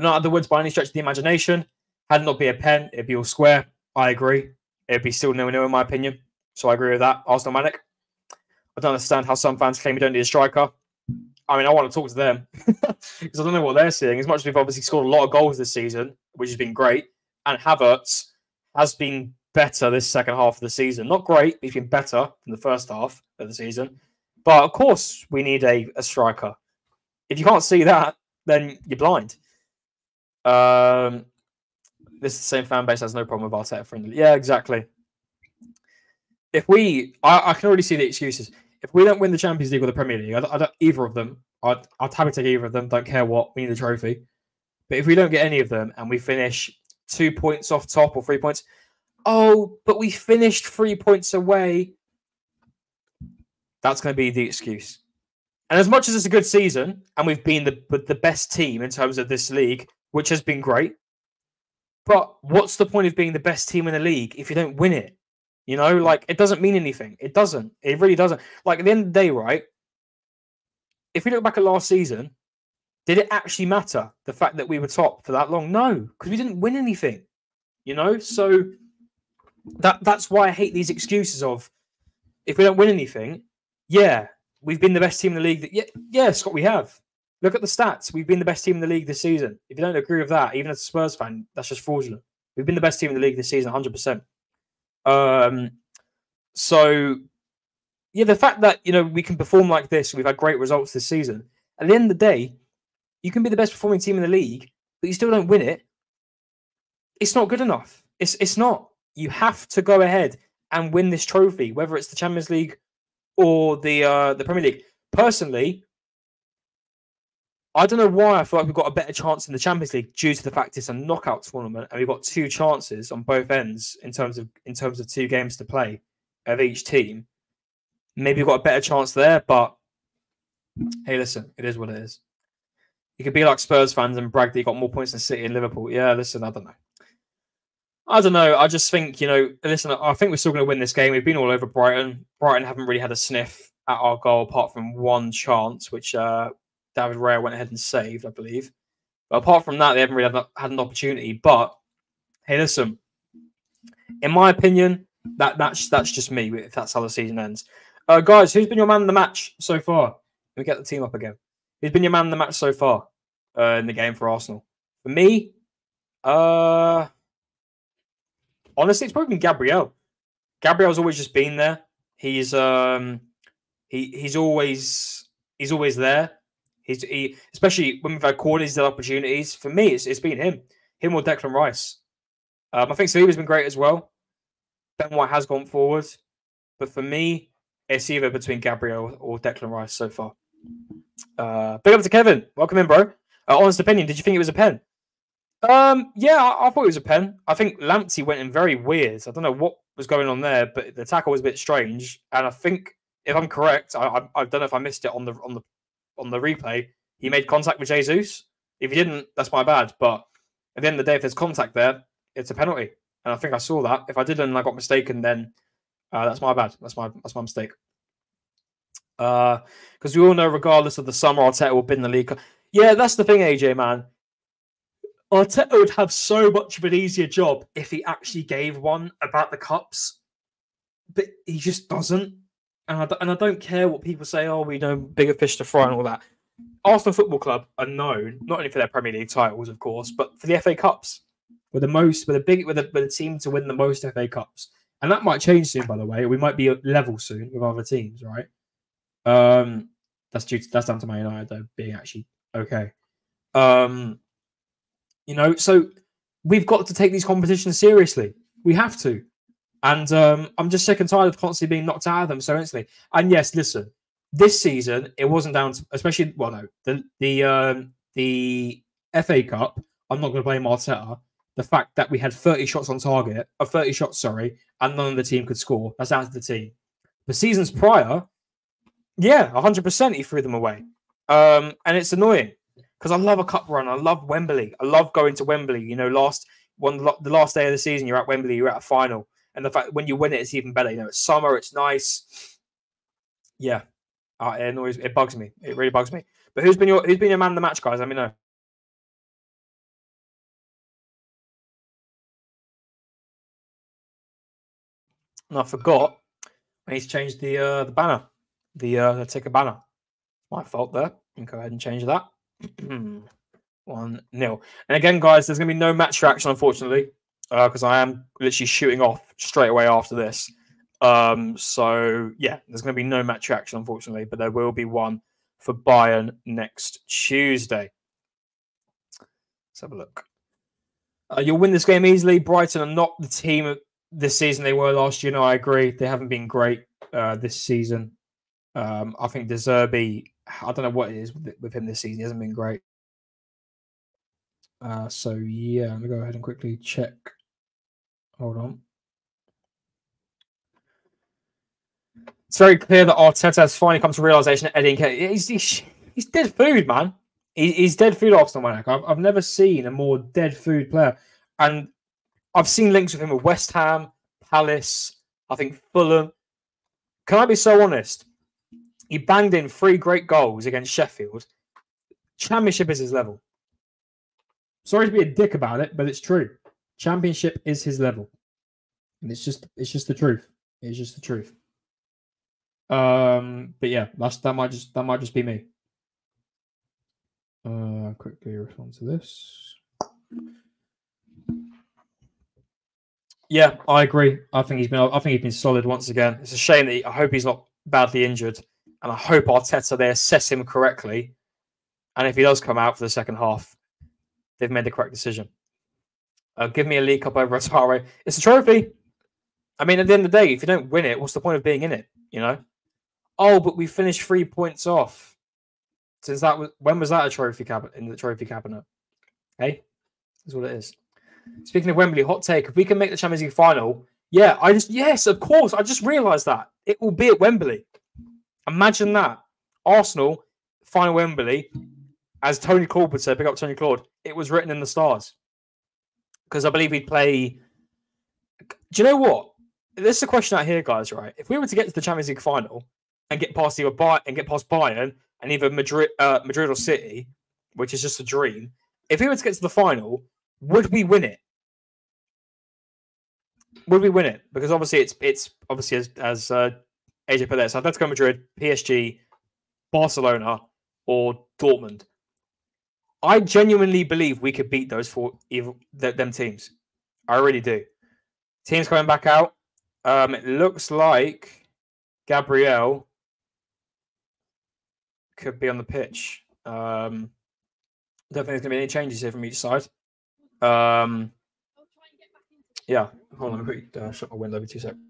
Not other words by any stretch of the imagination. Had it not be a pen, it'd be all square. I agree. It'd be still no no in my opinion. So I agree with that. Arsenal Manic. I don't understand how some fans claim we don't need a striker. I mean, I want to talk to them because I don't know what they're seeing. As much as we've obviously scored a lot of goals this season, which has been great, and Havertz has been better this second half of the season. Not great, but he's been better than the first half of the season. But of course, we need a, a striker. If you can't see that, then you're blind. Um, this is the same fan base has no problem with Arteta friendly. Yeah, exactly. If we, I, I, can already see the excuses. If we don't win the Champions League or the Premier League, I, I don't, either of them, I'd, I'd happy take either of them. Don't care what. We need the trophy. But if we don't get any of them and we finish two points off top or three points, oh, but we finished three points away. That's going to be the excuse. And as much as it's a good season, and we've been the the best team in terms of this league, which has been great, but what's the point of being the best team in the league if you don't win it? You know, like it doesn't mean anything. It doesn't. It really doesn't. Like at the end of the day, right? If we look back at last season, did it actually matter the fact that we were top for that long? No, because we didn't win anything. You know, so that that's why I hate these excuses of if we don't win anything, yeah, we've been the best team in the league. That, yeah, yeah, Scott, we have. Look at the stats. We've been the best team in the league this season. If you don't agree with that, even as a Spurs fan, that's just fraudulent. We've been the best team in the league this season, 100%. Um, so, yeah, the fact that, you know, we can perform like this, we've had great results this season, at the end of the day, you can be the best performing team in the league, but you still don't win it. It's not good enough. It's, it's not. You have to go ahead and win this trophy, whether it's the Champions League or the uh, the Premier League. Personally, I don't know why I feel like we've got a better chance in the Champions League due to the fact it's a knockout tournament and we've got two chances on both ends in terms of in terms of two games to play of each team. Maybe we've got a better chance there, but hey, listen, it is what it is. You could be like Spurs fans and brag that you got more points than City and Liverpool. Yeah, listen, I don't know. I don't know. I just think, you know, listen, I think we're still going to win this game. We've been all over Brighton. Brighton haven't really had a sniff at our goal apart from one chance, which uh, David Raya went ahead and saved, I believe. But apart from that, they haven't really had, had an opportunity. But hey, listen, in my opinion, that that's that's just me. If that's how the season ends, uh, guys, who's been your man in the match so far? Let me get the team up again. Who's been your man in the match so far uh, in the game for Arsenal? For me, uh, honestly, it's probably been Gabriel. Gabriel's always just been there. He's um, he he's always he's always there. He's he, especially when we've had corners and opportunities. For me, it's, it's been him, him or Declan Rice. Um, I think Saliba's been great as well. Ben White has gone forward, but for me, it's either between Gabriel or Declan Rice so far. Uh, big up to Kevin. Welcome in, bro. Uh, honest opinion, did you think it was a pen? Um, yeah, I, I, thought it was a pen. I think Lamptey went in very weird. I don't know what was going on there, but the tackle was a bit strange. And I think, if I'm correct, I, I, I don't know if I missed it on the on the on the replay, he made contact with Jesus. If he didn't, that's my bad. But at the end of the day, if there's contact there, it's a penalty. And I think I saw that. If I didn't I got mistaken, then uh, that's my bad. That's my that's my mistake. Because uh, we all know, regardless of the summer, Arteta will win the league. Yeah, that's the thing, AJ man. Arteta would have so much of an easier job if he actually gave one about the cups, but he just doesn't and I, and I don't care what people say. Oh, we know bigger fish to fry and all that. Arsenal Football Club are known not only for their Premier League titles, of course, but for the FA Cups. We're the most, we're the big, we're the, the team to win the most FA Cups, and that might change soon. By the way, we might be level soon with other teams, right? Um, that's due to, that's down to Man United though being actually okay. Um, you know, so we've got to take these competitions seriously. We have to. And um, I'm just sick and tired of constantly being knocked out of them so instantly. And yes, listen, this season it wasn't down to, especially well, no, the the um, the FA Cup. I'm not going to blame Arteta, the fact that we had 30 shots on target, or uh, 30 shots, sorry, and none of the team could score. That's out of the team. The seasons prior, yeah, 100% he threw them away. Um, and it's annoying because I love a cup run. I love Wembley. I love going to Wembley. You know, last one the last day of the season, you're at Wembley, you're at a final, and the fact when you win it, it's even better. You know, it's summer, it's nice. Yeah, uh, it annoys, it bugs me. It really bugs me. But who's been your who's been your man of the match, guys? Let me know. And I forgot I need to change the uh, the banner, the uh, the ticker banner. My fault there. Go ahead and change that. One nil. And again, guys, there's going to be no match reaction, unfortunately, because uh, I am literally shooting off straight away after this. Um, so yeah, there's going to be no match reaction, unfortunately, but there will be one for Bayern next Tuesday. Let's have a look. Uh, you'll win this game easily. Brighton are not the team this season they were last year. No, I agree. They haven't been great uh, this season. Um, I think De Zerbi, I don't know what it is with, with him this season. He hasn't been great. Uh, so yeah, let me go ahead and quickly check. Hold on. It's very clear that Arteta has finally come to realization that Eddie Nketiah, he's, he's, he's dead food, man. He, he's dead food, Arsenal man. I've, I've never seen a more dead food player. And I've seen links with him with West Ham, Palace, I think Fulham. Can I be so honest? He banged in three great goals against Sheffield. Championship is his level. Sorry to be a dick about it, but it's true. Championship is his level. And it's just it's just the truth. It's just the truth. Um, but yeah, that's that might just that might just be me. Uh quickly respond to this. Yeah, I agree. I think he's been I think he's been solid once again. It's a shame that he, I hope he's not badly injured, and I hope Arteta they assess him correctly. And if he does come out for the second half, they've made the correct decision. Uh, give me a League Cup over Atari. It's a trophy. I mean, at the end of the day, if you don't win it, what's the point of being in it? You know. Oh, but we finished three points off. Since that was when was that a trophy cabinet in the trophy cabinet? Hey, that's what it is. Speaking of Wembley, hot take: if we can make the Champions League final, yeah, I just yes, of course. I just realised that it will be at Wembley. Imagine that Arsenal final Wembley as Tony Claude would say, pick up Tony Claude, it was written in the stars. Because I believe he'd play. Do you know what? This is a question out here, guys, right? If we were to get to the Champions League final and get past either Bayern and get past Bayern and either Madrid, uh, Madrid or City, which is just a dream, if we were to get to the final, would we win it? Would we win it? Because obviously it's it's obviously as as uh, AJ put there, so Atletico Madrid, PSG, Barcelona, or Dortmund. I genuinely believe we could beat those four th- them teams. I really do. Teams coming back out. Um, it looks like Gabriel could be on the pitch. Um, don't think there's going to be any changes here from each side. Um, yeah, hold on, let me uh, shut my window for two seconds.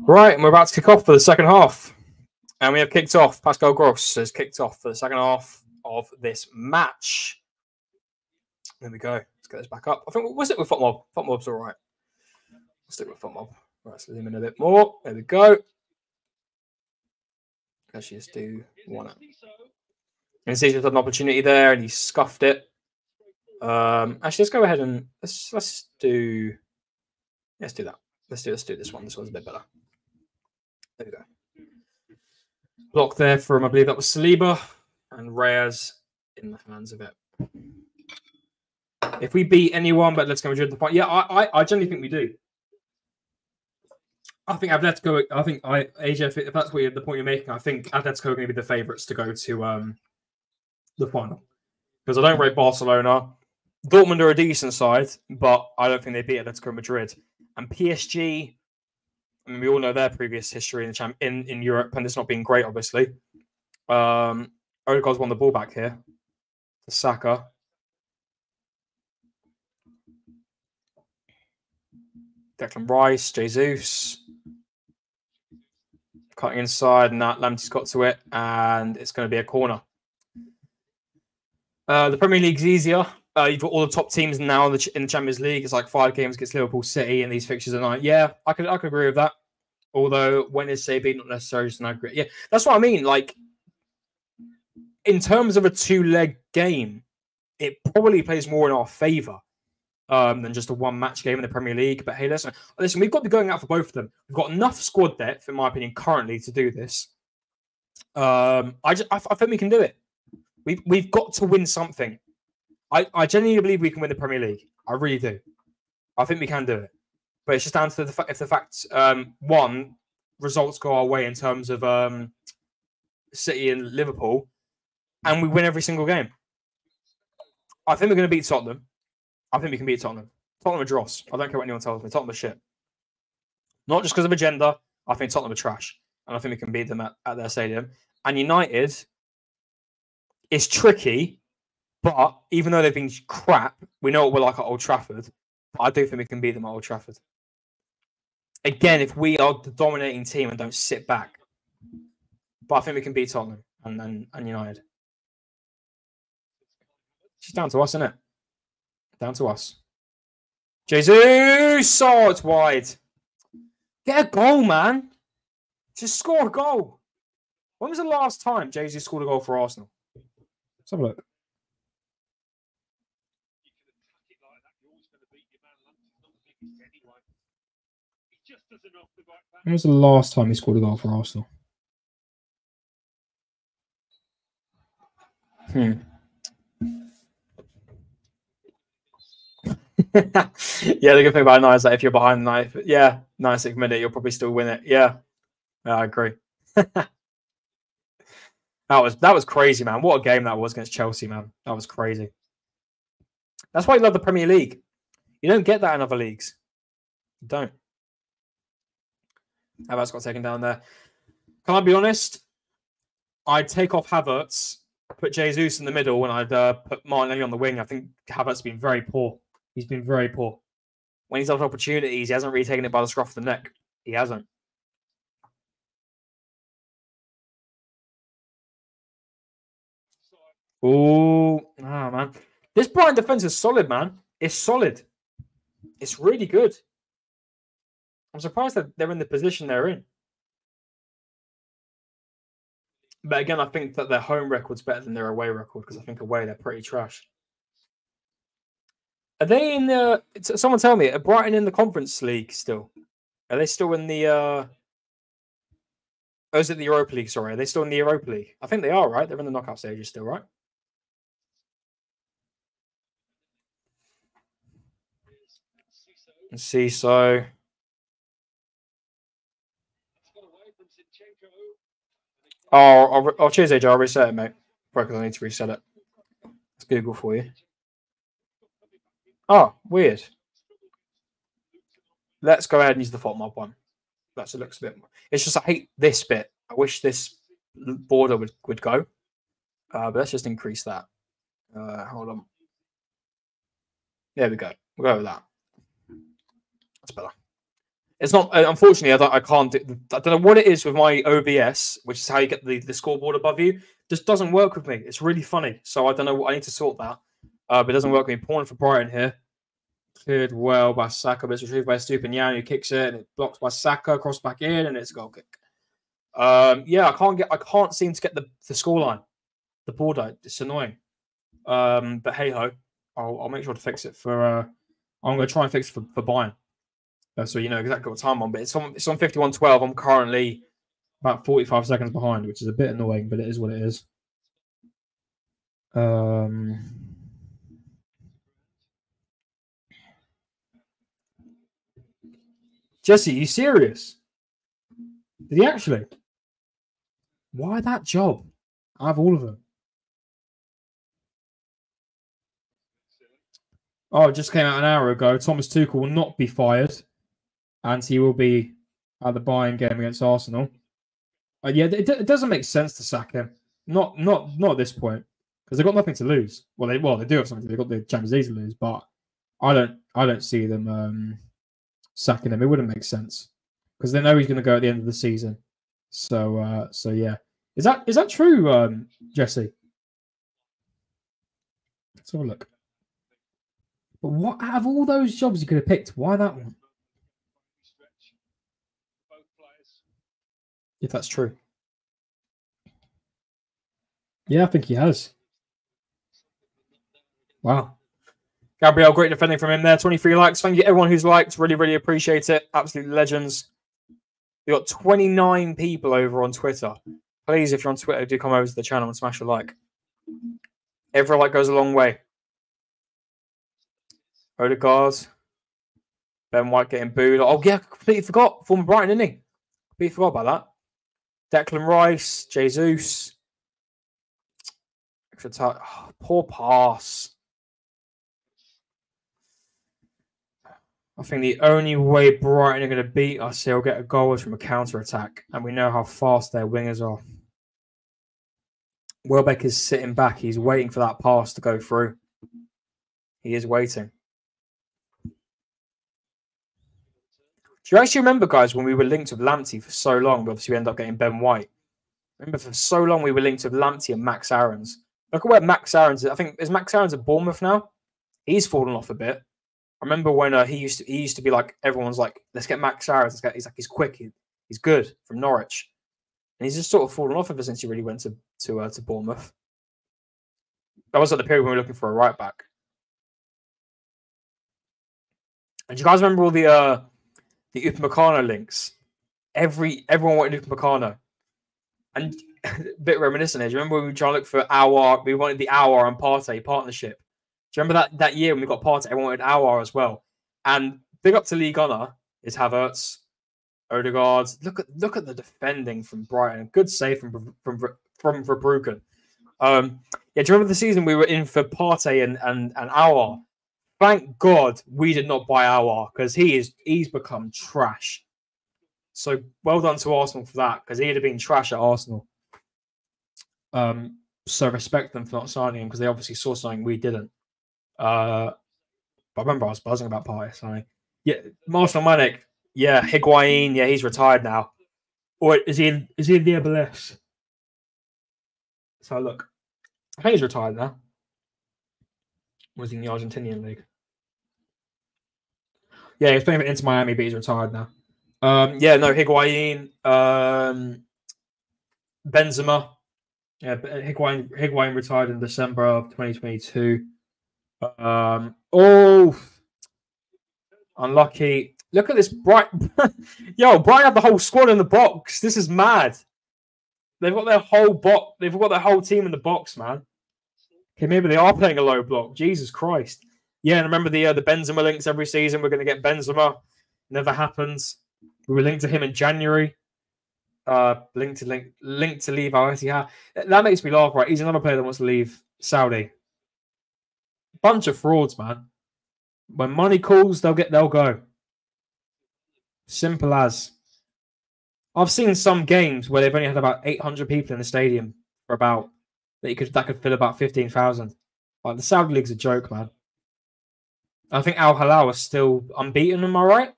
Right, and we're about to kick off for the second half. And we have kicked off. Pascal Gross has kicked off for the second half of this match. There we go. Let's get this back up. I think was it with FotMob? FotMob's all right. Let's stick with FotMob. Right, let's zoom in a bit more. There we go. Actually, just do one. And see, there's an opportunity there, and he scuffed it. Um, actually, let's go ahead and let's let's do let's do that. Let's do let's do this one. This one's a bit better. There we go. Block there from I believe that was Saliba and Raya in the hands of it. If we beat anyone, but let's go Madrid the point. Yeah, I, I, I generally think we do. I think Atletico. I think I AJ. If, that's what the point you're making, I think Atletico are going to be the favourites to go to um the final because I don't rate Barcelona. Dortmund are a decent side, but I don't think they beat Atletico Madrid. And PSG, I mean, we all know their previous history in the champ in, in Europe, and it's not been great, obviously. Um, Odegaard's won the ball back here to Saka. Declan Rice, Jesus. Cutting inside, and that Lamptey's got to it, and it's going to be a corner. Uh, the Premier League's easier. Uh, you've got all the top teams now in the, in the Champions League. It's like five games against Liverpool City, and these fixtures are like, yeah, I could I could agree with that. Although when is City not necessarily just an agree. Yeah, that's what I mean. Like in terms of a two leg game, it probably plays more in our favour um, than just a one match game in the Premier League. But hey, listen, listen, we've got to be going out for both of them. We've got enough squad depth, in my opinion, currently to do this. Um, I just I, I think we can do it. We've we've got to win something. I, I genuinely believe we can win the Premier League. I really do. I think we can do it. But it's just down to the fact if the fact um, one results go our way in terms of um, City and Liverpool, and we win every single game. I think we're going to beat Tottenham. I think we can beat Tottenham. Tottenham are dross. I don't care what anyone tells me. Tottenham are shit. Not just because of agenda. I think Tottenham are trash, and I think we can beat them at, at their stadium. And United is tricky, but even though they've been crap, we know what we're like at Old Trafford. I do think we can beat them at Old Trafford. Again, if we are the dominating team and don't sit back, but I think we can beat Tottenham and and, and United. It's down to us, isn't it? Down to us. Jesus! Oh, it's wide. Get a goal, man. Just score a goal. When was the last time Jesus scored a goal for Arsenal? Let's have a look. When was the last time he scored a goal for Arsenal? Hmm. yeah, the good thing about night is that if you're behind the knife, yeah, 96 minute, you'll probably still win it. Yeah, yeah I agree. that was that was crazy, man. What a game that was against Chelsea, man. That was crazy. That's why you love the Premier League. You don't get that in other leagues. You don't. Havertz got taken down there. Can I be honest? I'd take off Havertz, put Jesus in the middle, and I'd uh, put Martinelli on the wing. I think Havertz has been very poor. He's been very poor. When he's had opportunities, he hasn't really taken it by the scruff of the neck. He hasn't. Oh, man. This Brighton defense is solid, man. It's solid. It's really good. I'm surprised that they're in the position they're in. But again, I think that their home record's better than their away record because I think away they're pretty trash. Are they in the? Someone tell me. Are Brighton in the Conference League still? Are they still in the? uh Oh, is it the Europa League? Sorry, are they still in the Europa League? I think they are, right? They're in the knockout stages still, right? And see, so Oh, I'll, I'll cheers, AJ. I'll reset it, mate. Because I need to reset it. Let's Google for you. Oh, weird. Let's go ahead and use the FotMob one. That's it looks a bit more. It's just I hate this bit. I wish this border would, would go. Uh, but let's just increase that. Uh, hold on. There we go. We'll go with that. That's better. It's not. Uh, unfortunately, I, don't, I can't. I don't know what it is with my OBS, which is how you get the, the scoreboard above you. Just doesn't work with me. It's really funny. So I don't know. what I need to sort that. Uh, but it doesn't work with me. For Brighton here. Cleared well by Saka, but it's retrieved by Estupiñán, who kicks it, and it blocks by Saka, cross back in, and it's a goal kick. Um, yeah, I can't get. I can't seem to get the the scoreline, the border. It's annoying. Um, but hey ho, I'll, I'll make sure to fix it for. Uh, I'm going to try and fix it for, for Bayern so you know exactly what time I'm on. But it's on it's on 51.12. I'm currently about 45 seconds behind, which is a bit annoying, but it is what it is. Um, Jesse, you serious? Did he actually? Why that job? I have all of them. Oh, it just came out an hour ago. Thomas Tuchel will not be fired and he will be at the Bayern game against Arsenal. Uh, yeah, it, it, doesn't make sense to sack him. Not not not at this point because they've got nothing to lose. Well, they well they do have something. They've got the Champions League to lose, but I don't I don't see them um, sacking him. It wouldn't make sense because they know he's going to go at the end of the season. So uh, so yeah, is that is that true, um, Jesse? Let's have a look. But what out of all those jobs you could have picked, why that one? If that's true. Yeah, I think he has. Wow. Gabriel, great defending from him there. 23 likes. Thank you everyone who's liked. Really, really appreciate it. Absolute legends. We got 29 people over on Twitter. Please, if you're on Twitter, do come over to the channel and smash a like. Every like goes a long way. Odegaard. Ben White getting booed. Oh, yeah, I completely forgot. Former Brighton, didn't he? Completely forgot about that. Declan Rice, Jesus. Extra touch. Oh, poor pass. I think the only way Brighton are going to beat us here will get a goal is from a counter attack, and we know how fast their wingers are. Welbeck is sitting back. He's waiting for that pass to go through. He is waiting. You actually remember, guys, when we were linked with Lamptey for so long? Obviously, we ended up getting Ben White. Remember, for so long we were linked with Lamptey and Max Aarons. Look at where Max Aarons is. I think is Max Aarons at Bournemouth now. He's fallen off a bit. I remember when uh, he used to he used to be like everyone's like, let's get Max Aarons. He's like he's quick, he, he's good from Norwich, and he's just sort of fallen off ever since he really went to to uh, to Bournemouth. That was at the period when we were looking for a right back. And do you guys remember all the uh the Upamecano links? Every everyone wanted Upamecano. And a bit reminiscent here. Do you remember when we were trying to look for our we wanted the Aouar and Partey partnership? Do you remember that that year when we got Partey, everyone wanted Aouar as well. And big up to League Honor is Havertz, Odegaard. Look at look at the defending from Brighton. Good save from from from Verbruggen. Um, yeah, do you remember the season we were in for Partey and and and Aouar? Thank God we did not buy Aouar because he is he's become trash. So well done to Arsenal for that because he'd have been trash at Arsenal. Um, so respect them for not signing him because they obviously saw something we didn't. Uh, I remember I was buzzing about Pius. Sorry. Yeah, Arsenal Manic. Yeah, Higuain. Yeah, he's retired now. Or is he? In, is he in the MLS? So look, I think he's retired now. Was in the Argentinian league? Yeah, he's playing for Inter Miami, but he's retired now. Um, yeah, no, Higuain, um, Benzema. Yeah, Higuain, Higuain retired in December of 2022. Um, oh, unlucky. Look at this bright. Yo, Brighton have the whole squad in the box. This is mad. They've got their whole box. They've got their whole team in the box, man. Okay, maybe they are playing a low block. Jesus Christ. Yeah, and remember the uh, the Benzema links every season. We're going to get Benzema. Never happens. We were linked to him in January. Uh, linked to link, linked to leave Al That makes me laugh. Right, he's another player that wants to leave Saudi bunch of frauds, man. When money calls, they'll get they'll go. Simple as. I've seen some games where they've only had about 800 people in the stadium for about that you could that could fill about 15,000. Like the Saudi league's a joke, man. I think Al Hilal is still unbeaten. Am I right?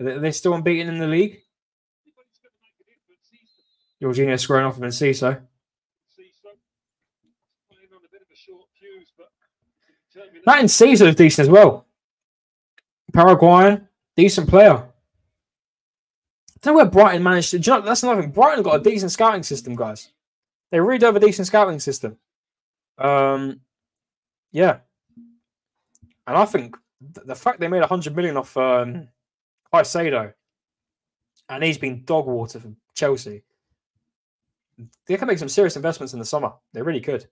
Are they still unbeaten in the league? Jorginho scoring off of Enciso. That Caesar is decent as well. Paraguayan, decent player. I don't know where Brighton managed to. You know, that's another thing. Brighton got a decent scouting system, guys. They really have a decent scouting system. Um, yeah, and I think the fact they made 100 million off um, Caicedo, and he's been dog water for Chelsea. They can make some serious investments in the summer. They really could.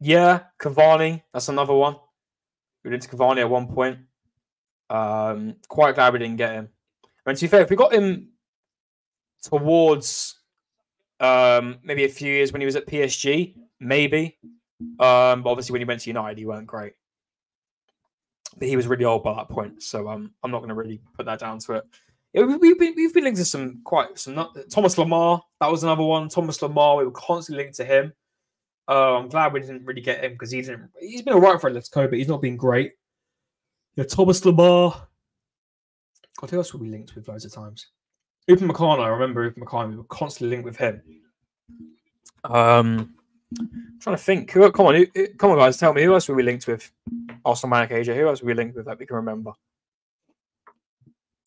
Yeah, Cavani. That's another one. We did Cavani at one point. Um, quite glad we didn't get him. I mean, to be fair, if we got him towards um, maybe a few years when he was at PSG, maybe. Um, but obviously, when he went to United, he weren't great. but he was really old by that point. So um, I'm not going to really put that down to it. Yeah, we, we've been we've been linked to some quite some Thomas Lemar. That was another one. Thomas Lemar. We were constantly linked to him. Uh, I'm glad we didn't really get him because he didn't. He's been alright for Atletico, but he's not been great. Yeah, Thomas Lemar. God, who else were we linked with loads of times? Upamecano. I remember Upamecano. We were constantly linked with him. Um, I'm trying to think. Who, come on, who, come on, guys, tell me who else were we linked with? Arsenal Manic AJ. Who else were we linked with that we can remember?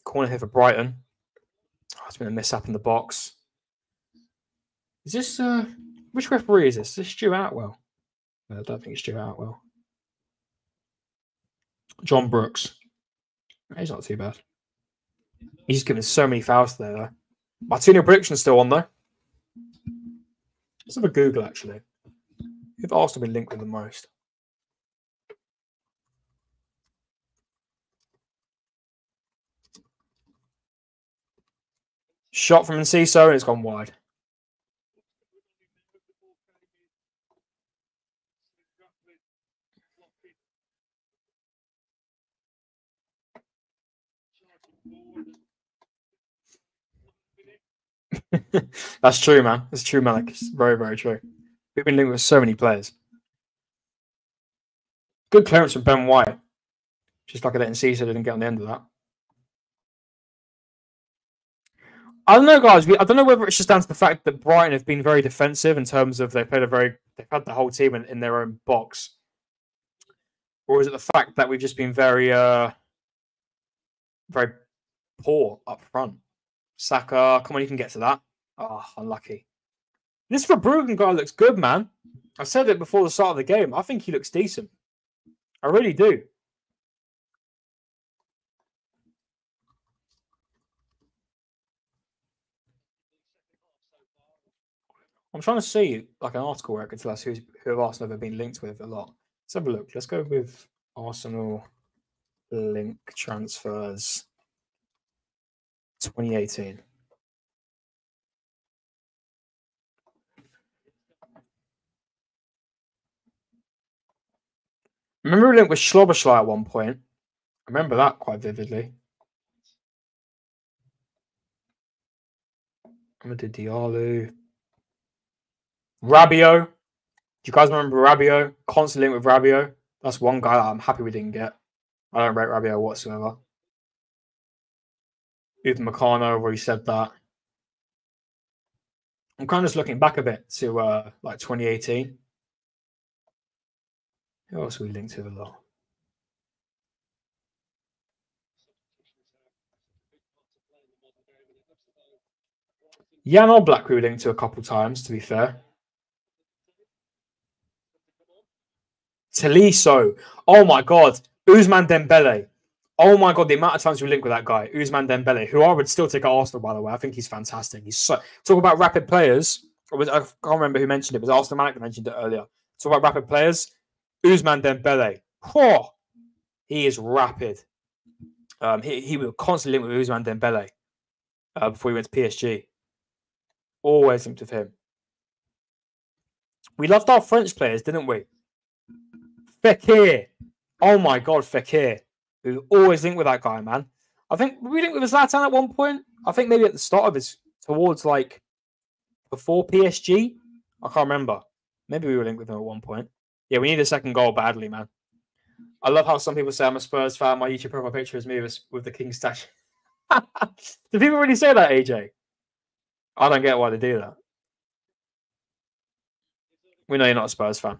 Corner here for Brighton. Oh, it's been a mishap in the box. Is this uh which referee is this? Is this Stu Attwell? No, I don't think it's Stu Attwell. John Brooks. He's not too bad. He's given so many fouls there though. Martino prediction's still on though. Let's have a Google actually. Who've Arsenal been linked with the most? Shot from Enciso and it's gone wide. That's true, man. That's true, Malik. It's very, very true. We've been linked with so many players. Good clearance from Ben White. Just like I didn't see, so I didn't get on the end of that. I don't know, guys. I don't know whether it's just down to the fact that Brighton have been very defensive in terms of they played a very they've had the whole team in, in their own box, or is it the fact that we've just been very uh very poor up front? Saka, come on, you can get to that. Oh, unlucky. This Verbruggen guy looks good, man. I said it before the start of the game. I think he looks decent. I really do. I'm trying to see like an article where I can tell us who's, who Arsenal have been linked with a lot. Let's have a look. Let's go with Arsenal link transfers 2018. Remember we linked with Szoboszlai at one point. I remember that quite vividly. Amadou Diallo. Rabiot. Do you guys remember Rabiot? Constantly linked with Rabiot. That's one guy that I'm happy we didn't get. I don't rate Rabiot whatsoever. Ethan Meccano already said that. I'm kind of just looking back a bit to uh, like 2018. Who else we linked to a lot? Jan Oblak we were linked to a couple times, to be fair. Tolisso. Oh my god. Ousmane Dembele. Oh my god, the amount of times we link with that guy, Ousmane Dembele, who I would still take at Arsenal, by the way. I think he's fantastic. He's so talk about rapid players. Was, I can't remember who mentioned it. Was Arsenal Manic mentioned it earlier. Talk about rapid players. Ousmane Dembele. Whoa, he is rapid. Um, he, he was constantly linked with Ousmane Dembele uh, before he went to PSG. Always linked with him. We loved our French players, didn't we? Fekir. Oh my God, Fekir. We always linked with that guy, man. I think we linked with Zlatan at one point. I think maybe at the start of his, towards like before PSG. I can't remember. Maybe we were linked with him at one point. Yeah, we need a second goal badly, man. I love how some people say I'm a Spurs fan. My YouTube profile picture is me with, with the King statue. do people really say that, AJ? I don't get why they do that. We know you're not a Spurs fan.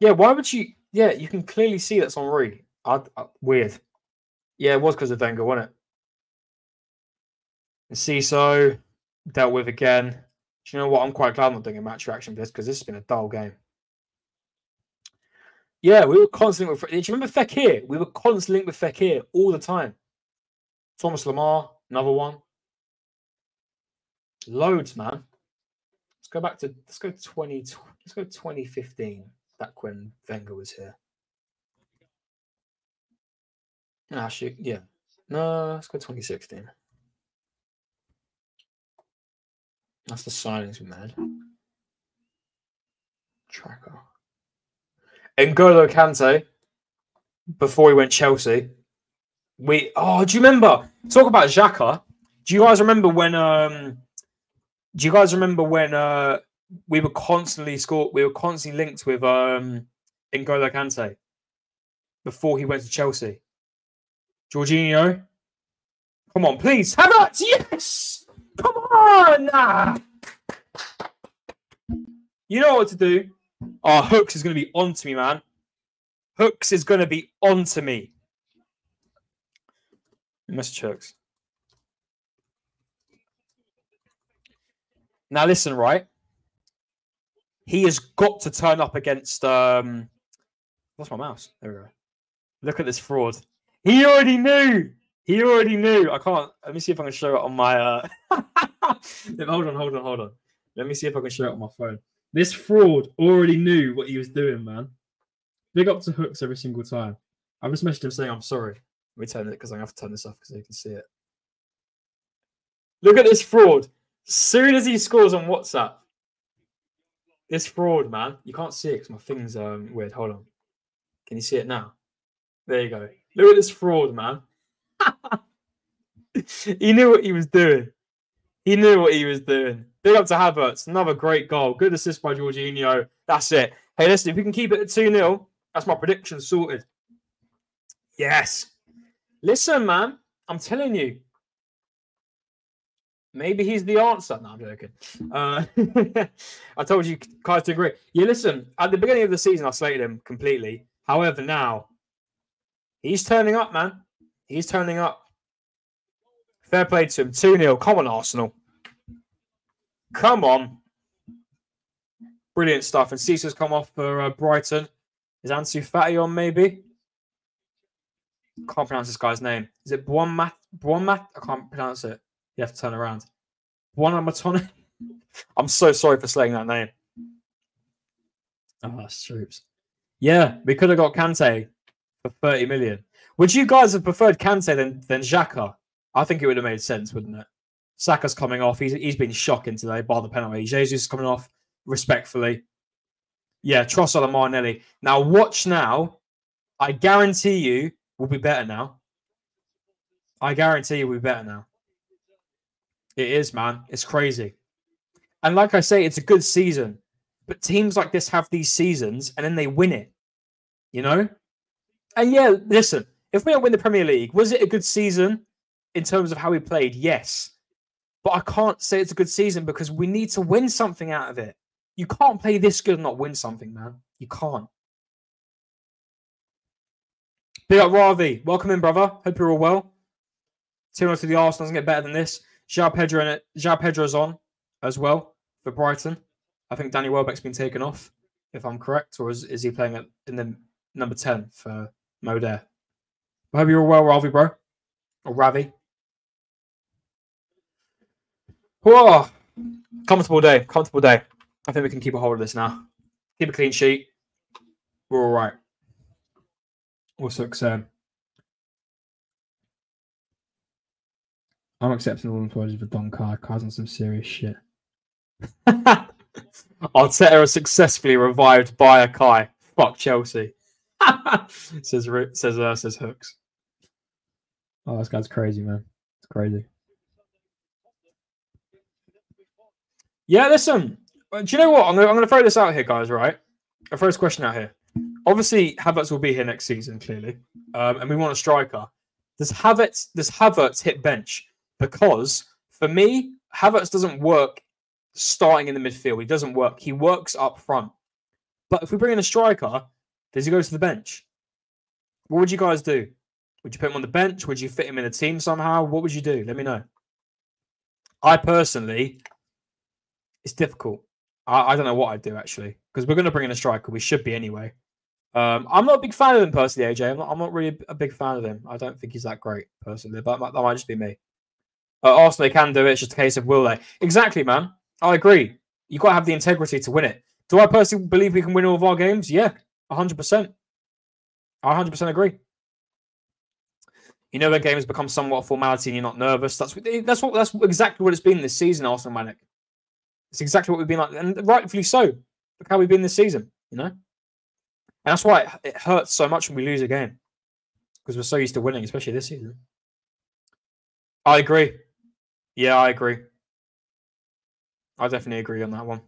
Yeah, why would you? Yeah, you can clearly see that's Henry. I, I, weird. Yeah, it was because of Wenger, wasn't it? Enciso dealt with again. Do you know what? I'm quite glad I'm not doing a match reaction for this because this has been a dull game. Yeah, we were constantly with. Do you remember Fekir? We were constantly with Fekir all the time. Thomas Lemar, another one. Loads, man. Let's go back to let's go 20 let's go 2015, back when Wenger was here. Actually, yeah. No, let's go 2016. That's the signings we made. Tracker. N'Golo Kante. before he went Chelsea. We oh, do you remember? Talk about Xhaka. Do you guys remember when? Um, do you guys remember when uh, we were constantly scored? We were constantly linked with um, N'Golo Kante before he went to Chelsea. Jorginho, come on, please, have it. Yes, on. Nah. You know what to do. Oh, Hooks is going to be on to me, man. Hooks is going to be on to me. Message Hooks. Now listen, right? He has got to turn up against um what's my mouse? There we go. Look at this fraud. He already knew. He already knew. I can't let me see if I can show it on my uh hold on, hold on, hold on. Let me see if I can show it on my phone. This fraud already knew what he was doing, man. Big up to Hooks every single time. I just messaged him saying I'm sorry. Let me turn it because I have to turn this off because you can see it. Look at this fraud. Soon as he scores on WhatsApp, this fraud, man. You can't see it because my thing's um, weird. Hold on. Can you see it now? There you go. Look at this fraud, man. he knew what he was doing. He knew what he was doing. Big up to Havertz. Another great goal. Good assist by Jorginho. That's it. Hey, listen, if we can keep it at 2 0, that's my prediction sorted. Yes. Listen, man, I'm telling you. Maybe he's the answer. No, I'm joking. Uh, I told you, guys to agree. Yeah, listen, at the beginning of the season, I slated him completely. However, now he's turning up, man. He's turning up. Fair play to him. 2 0. Come on, Arsenal. Come on. Brilliant stuff. And Caesar's come off for uh, Brighton. Is Ansu Fati on maybe? Can't pronounce this guy's name. Is it Buonmat? Buonmat? I can't pronounce it. You have to turn around. Buonamatone? I'm so sorry for slaying that name. Ah, oh. Yeah, we could have got Kante for 30 million. Would you guys have preferred Kante than, than Xhaka? I think it would have made sense, wouldn't it? Saka's coming off. He's, he's been shocking today by the penalty. Jesus is coming off respectfully. Yeah, Trossard and Martinelli. Now, watch now. I guarantee you will be better now. I guarantee you will be better now. It is, man. It's crazy. And like I say, it's a good season. But teams like this have these seasons and then they win it. You know? And yeah, listen, if we don't win the Premier League, was it a good season in terms of how we played? Yes. But I can't say it's a good season because we need to win something out of it. You can't play this good and not win something, man. You can't. Big up Ravi. Welcome in, brother. Hope you're all well. 2 to the Arsenal doesn't get better than this. João Pedro in it. João Pedro's on as well for Brighton. I think Danny Welbeck's been taken off, if I'm correct, or is, is he playing at, in the number 10 for Moder? I hope you're all well, Ravi, bro. Or Ravi. Whoa. Comfortable day. Comfortable day. I think we can keep a hold of this now. Keep a clean sheet. We're all right. What's Sam? I'm accepting all employees for Don Car causing some serious shit. Arteta successfully revived by a Kai. Fuck Chelsea. says says uh, says Hooks. Oh, this guy's crazy, man. It's crazy. Yeah, listen. Uh, do you know what? I'm going to throw this out here, guys. Right? A first question out here. Obviously, Havertz will be here next season, clearly, um, and we want a striker. Does Havertz does Havertz hit bench? Because for me, Havertz doesn't work starting in the midfield. He doesn't work. He works up front. But if we bring in a striker, does he go to the bench? What would you guys do? Would you put him on the bench? Would you fit him in the team somehow? What would you do? Let me know. I personally, it's difficult. I, I don't know what I'd do actually because we're going to bring in a striker. We should be anyway. Um, I'm not a big fan of him personally, AJ. I'm not, I'm not really a big fan of him. I don't think he's that great personally, but that might just be me. Uh, Arsenal can do it. It's just a case of will they? Exactly, man. I agree. You've got to have the integrity to win it. Do I personally believe we can win all of our games? Yeah, 100%. I 100% agree. You know when games become somewhat a formality and you're not nervous. That's that's what that's exactly what it's been this season, Arsenal Manic. It's exactly what we've been like, and rightfully so. Look how we've been this season, you know. And that's why it hurts so much when we lose a game. because we're so used to winning, especially this season. I agree. Yeah, I agree. I definitely agree on that one.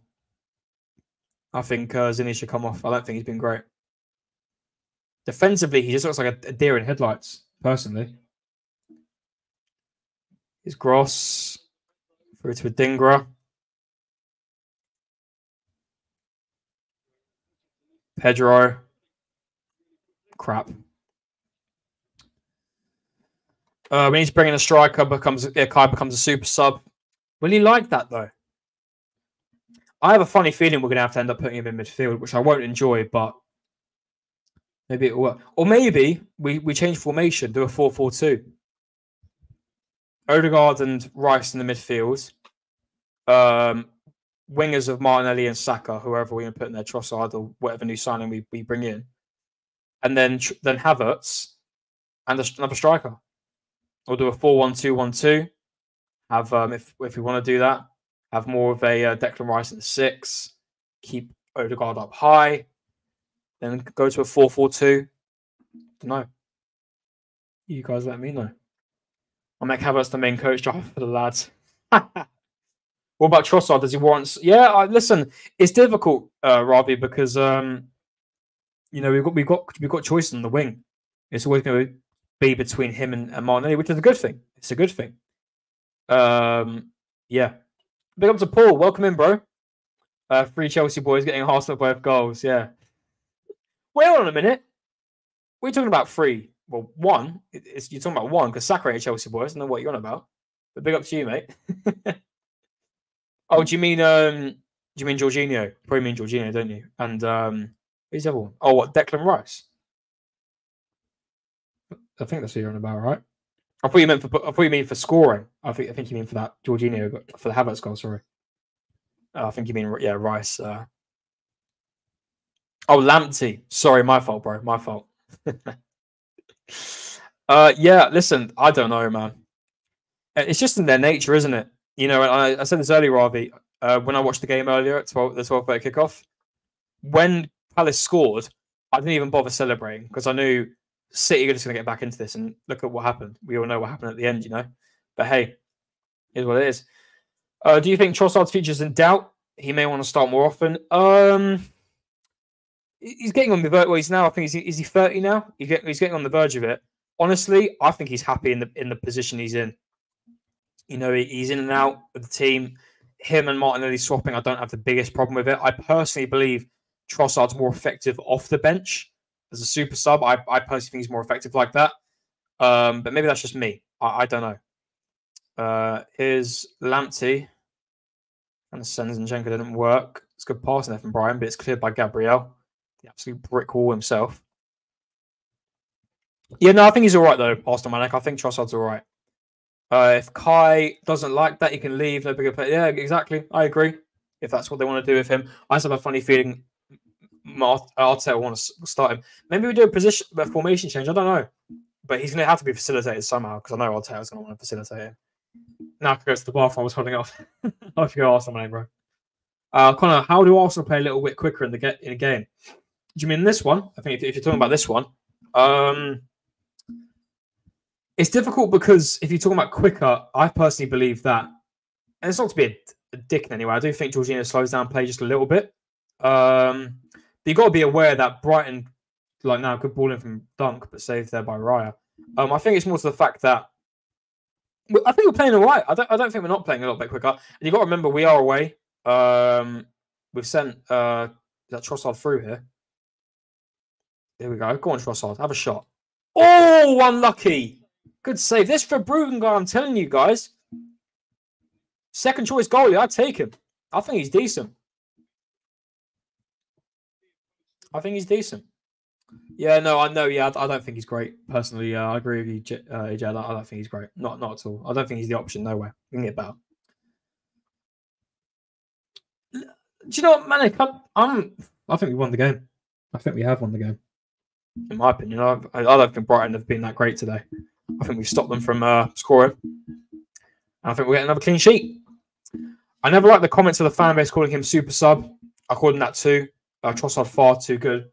I think uh, Zinni should come off. I don't think he's been great. Defensively, he just looks like a, a deer in headlights, personally. He's Gross through to Adingra. Pedro. Crap. Uh, we need to bring in a striker. Becomes yeah, Kai becomes a super sub. Will he like that though? I have a funny feeling we're going to have to end up putting him in midfield, which I won't enjoy, but maybe it will work. Or maybe we, we change formation, do a 4 4 2. Odegaard and Rice in the midfield. Um, wingers of Martinelli and Saka, whoever we're going to put in there, Trossard or whatever new signing we, we bring in. And then then Havertz and another striker. We'll do a 4 1 2 1 2. Have, um, if, if we want to do that, have more of a uh, Declan Rice at the six, keep Odegaard up high, then go to a 4 4 2. No. You guys let me know. I'll make Havertz the main coach for the lads. what about Trossard? Does he want? Yeah, I, listen, it's difficult, uh, Ravi, because um, you know we've got we've got we've got choices on the wing. It's always going to be between him and, and Martinelli, which is a good thing. It's a good thing. Um, yeah, Big up to Paul. Welcome in, bro. Uh, three Chelsea boys getting a Arsenal both goals. Yeah. Wait on a minute. We're talking about three. Well, one. It's, you're talking about one because Saka ain't Chelsea boys. I don't know what you're on about. But big up to you, mate. oh, do you mean um? Do you mean Jorginho? Probably mean Jorginho, don't you? And um, who's the other one? Oh, what? Declan Rice. I think that's what you're on about, right? I thought you meant for I thought you mean for scoring. I think I think you mean for that Jorginho for the Havertz goal. Sorry, uh, I think you mean yeah Rice. Uh... Oh, Lamptey. Sorry, my fault, bro. My fault. uh, yeah. Listen, I don't know, man. It's just in their nature, isn't it? You know, I, I said this earlier, Ravi. Uh, when I watched the game earlier at 12, the 12 30 kickoff, when Palace scored, I didn't even bother celebrating because I knew City are just going to get back into this and look at what happened. We all know what happened at the end, you know. But hey, is what it is. Uh, do you think Trossard's future is in doubt? He may want to start more often. Um, he's getting on the verge. Well, he's now. I think he's is he thirty now? He's getting, he's getting on the verge of it. Honestly, I think he's happy in the in the position he's in. You know, he's in and out of the team. Him and Martinelli swapping, I don't have the biggest problem with it. I personally believe Trossard's more effective off the bench as a super sub. I, I personally think he's more effective like that. Um, but maybe that's just me. I, I don't know. Uh, here's Lamptey. And Zinchenko didn't work. It's good passing there from Brian, but it's cleared by Gabriel. The absolute brick wall himself. Yeah, no, I think he's all right, though, Arsenal Manic. I think Trossard's all right. Uh, if Kai doesn't like that, he can leave. No bigger play. Yeah, exactly. I agree. If that's what they want to do with him, I just have a funny feeling Arteta want to start him. Maybe we do a position, a formation change. I don't know, but he's going to have to be facilitated somehow because I know Arteta's going to want to facilitate him. Now I can go to the bathroom. I was holding off. I forget Arsenal name, bro. Uh, Conor, how do Arsenal play a little bit quicker in the get in a game? Do you mean this one? I think if, if you're talking about this one, um, it's difficult because if you're talking about quicker, I personally believe that, and it's not to be a, a dick in any way. I do think Jorginho slows down play just a little bit. Um, you got to be aware that Brighton, like now, good ball in from Dunk, but saved there by Raya. Um, I think it's more to the fact that I think we're playing all right. I don't, I don't think we're not playing a little bit quicker. And you've got to remember, we are away. Um, we've sent uh, that Trossard through here. There we go. Go on, Trossard. Have a shot. Oh, unlucky. Good save. This for guy. I'm telling you guys. Second choice goalie. I'd take him. I think he's decent. I think he's decent. Yeah, no, I know. Yeah, I, don't think he's great personally. Uh, I agree with you, uh. I don't, I think he's great. Not, not at all. I don't think he's the option. Nowhere. We can get better. Do you know what, Manic? I'm, I think we won the game. I think we have won the game. In my opinion, I, I don't think Brighton have been that great today. I think we've stopped them from uh, scoring. And I think we'll get another clean sheet. I never liked the comments of the fan base calling him super sub. I called him that too. Uh, Trossard far too good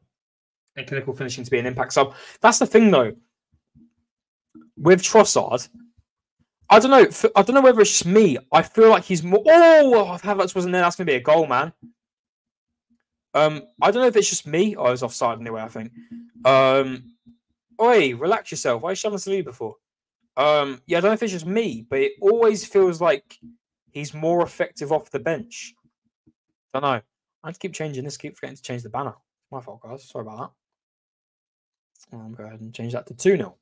and clinical finishing to be an impact sub. That's the thing, though. with Trossard, I don't know. I don't know whether it's just me. I feel like he's more. Oh, Havertz wasn't there. That's gonna be a goal, man. Um, I don't know if it's just me. I was offside anyway. I think. Um, oi, relax yourself. Why are you shoving Saliba for? Um, yeah, I don't know if it's just me, but it always feels like he's more effective off the bench. Don't know. I to keep changing this. Keep forgetting to change the banner. My fault, guys. Sorry about that. I'll go ahead and change that to 2 0.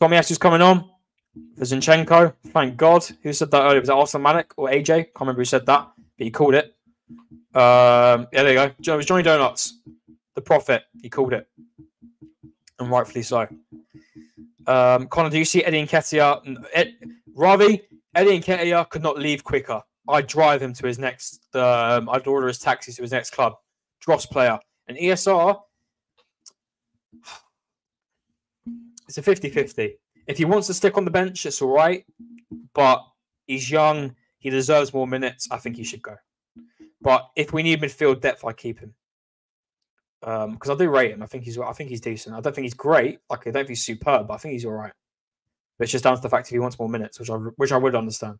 Tomiyasu's coming on for Zinchenko. Thank God. Who said that earlier? Was it Arsenal Manic or AJ? Can't remember who said that, but he called it. Um, yeah, there you go. It was Johnny Donuts, the prophet. He called it. And rightfully so. Um, Conor, do you see Eddie Nketiah? Ed, Ravi, Eddie Nketiah could not leave quicker. I'd drive him to his next, um, I'd order his taxi to his next club. Dross player. And ESR, it's a 50 50. If he wants to stick on the bench, it's all right. But he's young. He deserves more minutes. I think he should go. But if we need midfield depth, I keep him because um, I do rate him. I think he's I think he's decent. I don't think he's great. Like I don't think he's superb, but I think he's all right. But it's just down to the fact if he wants more minutes, which I which I would understand.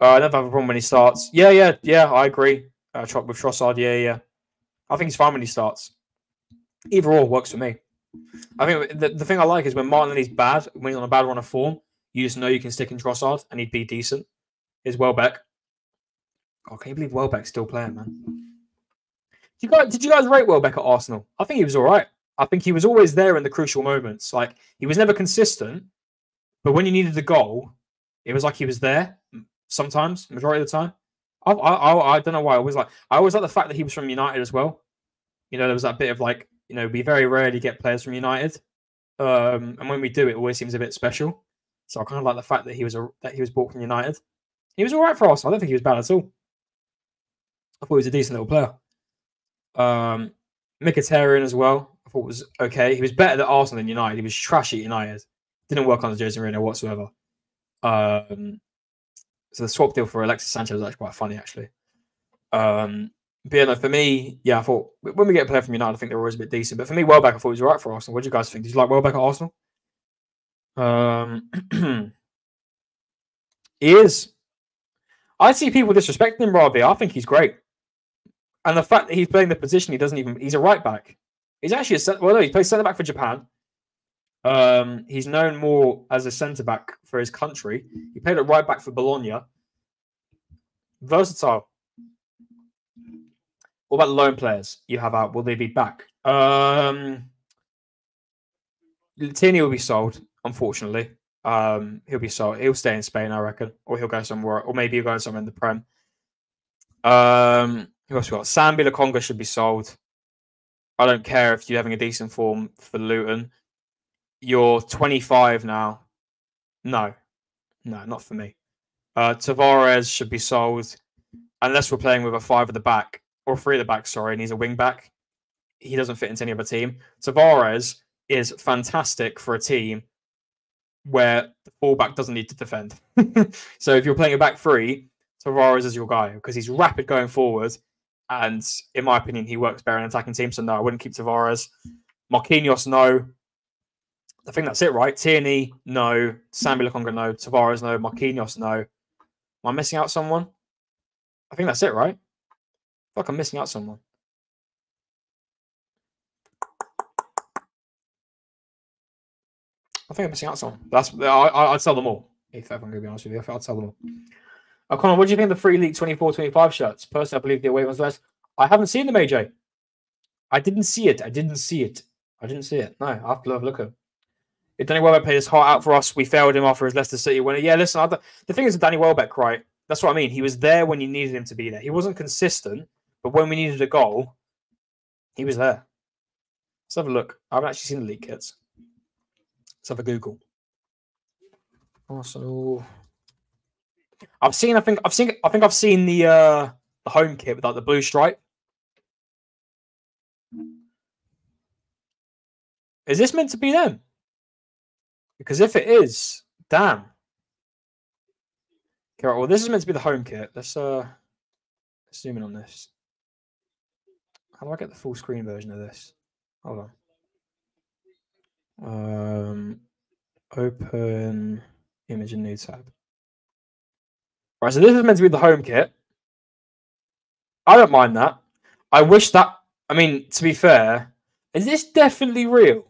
Uh, I never have a problem when he starts. Yeah, yeah, yeah. I agree. Uh, with Trossard, yeah, yeah. I think he's fine when he starts. Either or works for me. I think the, the thing I like is when Martinelli's bad, when he's on a bad run of form, you just know you can stick in Trossard and he'd be decent. Is Welbeck. Oh, can you believe Welbeck's still playing, man? Did you guys, did you guys rate Welbeck at Arsenal? I think he was all right. I think he was always there in the crucial moments. Like he was never consistent, but when you needed the goal, it was like he was there sometimes, majority of the time. I, I, I don't know why. I was like, I always like the fact that he was from United as well. You know, there was that bit of like, you know, we very rarely get players from United, um, and when we do, it always seems a bit special. So I kind of like the fact that he was a, that he was bought from United. He was all right for us. I don't think he was bad at all. I thought he was a decent little player. Um, Mkhitaryan as well. I thought was okay. He was better at Arsenal than United. He was trash at United. Didn't work on the Jose Mourinho whatsoever. Um, so the swap deal for Alexis Sanchez was actually quite funny, actually. Um, but yeah, no, for me, yeah, I thought when we get a player from United, I think they're always a bit decent. But for me, Welbeck, I thought he was right for Arsenal. What do you guys think? Did you like Welbeck at Arsenal? Um, he is. I see people disrespecting him, Robbie. I think he's great. And the fact that he's playing the position, he doesn't even, he's a right back. He's actually a, well, no, he plays centre back for Japan. Um, he's known more as a centre back for his country. He played at right back for Bologna. Versatile. What about loan players you have out? Will they be back? Um, Tierney will be sold, unfortunately. Um, he'll be sold. He'll stay in Spain, I reckon, or he'll go somewhere, or maybe he'll go somewhere in the Prem. Um, who else we got? Sambi Lokonga should be sold. I don't care if you're having a decent form for Luton. You're 25 now. No, no, not for me. Uh, Tavares should be sold unless we're playing with a five at the back or three at the back. Sorry, and he's a wing back. He doesn't fit into any other team. Tavares is fantastic for a team where the fullback doesn't need to defend. so if you're playing a back three, Tavares is your guy because he's rapid going forward and in my opinion, he works better in attacking teams. So no, I wouldn't keep Tavares. Marquinhos, no. I think that's it, right? Tierney, no. Sambi Lokonga, no. Tavares, no. Marquinhos, no. Am I missing out someone? I think that's it, right? I like I'm missing out someone. I think I'm missing out someone. That's I, would sell them all. If I'm going to be honest with you, I'd sell them all. Oh, O'Connor, what do you think of the Free League 24 25 shirts? Personally, I believe the away ones less. I haven't seen them, AJ. I didn't see it. I didn't see it. I didn't see it. No, I have to have a look at it. If Danny Welbeck played his heart out for us, we failed him after his Leicester City winner. Yeah, listen, the thing is Danny Welbeck, right? That's what I mean. He was there when you needed him to be there. He wasn't consistent, but when we needed a goal, he was there. Let's have a look. I haven't actually seen the league kits. Let's have a Google. Arsenal. I've seen. I think. I've seen. I think I've seen the uh the home kit with like the blue stripe. Is this meant to be them? Because if it is, damn. Okay, right, well, this is meant to be the home kit. Let's uh zoom in on this. How do I get the full screen version of this? Hold on. Um, Open image in new tab. So this is meant to be the home kit. I don't mind that. I wish that. I mean, to be fair, is this definitely real?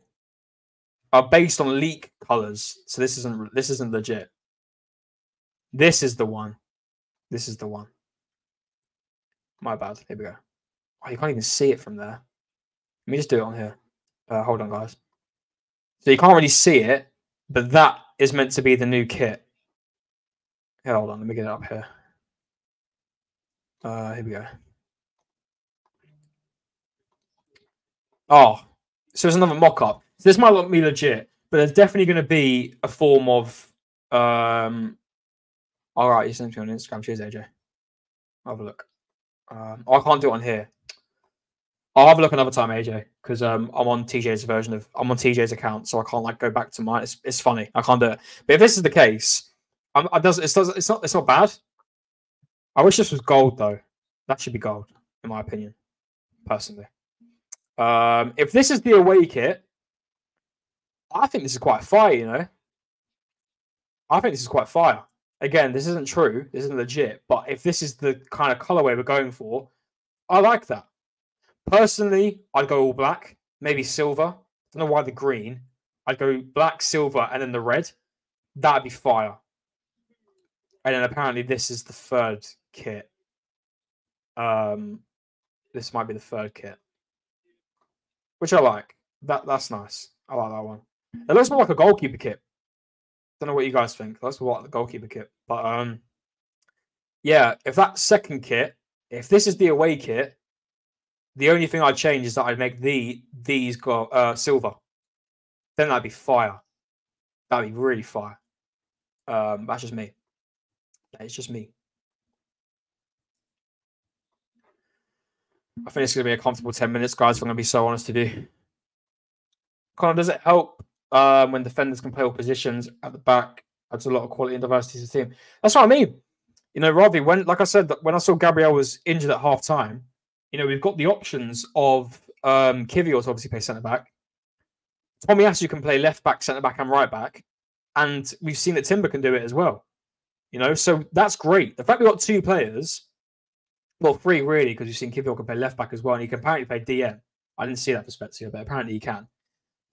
Are based on leak colors, so this isn't this isn't legit. This is the one. This is the one. My bad. Here we go. Oh, you can't even see it from there. Let me just do it on here. Uh, hold on, guys. So you can't really see it, but that is meant to be the new kit. Here, hold on. Let me get it up here. Uh, here we go. Oh, so it's another mock-up. So this might look me legit, but there's definitely going to be a form of. Um, all right, you sent me on Instagram. Cheers, AJ. Have a look. Um, oh, I can't do it on here. I'll have a look another time, AJ, because um, I'm on TJ's version of I'm on TJ's account, so I can't like go back to mine. It's, it's funny. I can't do it. But if this is the case, I'm, I does it's, it's not it's not bad. I wish this was gold though. That should be gold, in my opinion, personally. Um, if this is the away kit, I think this is quite fire. You know, I think this is quite fire. Again, this isn't true. This isn't legit. But if this is the kind of colorway we're going for, I like that. Personally, I'd go all black, maybe silver. I Don't know why the green. I'd go black, silver, and then the red. That'd be fire. And then apparently this is the third kit. Um, this might be the third kit which I like. That that's nice. I like that one. It looks more like a goalkeeper kit. Don't know what you guys think. That's what the goalkeeper kit. But um, yeah, if that second kit, if this is the away kit, the only thing I'd change is that I'd make the these go uh silver. Then that'd be fire. That'd be really fire. Um, that's just me. It's just me. I think it's going to be a comfortable 10 minutes, guys. I'm going to be so honest with you. Conor, does it help um, when defenders can play all positions at the back? Adds a lot of quality and diversity to the team. That's what I mean. You know, Ravi, when, like I said, when I saw Gabriel was injured at half time, you know, we've got the options of um, to obviously play centre back. Tomiyasu can play left back, centre back, and right back. And we've seen that Timber can do it as well. You know, so that's great. The fact we've got two players well, three really, because you've seen Kiwior can play left back as well, and he can apparently play DM. I didn't see that perspective, but apparently he can.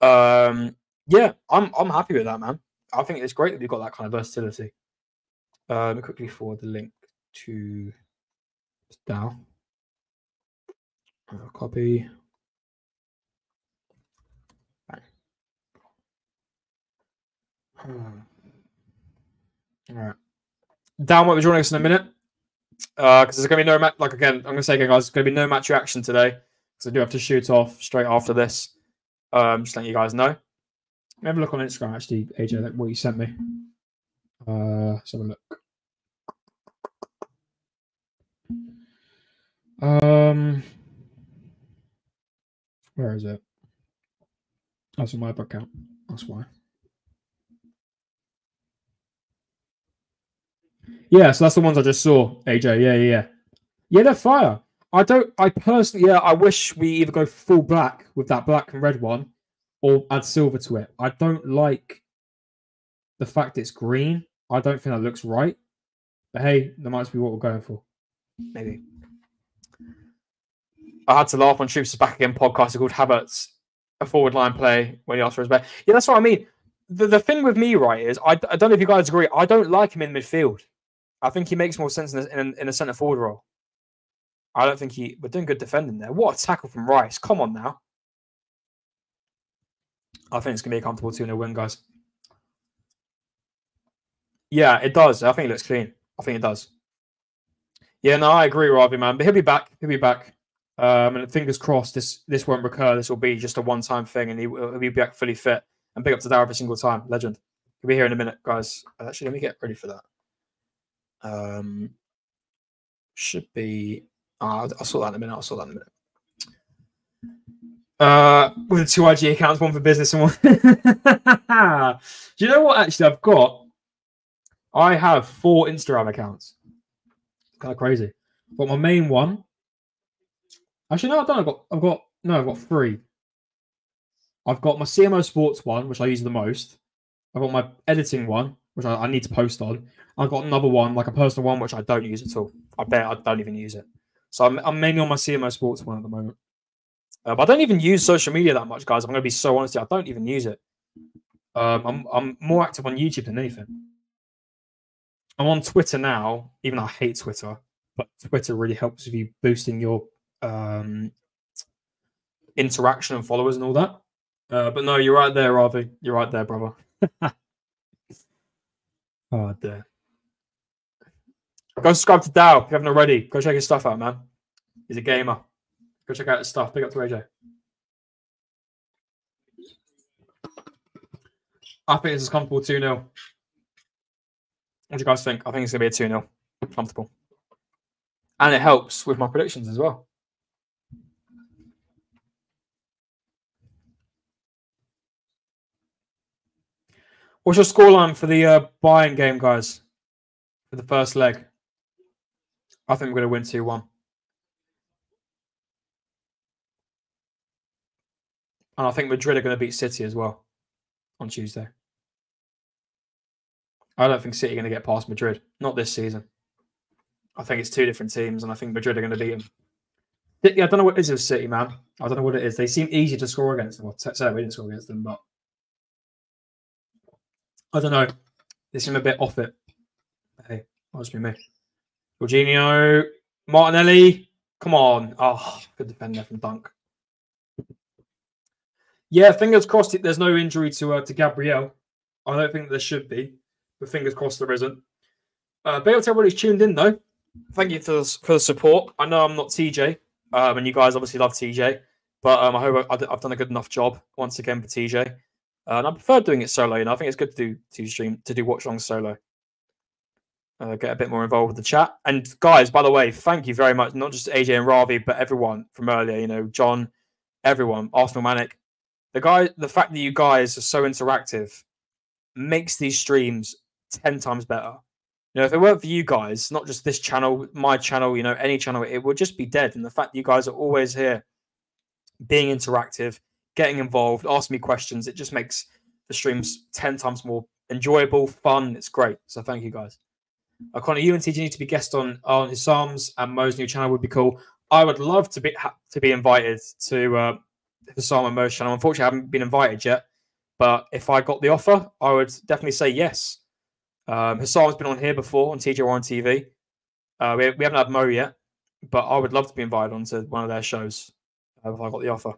Um, yeah, I'm I'm happy with that, man. I think it's great that we've got that kind of versatility. Uh, quickly forward the link to down. Uh, copy. Hmm. All right. Dal, what we're joining us in a minute because uh, there's going to be no match. Like again, I'm going to say again, guys, there's going to be no match reaction today because I do have to shoot off straight after this. Um, just letting you guys know. Let me have a look on Instagram, actually, AJ, what you sent me. Uh, let's have a look. Um, where is it? That's on my book account. That's why. Yeah, so that's the ones I just saw, AJ. Yeah, yeah, yeah. Yeah, they're fire. I don't. I personally, yeah, I wish we either go full black with that black and red one, or add silver to it. I don't like the fact it's green. I don't think that looks right. But hey, that might be what we're going for. Maybe. I had to laugh on Troops Back Again podcast called Havertz, a forward line play when he asked for his back. Yeah, that's what I mean. The, the thing with me, right, is I, I don't know if you guys agree. I don't like him in midfield. I think he makes more sense in a, in a, in a centre forward role. I don't think he. We're doing good defending there. What a tackle from Rice! Come on now. I think it's gonna be a comfortable 2 0 win, guys. Yeah, it does. I think it looks clean. I think it does. Yeah, no, I agree, Robbie, man. But he'll be back. He'll be back. Um, and fingers crossed, this this won't recur. This will be just a one time thing, and he, will be back fully fit. And big up to Dal every single time. Legend. He'll be here in a minute, guys. Actually, let me get ready for that. Um, should be. Uh, I'll sort that in a minute. I'll sort that in a minute. Uh, with two IG accounts, one for business and one. Do you know what? Actually, I've got. I have four Instagram accounts. Kind of crazy. But my main one. Actually, no, I don't. I've got. I've got. No, I've got three. I've got my CMO Sports one, which I use the most. I've got my editing one, which I, I need to post on. I've got another one, like a personal one, which I don't use at all. I bet I don't even use it. So I'm, I'm mainly on my CMO Sports one at the moment. Uh, but I don't even use social media that much, guys. I'm going to be so honest. I don't even use it. Um, I'm I'm more active on YouTube than anything. I'm on Twitter now, even though I hate Twitter, but Twitter really helps with you boosting your um, interaction and followers and all that. Uh, but no, you're right there, Ravi. You're right there, brother. oh, dear. Go subscribe to Dal if you haven't already. Go check his stuff out, man. He's a gamer. Go check out his stuff. Big up to AJ. I think this is comfortable 2 0. What do you guys think? I think it's going to be a 2 0. Comfortable. And it helps with my predictions as well. What's your scoreline for the uh, Bayern game, guys? For the first leg? I think we're going to win 2 1. And I think Madrid are going to beat City as well on Tuesday. I don't think City are going to get past Madrid. Not this season. I think it's two different teams, and I think Madrid are going to beat them. Yeah, I don't know what it is with City, man. I don't know what it is. They seem easy to score against. Well, we didn't score against them, but I don't know. They seem a bit off it. Hey, must be me. Jorginho, Martinelli, come on. Oh, good defender from Dunk. Yeah, fingers crossed there's no injury to uh, to Gabriel. I don't think there should be, but fingers crossed there isn't. Uh, Bale everybody's tuned in though. Thank you for the, for the support. I know I'm not TJ, um, and you guys obviously love TJ, but um, I hope I, have done a good enough job once again for TJ. Uh, and I prefer doing it solo. You know, I think it's good to do to stream to do watch long solo. Uh, get a bit more involved with the chat. And guys, by the way, thank you very much. Not just AJ and Ravi, but everyone from earlier. You know, John, everyone, Arsenal Manic, the guy, the fact that you guys are so interactive makes these streams 10 times better. You know, if it weren't for you guys, not just this channel, my channel, you know, any channel, it would just be dead. And the fact that you guys are always here, being interactive, getting involved, asking me questions, it just makes the streams 10 times more enjoyable, fun. It's great. So thank you guys. Uh, Conor, you and TJ need to be guest on on his Psalms and Mo's new channel would be cool. I would love to be to be invited to uh, Hassam and Mo's channel. Unfortunately, I haven't been invited yet. But if I got the offer, I would definitely say yes. Um, Hassan's been on here before on TJ Warren TV. Uh, we, we haven't had Mo yet, but I would love to be invited onto one of their shows uh, if I got the offer.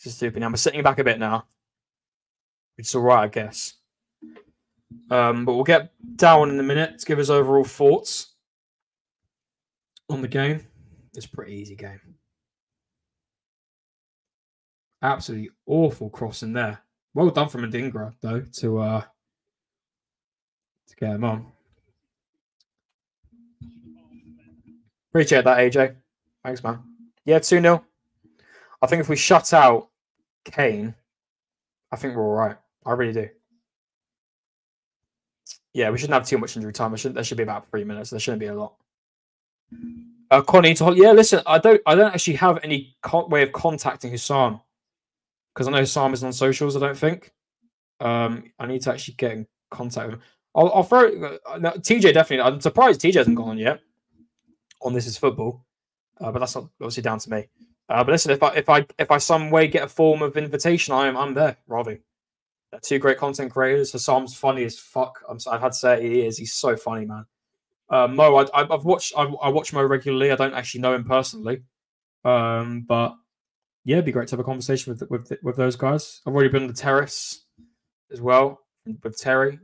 This is stupid. Now I'm sitting back a bit now. It's all right, I guess. Um, but we'll get down in a minute to give his overall thoughts on the game. It's a pretty easy game. Absolutely awful crossing there. Well done from Adingra, though, to uh to get him on. Appreciate that, AJ. Thanks, man. Yeah, 2 0. I think if we shut out Kane, I think we're all right. I really do. Yeah, we shouldn't have too much injury time. Should, there should be about three minutes. There shouldn't be a lot. Uh, Connie, to, yeah, listen, I don't, I don't actually have any way of contacting Hussam because I know Hussam is on socials. I don't think. Um, I need to actually get in contact with him. I'll, I'll throw uh, no, TJ definitely. I'm surprised TJ hasn't gone on yet. On this is football, uh, but that's not obviously down to me. Uh, but listen, if I if I if I some way get a form of invitation, I'm I'm there, Ravi two great content creators. Hassam's funny as fuck. I'm, I've had to say he is. He's so funny, man. Uh, Mo, I, have watched. I, I, watch Mo regularly. I don't actually know him personally, um, but yeah, it'd be great to have a conversation with with with those guys. I've already been on the terrace as well with Terry.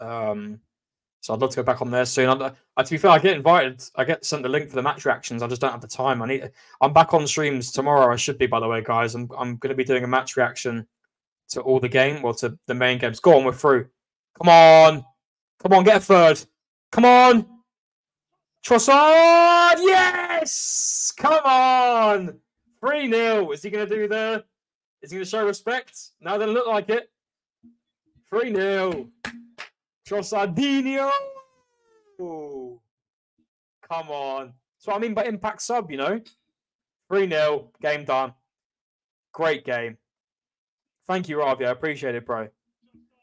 Um, so I'd love to go back on there soon. I, I, uh, to be fair, I get invited. I get sent the link for the match reactions. I just don't have the time. I need. I'm back on streams tomorrow. I should be, by the way, guys. I'm I'm going to be doing a match reaction to all the game, well, to the main games. Go on, we're through. Come on. Come on, get a third. Come on. Trossard! Yes! Come on! 3 0. Is he going to do the. Is he going to show respect? No, doesn't look like it. 3 0. Trossardinho! Come on. That's what I mean by impact sub, you know? 3 0. Game done. Great game. Thank you, Ravi. I appreciate it, bro.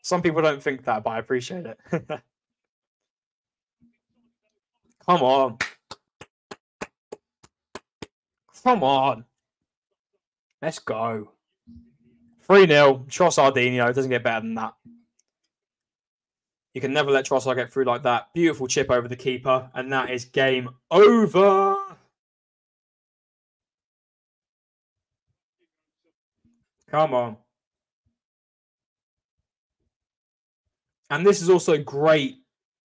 Some people don't think that, but I appreciate it. Come on. Come on. Let's go. 3 0. Trossardinho. It doesn't get better than that. You can never let Trossard get through like that. Beautiful chip over the keeper. And that is game over. Come on. And this is also a great,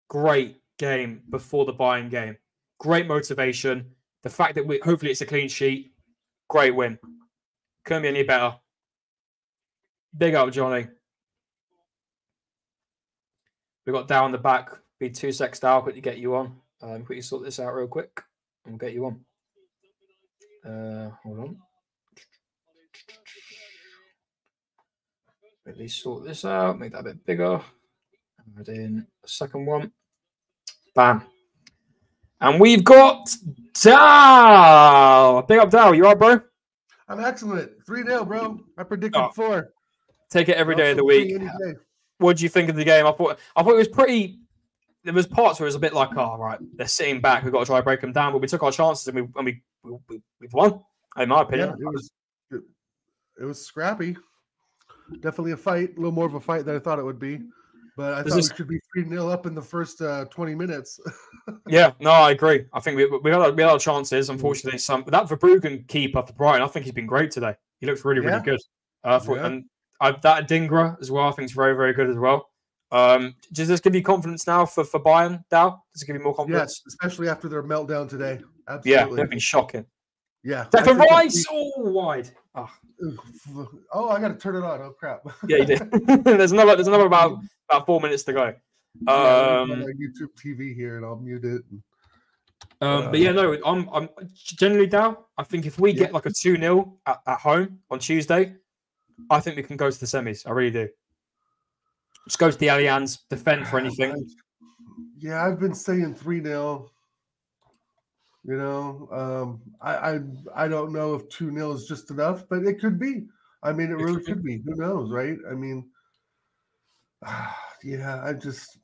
great game before the Bayern game. Great motivation. The fact that we hopefully it's a clean sheet. Great win. Couldn't be any better. Big up, Johnny. We got down the back. Be two secs down. Quickly get you on. Um, quickly sort this out real quick. And we'll get you on. Uh, hold on. Quickly sort this out. Make that a bit bigger. Add in the second one. Bam. And we've got Dal. Big up, Dal. You are, bro? I'm excellent. 3 0, bro. I predicted Oh. four. Take it every day of the week. What do you think of the game? I thought I thought it was pretty. There was parts where it was a bit like, oh right, they're sitting back. We've got to try and break them down. But we took our chances and we and we, we, we've won. In my Yeah, opinion, it was it, it was scrappy. Definitely a fight, a little more of a fight than I thought it would be. But I Does thought this- we should be 3 0 up in the first uh, 20 minutes. yeah, no, I agree. I think we we had, our- we had our chances. Unfortunately, some that Verbruggen keeper for Brighton, I think he's been great today. He looks really really Yeah. good. Uh, for, Yeah. And I, that Adingra as well, I think is very very good as well. Um, does this give you confidence now for for Bayern? Dal, does it give you more confidence? yes, especially after their meltdown today. Yeah, Absolutely. they've been shocking. Yeah. Declan Rice, oh wide. Oh, Oh, I got to turn it on. Oh, crap. yeah, you did. there's another. There's another about about four minutes to go. Yeah, Um, my YouTube TV here and I'll mute it. um, but yeah, no, I'm I'm generally down. I think if we Yeah. get like a two 0 at, at home on Tuesday, I think we can go to the semis. I really do. Just go to the Allianz, defend for anything. Yeah, I've been saying 3 0. You know, um, I, I I don't know if 2 0 is just enough, but it could be. I mean, it really could be. Who knows, right? I mean, yeah, I just,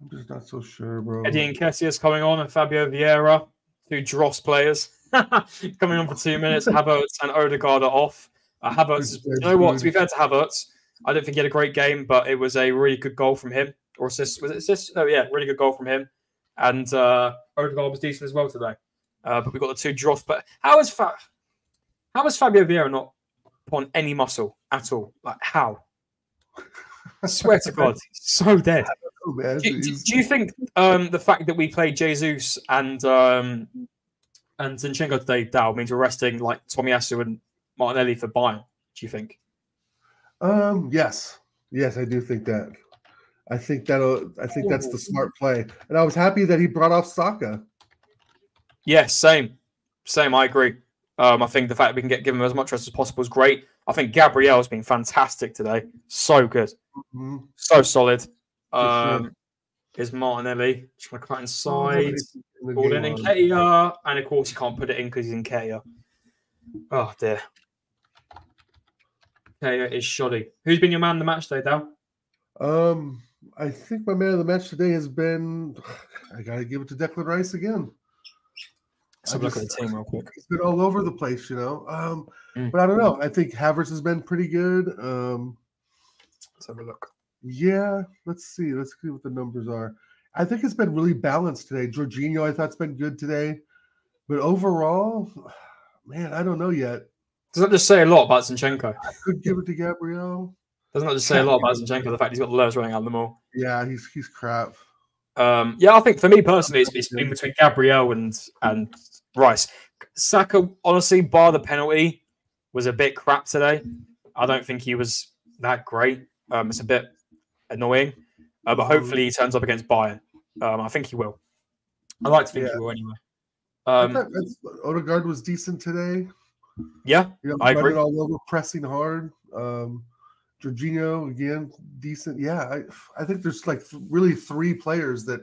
I'm just not so sure, bro. Eddie Nketiah's coming on and Fabio Vieira, two Dross players, coming on for two minutes. Havertz and Odegaard are off. Uh, Havertz, you know what? To be fair to Havertz, I don't think he had a great game, but it was a really good goal from him. Or assist? Was it assist? Oh yeah, really good goal from him. And uh, Odegaard was decent as well today. Uh, but we got the two Dross. But how is Fa- how is Fabio Vieira not on any muscle at all? Like how? I swear to God, he's so dead. Oh, Do, do- do you think um, the fact that we played Jesus and um, and Zinchenko today, Dal, means we're resting like Tomiyasu and Martinelli for Bayern? Do you think? Um, yes, yes, I do think that. I think that'll. I think that's the smart play, and I was happy that he brought off Saka. Yeah, same, same. I agree. Um, I think the fact that we can get given as much rest as possible is great. I think Gabriel's been fantastic today. So good, Mhm. so solid. sure. Um, is Martinelli just going to cut inside? In the Ball in game in on. And of course he can't put it in because he's Nketiah. Oh dear. Nketiah is shoddy. Who's been your man of the match today, Dal? Um, I think my man of the match today has been. I gotta give it to Declan Rice again. Let's I have a look at just- the team real quick. He's been all over the place, you know. Um, Mm. but I don't know. I think Havertz has been pretty good. Um, Let's have a look. yeah. Let's see. Let's see what the numbers are. I think it's been really balanced today. Jorginho, I thought's been good today, but overall, man, I don't know yet. Does that just say a lot about Zinchenko? I could give it to Gabriel. Doesn't that just say a lot about Zinchenko? The fact he's got the lowest running out of them all. Yeah, he's he's crap. Um, yeah, I think for me personally, it's, it's been between Gabriel and and Rice. Saka, honestly, bar the penalty, was a bit crap today. I don't think he was that great. Um, it's a bit annoying, uh, but hopefully he turns up against Bayern. Um, I think he will. I like to think Yeah. he will anyway. Um, Odegaard was decent today. Yeah, You know, I agree. all over, pressing hard. Um, Jorginho again, decent. Yeah, I I think there's like th- really three players that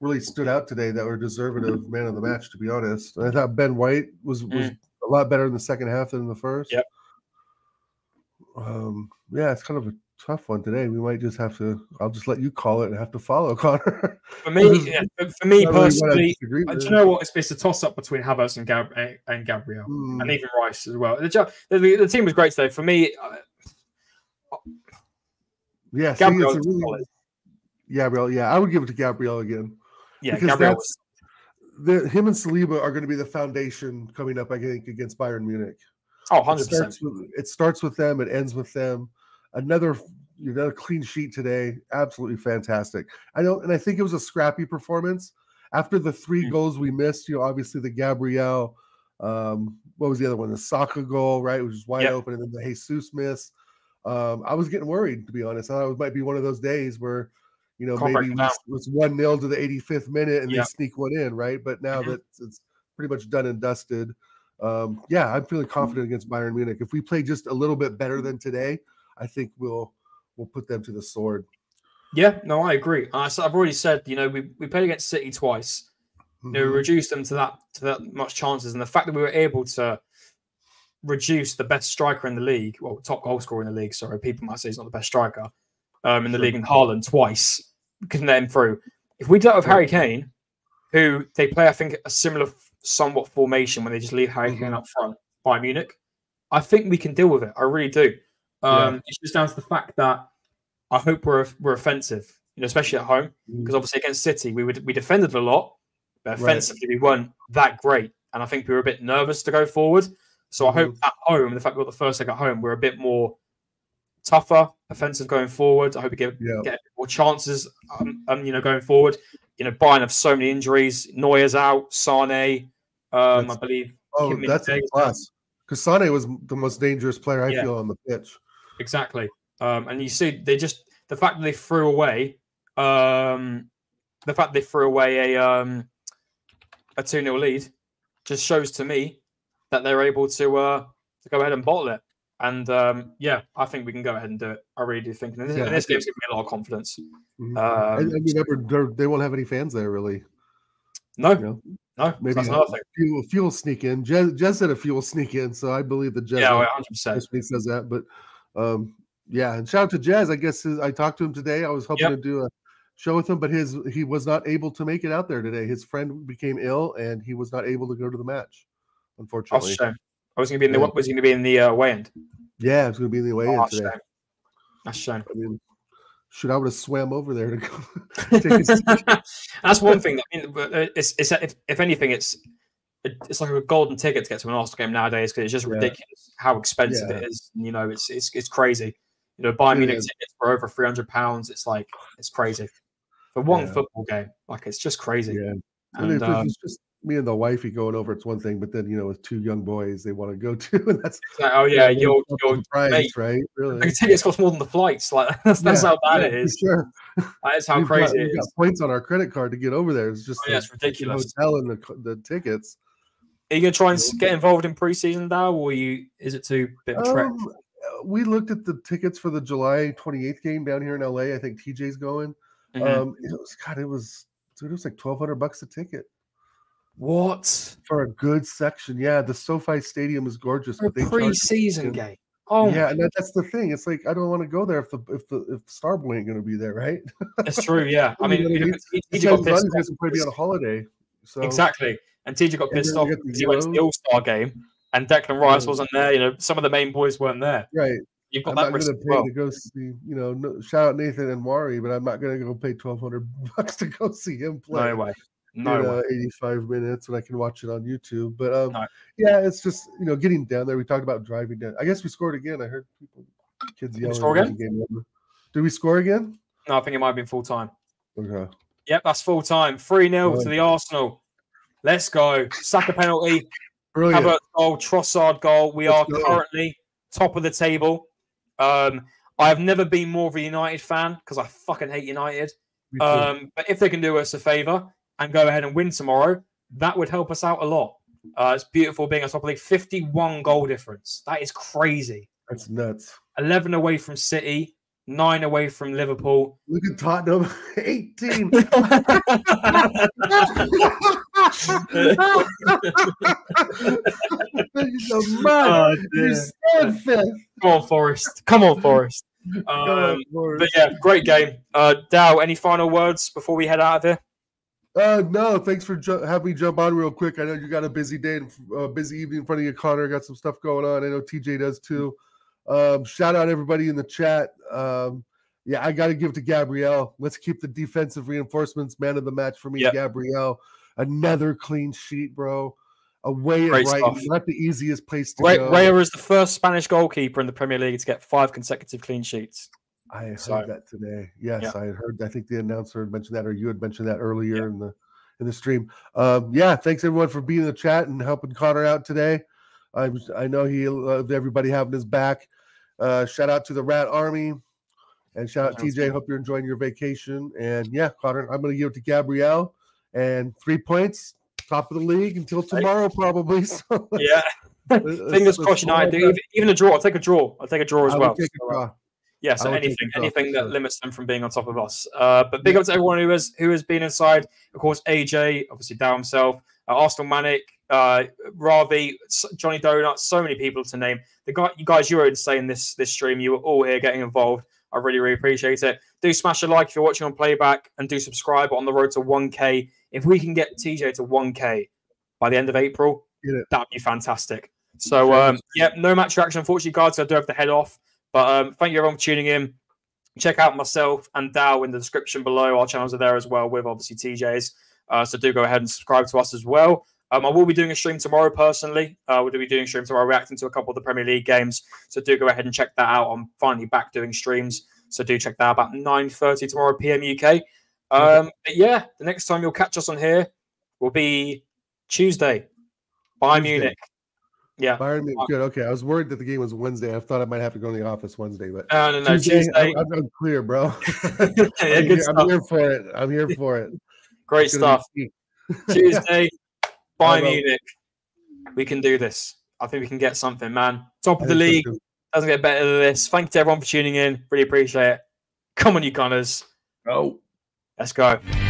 really stood out today that were deserving of man of the match. To be honest, I thought Ben White was was a lot better in the second half than in the first. Yep. Um, yeah, it's kind of a tough one today. We might just have to. I'll just let you call it and have to follow Conor. For me, yeah, for, me really personally, with. do you know what? It's, it's a toss up between Havertz and, Gab- and Gabriel, Hmm. and even Rice as well. The, the, the, team was great today. For me, uh, yeah, see, Gabriel it's a really. Gabriel. Yeah, I would give it to Gabriel again. Yeah, because Gabriel that's- The, him and Saliba are going to be the foundation coming up, I think, against Bayern Munich. Oh, 100%. starts with it starts with them. It ends with them. Another another clean sheet today. Absolutely fantastic. I know, and I think it was a scrappy performance. After the three Mm. goals we missed, you know, obviously the Gabriel, um, what was the other one? The Saka goal, right? Which was wide Yep. open, and then the Jesus miss. Um, I was getting worried to be honest. I thought it might be one of those days where, you know, maybe it was one 0 to the 85th minute and Yeah. they sneak one in, right? But now Mhm. that it's pretty much done and dusted, um, yeah, I'm feeling Mm-hmm. confident against Bayern Munich. If we play just a little bit better than today, I think we'll we'll put them to the sword. Yeah, no, I agree. Uh, so I've already said, you know, we, we played against City twice. You know, we Mhm. reduced them to that to that much chances, and the fact that we were able to reduce the best striker in the league, well, top goal scorer in the league. Sorry, people might say he's not the best striker um, in the Sure. league in Haaland twice. Couldn't let him through. If we that with. Harry Kane, who they play, I think, a similar somewhat formation when they just leave Harry Kane Mhm. up front Bayern Munich, I think we can deal with it. I really do. Yeah. Um, It's just down to the fact that I hope we're we're offensive, you know, especially at home Mhm. because obviously against City we would we defended a lot, but Right. offensively we weren't that great, and I think we were a bit nervous to go forward. So I hope Mm-hmm. at home, the fact we got the first leg at home, we're a bit more tougher, offensive going forward. I hope we get, Yeah. get more chances, um, um, you know, going forward. You know, Bayern have so many injuries. Neuer's out, Sane, um, I believe. Oh, Kim that's plus. Because Sane was the most dangerous player I Yeah. feel on the pitch. Exactly. Um, and you see, they just the fact that they threw away, um, the fact they threw away a um, a two 0 lead, just shows to me that they're able to uh, to go ahead and bottle it. And um, yeah, I think we can go ahead and do it. I really do think. And this, Yeah, and this game's given me a lot of confidence. Mhm. Um, and, and remember, they're- they won't have any fans there really. no, You know, no, maybe that's another thing. a few, will sneak in. Jez, Jez said a few will sneak in, so I believe the Jez. Yeah, one hundred percent. This says that, but um, yeah, and shout out to Jazz. I guess his, I talked to him today. I was hoping Yep. to do a show with him, but his he was not able to make it out there today. His friend became ill, and he was not able to go to the match. A Unfortunately, shame. I was going to be in the Yeah. was going to be in the uh, way end. yeah, it's going to be in the way Oh, in that's today. shame. That's shame. I mean, should I would have swam over there to go take his That's one thing. I mean, uh, it's, it's if, if anything, it's it's like a golden ticket to get to an Arsenal game nowadays because it's just Yeah. ridiculous how expensive Yeah. it is. You know, it's it's it's crazy. You know, Bayern Munich is. tickets for over three hundred pounds. It's like it's crazy for one Yeah. football game. Like it's just crazy. Yeah, and And, um, it's just me and the wifey going over, it's one thing. But then you know, with two young boys, they want to go to, and that's like, oh yeah, that's your your price, mate, right? Really, the tickets cost more than the flights. Like that's, that's Yeah, how bad yeah, it is. Sure. That is how We've crazy got, it we've got points on our credit card to get over there. It's just Oh, yeah, the it's ridiculous. hotel and the, the tickets. Are you gonna try and get involved in preseason now, or you is it too bit of a trek? Um, we looked at the tickets for the July 28th game down here in LA. I think TJ's going. Mhm. Um, it was God, it was dude, it was like 1200 bucks a ticket what? for a good section. Yeah, the SoFi Stadium is gorgeous, For a but they preseason game. Oh, yeah, and that, that's the thing. It's like I don't want to go there if the if the if Starboy ain't going to be there, right? that's true. Yeah, I mean, know what I you mean? look at- This TJ got guy's pissed running off. going to be on a holiday. So Exactly, and TJ got pissed off we get the because he went to the All Star game, and Declan Rice Yeah. wasn't there. You know, some of the main boys weren't there. right. You've got I'm that not going to pay well. to go see, you know, no, shout out Nathan and Mari, but I'm not going to go pay 1200 bucks to go see him play. No way. No in, way. uh, 85 minutes when I can watch it on YouTube. But um, No. yeah, it's just you know getting down there. We talked about driving down. I guess we scored again. I heard people, kids yelling. score again? game over. Did we score again? No, I think it might have been full time. Okay. Yep, that's full time. 3 0 to the Arsenal. Let's go. Saka penalty. Brilliant. Havertz goal, Trossard goal. We Let's are go. currently top of the table. Um, I have never been more of a United fan because I fucking hate United. Um, but if they can do us a favor and go ahead and win tomorrow, that would help us out a lot. Uh, it's beautiful being a top of the league. 51 goal difference. That is crazy. That's nuts. 11 away from City, nine away from Liverpool. Look at Tottenham, 18. You're so mad. Oh, You're dear. still fifth. Come on, Forest. Come on, Forest. Um, but yeah, great game. Uh, Dal, any final words before we head out of here? Uh, no, thanks for ju- having me jump on real quick. I know you got a busy day and uh, busy evening in front of you, Conor. Got some stuff going on. I know TJ does too. Um, shout out everybody in the chat. Um, yeah, I got to give to Gabriel. Let's keep the defensive reinforcements man of the match for me, Yep. Gabriel. Another clean sheet, bro. Away Great at right, stuff. not the easiest place to Ray, go. Raya is the first Spanish goalkeeper in the Premier League to get five consecutive clean sheets. I heard So- that today. Yes, Yeah. I heard. I think the announcer had mentioned that, or you had mentioned that earlier in the in the stream. Um, yeah, thanks everyone for being in the chat and helping Conor out today. I I know he loved everybody having his back. Uh, shout out to the Rat Army, and shout out Sounds TJ. Hope you're enjoying your vacation. And yeah, Conor, I'm going to give it to Gabriel and three points, top of the league until tomorrow probably. So Yeah. Fingers crossed, United. on. do. Even, a draw. I'll take a draw. I'll take a draw as I well. So, uh, yeah, so I will take anything, a draw for anything that limits them from being on top of us. Uh, but big up to everyone who has who has been inside. Of course, AJ, obviously Dal himself, uh, Arsenal Manic, uh, Ravi, Johnny Donut, so many people to name. The guy, you guys, you were insane this this stream. You were all here getting involved. I really, really appreciate it. Do smash a like if you're watching on playback, and do subscribe on the road to 1K. If we can get TJ to 1K by the end of April, that'd be fantastic. So, um, yeah, no match reaction, unfortunately, guys. So I do have to head off. But um, thank you everyone for tuning in. Check out myself and Dal in the description below. Our channels are there as well, with obviously TJ's. Uh, so do go ahead and subscribe to us as well. Um, I will be doing a stream tomorrow personally. Uh, we'll be doing a stream tomorrow, reacting to a couple of the Premier League games. So do go ahead and check that out. I'm finally back doing streams, so do check that out about 9:30 tomorrow PM UK. Um, but yeah, the next time you'll catch us on here will be Tuesday, by Tuesday. Munich. Yeah, Bayern Munich, good. Okay, I was worried that the game was Wednesday. I thought I might have to go to the office Wednesday, but no, no, no, Tuesday, Tuesday. I'm, I'm clear, bro. yeah, I'm, good here, stuff. I'm here for it. I'm here for it. Great stuff. be key. Tuesday, Bye, Bayern. Munich. We can do this. I think we can get something, man. Top of the I think so league too. doesn't get better than this. Thank you to everyone for tuning in. Really appreciate it. Come on, you Gunners. Go. Let's go.